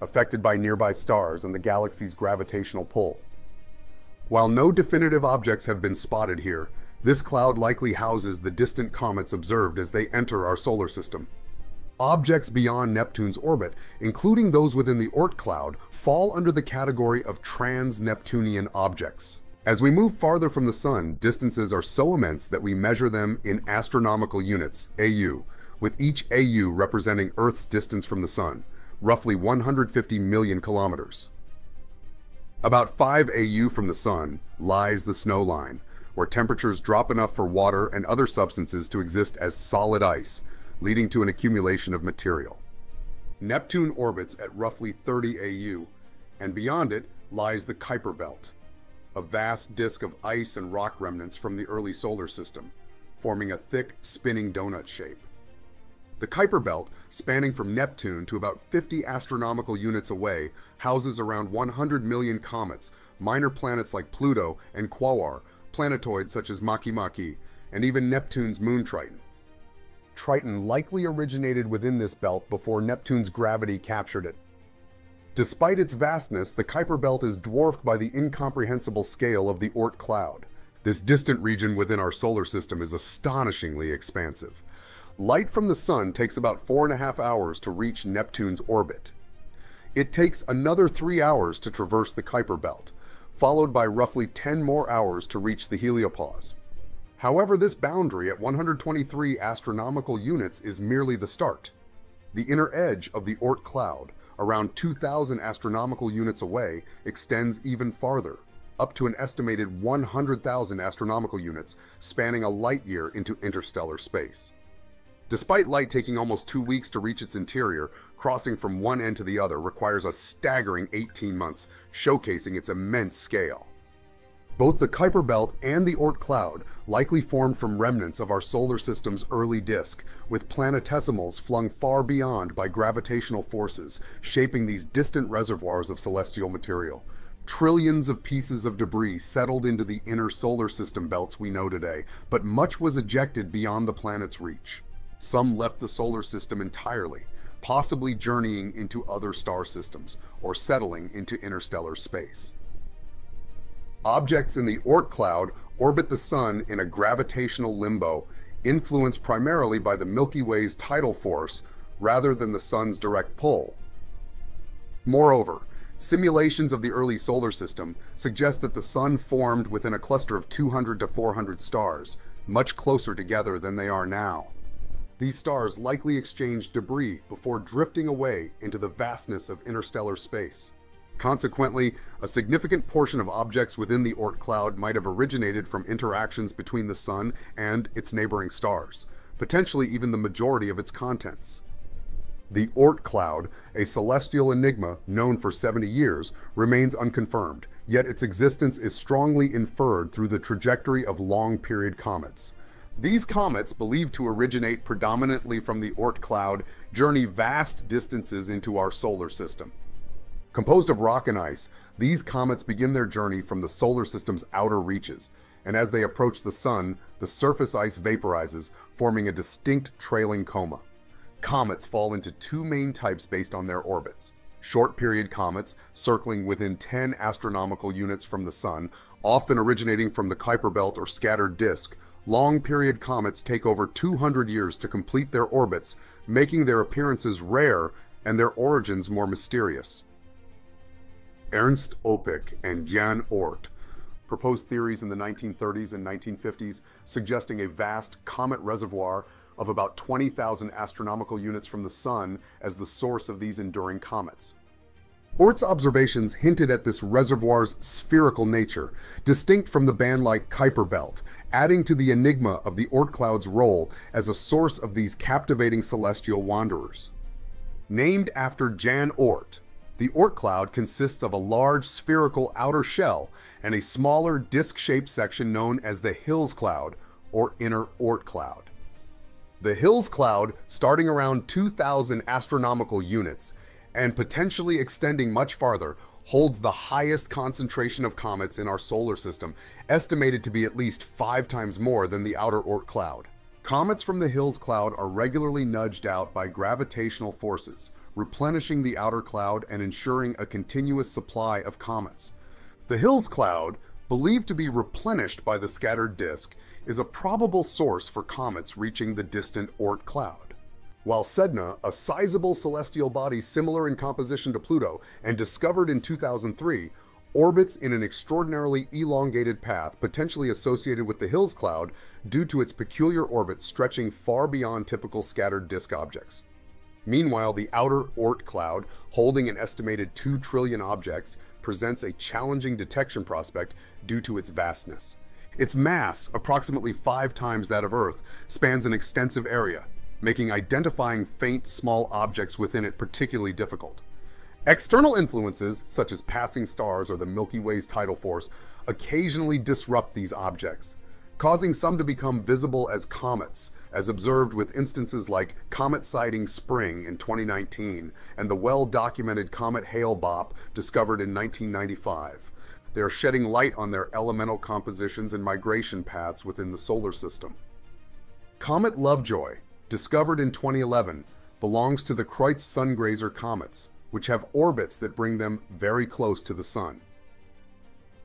affected by nearby stars and the galaxy's gravitational pull. While no definitive objects have been spotted here, this cloud likely houses the distant comets observed as they enter our solar system. Objects beyond Neptune's orbit, including those within the Oort cloud, fall under the category of trans-Neptunian objects. As we move farther from the Sun, distances are so immense that we measure them in astronomical units, AU, with each AU representing Earth's distance from the Sun, roughly 150 million kilometers. About 5 AU from the Sun lies the snow line, where temperatures drop enough for water and other substances to exist as solid ice, leading to an accumulation of material. Neptune orbits at roughly 30 AU, and beyond it lies the Kuiper Belt, a vast disk of ice and rock remnants from the early solar system, forming a thick, spinning donut shape. The Kuiper Belt, spanning from Neptune to about 50 astronomical units away, houses around 100 million comets, minor planets like Pluto and Quaoar, planetoids such as Makemake, and even Neptune's moon Triton. Triton likely originated within this belt before Neptune's gravity captured it. Despite its vastness, the Kuiper Belt is dwarfed by the incomprehensible scale of the Oort cloud. This distant region within our solar system is astonishingly expansive. Light from the Sun takes about four and a half hours to reach Neptune's orbit. It takes another three hours to traverse the Kuiper Belt, followed by roughly 10 more hours to reach the heliopause. However, this boundary at 123 astronomical units is merely the start. The inner edge of the Oort cloud, around 2,000 astronomical units away, extends even farther, up to an estimated 100,000 astronomical units, spanning a light year into interstellar space. Despite light taking almost two weeks to reach its interior, crossing from one end to the other requires a staggering 18 months, showcasing its immense scale. Both the Kuiper Belt and the Oort cloud likely formed from remnants of our solar system's early disk, with planetesimals flung far beyond by gravitational forces, shaping these distant reservoirs of celestial material. Trillions of pieces of debris settled into the inner solar system belts we know today, but much was ejected beyond the planet's reach. Some left the solar system entirely, possibly journeying into other star systems or settling into interstellar space. Objects in the Oort cloud orbit the Sun in a gravitational limbo, influenced primarily by the Milky Way's tidal force rather than the Sun's direct pull. Moreover, simulations of the early solar system suggest that the Sun formed within a cluster of 200 to 400 stars, much closer together than they are now. These stars likely exchanged debris before drifting away into the vastness of interstellar space. Consequently, a significant portion of objects within the Oort cloud might have originated from interactions between the Sun and its neighboring stars, potentially even the majority of its contents. The Oort cloud, a celestial enigma known for 70 years, remains unconfirmed, yet its existence is strongly inferred through the trajectory of long-period comets. These comets, believed to originate predominantly from the Oort cloud, journey vast distances into our solar system. Composed of rock and ice, these comets begin their journey from the solar system's outer reaches, and as they approach the sun, the surface ice vaporizes, forming a distinct trailing coma. Comets fall into two main types based on their orbits. Short period comets, circling within 10 astronomical units from the sun, often originating from the Kuiper belt or scattered disk, long period comets take over 200 years to complete their orbits, making their appearances rare and their origins more mysterious. Ernst Öpik and Jan Oort proposed theories in the 1930s and 1950s suggesting a vast comet reservoir of about 20,000 astronomical units from the Sun as the source of these enduring comets. Oort's observations hinted at this reservoir's spherical nature, distinct from the band-like Kuiper belt, adding to the enigma of the Oort cloud's role as a source of these captivating celestial wanderers. Named after Jan Oort, the Oort cloud consists of a large spherical outer shell and a smaller disc-shaped section known as the Hills cloud or inner Oort cloud. The Hills cloud, starting around 2,000 astronomical units and potentially extending much farther, holds the highest concentration of comets in our solar system, estimated to be at least five times more than the outer Oort cloud. Comets from the Hills cloud are regularly nudged out by gravitational forces, replenishing the outer cloud and ensuring a continuous supply of comets. The Hills cloud, believed to be replenished by the scattered disk, is a probable source for comets reaching the distant Oort cloud. While Sedna, a sizable celestial body similar in composition to Pluto and discovered in 2003, orbits in an extraordinarily elongated path potentially associated with the Hills cloud due to its peculiar orbit stretching far beyond typical scattered disk objects. Meanwhile, the outer Oort cloud, holding an estimated 2 trillion objects, presents a challenging detection prospect due to its vastness. Its mass, approximately five times that of Earth, spans an extensive area, making identifying faint, small objects within it particularly difficult. External influences, such as passing stars or the Milky Way's tidal force, occasionally disrupt these objects, causing some to become visible as comets, as observed with instances like comet sighting Spring in 2019 and the well-documented comet Hale-Bopp discovered in 1995. They are shedding light on their elemental compositions and migration paths within the solar system. Comet Lovejoy, discovered in 2011, belongs to the Kreutz Sungrazer comets, which have orbits that bring them very close to the Sun.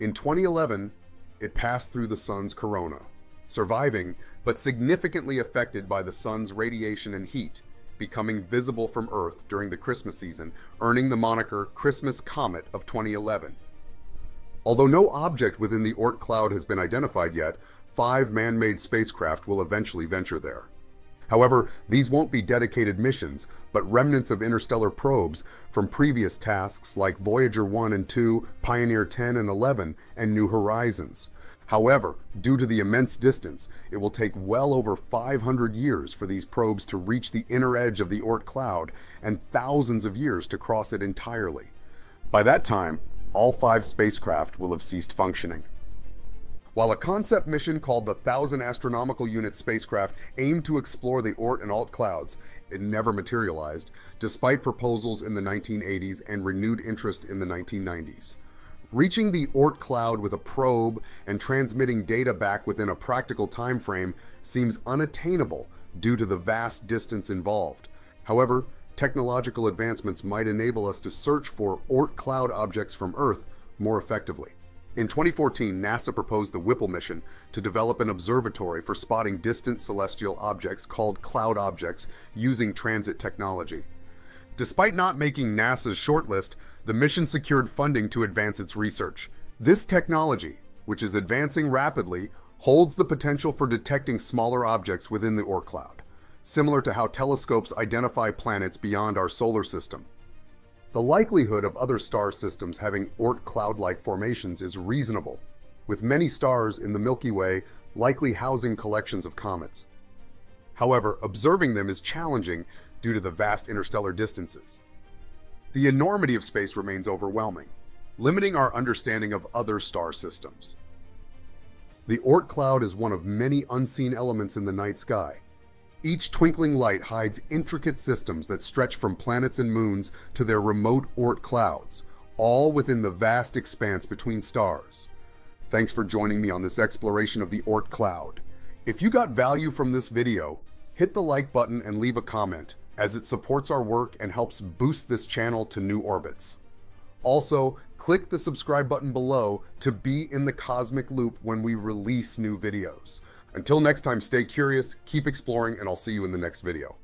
In 2011, it passed through the Sun's corona, surviving but significantly affected by the Sun's radiation and heat, becoming visible from Earth during the Christmas season, earning the moniker Christmas Comet of 2011. Although no object within the Oort cloud has been identified yet, five man-made spacecraft will eventually venture there. However, these won't be dedicated missions, but remnants of interstellar probes from previous tasks like Voyager 1 and 2, Pioneer 10 and 11, and New Horizons. However, due to the immense distance, it will take well over 500 years for these probes to reach the inner edge of the Oort cloud and thousands of years to cross it entirely. By that time, all five spacecraft will have ceased functioning. While a concept mission called the Thousand Astronomical Unit spacecraft aimed to explore the Oort and Alt clouds, it never materialized, despite proposals in the 1980s and renewed interest in the 1990s. Reaching the Oort cloud with a probe and transmitting data back within a practical time frame seems unattainable due to the vast distance involved. However, technological advancements might enable us to search for Oort cloud objects from Earth more effectively. In 2014, NASA proposed the Whipple mission to develop an observatory for spotting distant celestial objects called cloud objects using transit technology. Despite not making NASA's shortlist, the mission secured funding to advance its research. This technology, which is advancing rapidly, holds the potential for detecting smaller objects within the Oort cloud, similar to how telescopes identify planets beyond our solar system. The likelihood of other star systems having Oort cloud-like formations is reasonable, with many stars in the Milky Way likely housing collections of comets. However, observing them is challenging due to the vast interstellar distances. The enormity of space remains overwhelming, limiting our understanding of other star systems. The Oort cloud is one of many unseen elements in the night sky. Each twinkling light hides intricate systems that stretch from planets and moons to their remote Oort clouds, all within the vast expanse between stars. Thanks for joining me on this exploration of the Oort cloud. If you got value from this video, hit the like button and leave a comment, as it supports our work and helps boost this channel to new orbits. Also, click the subscribe button below to be in the cosmic loop when we release new videos. Until next time, stay curious, keep exploring, and I'll see you in the next video.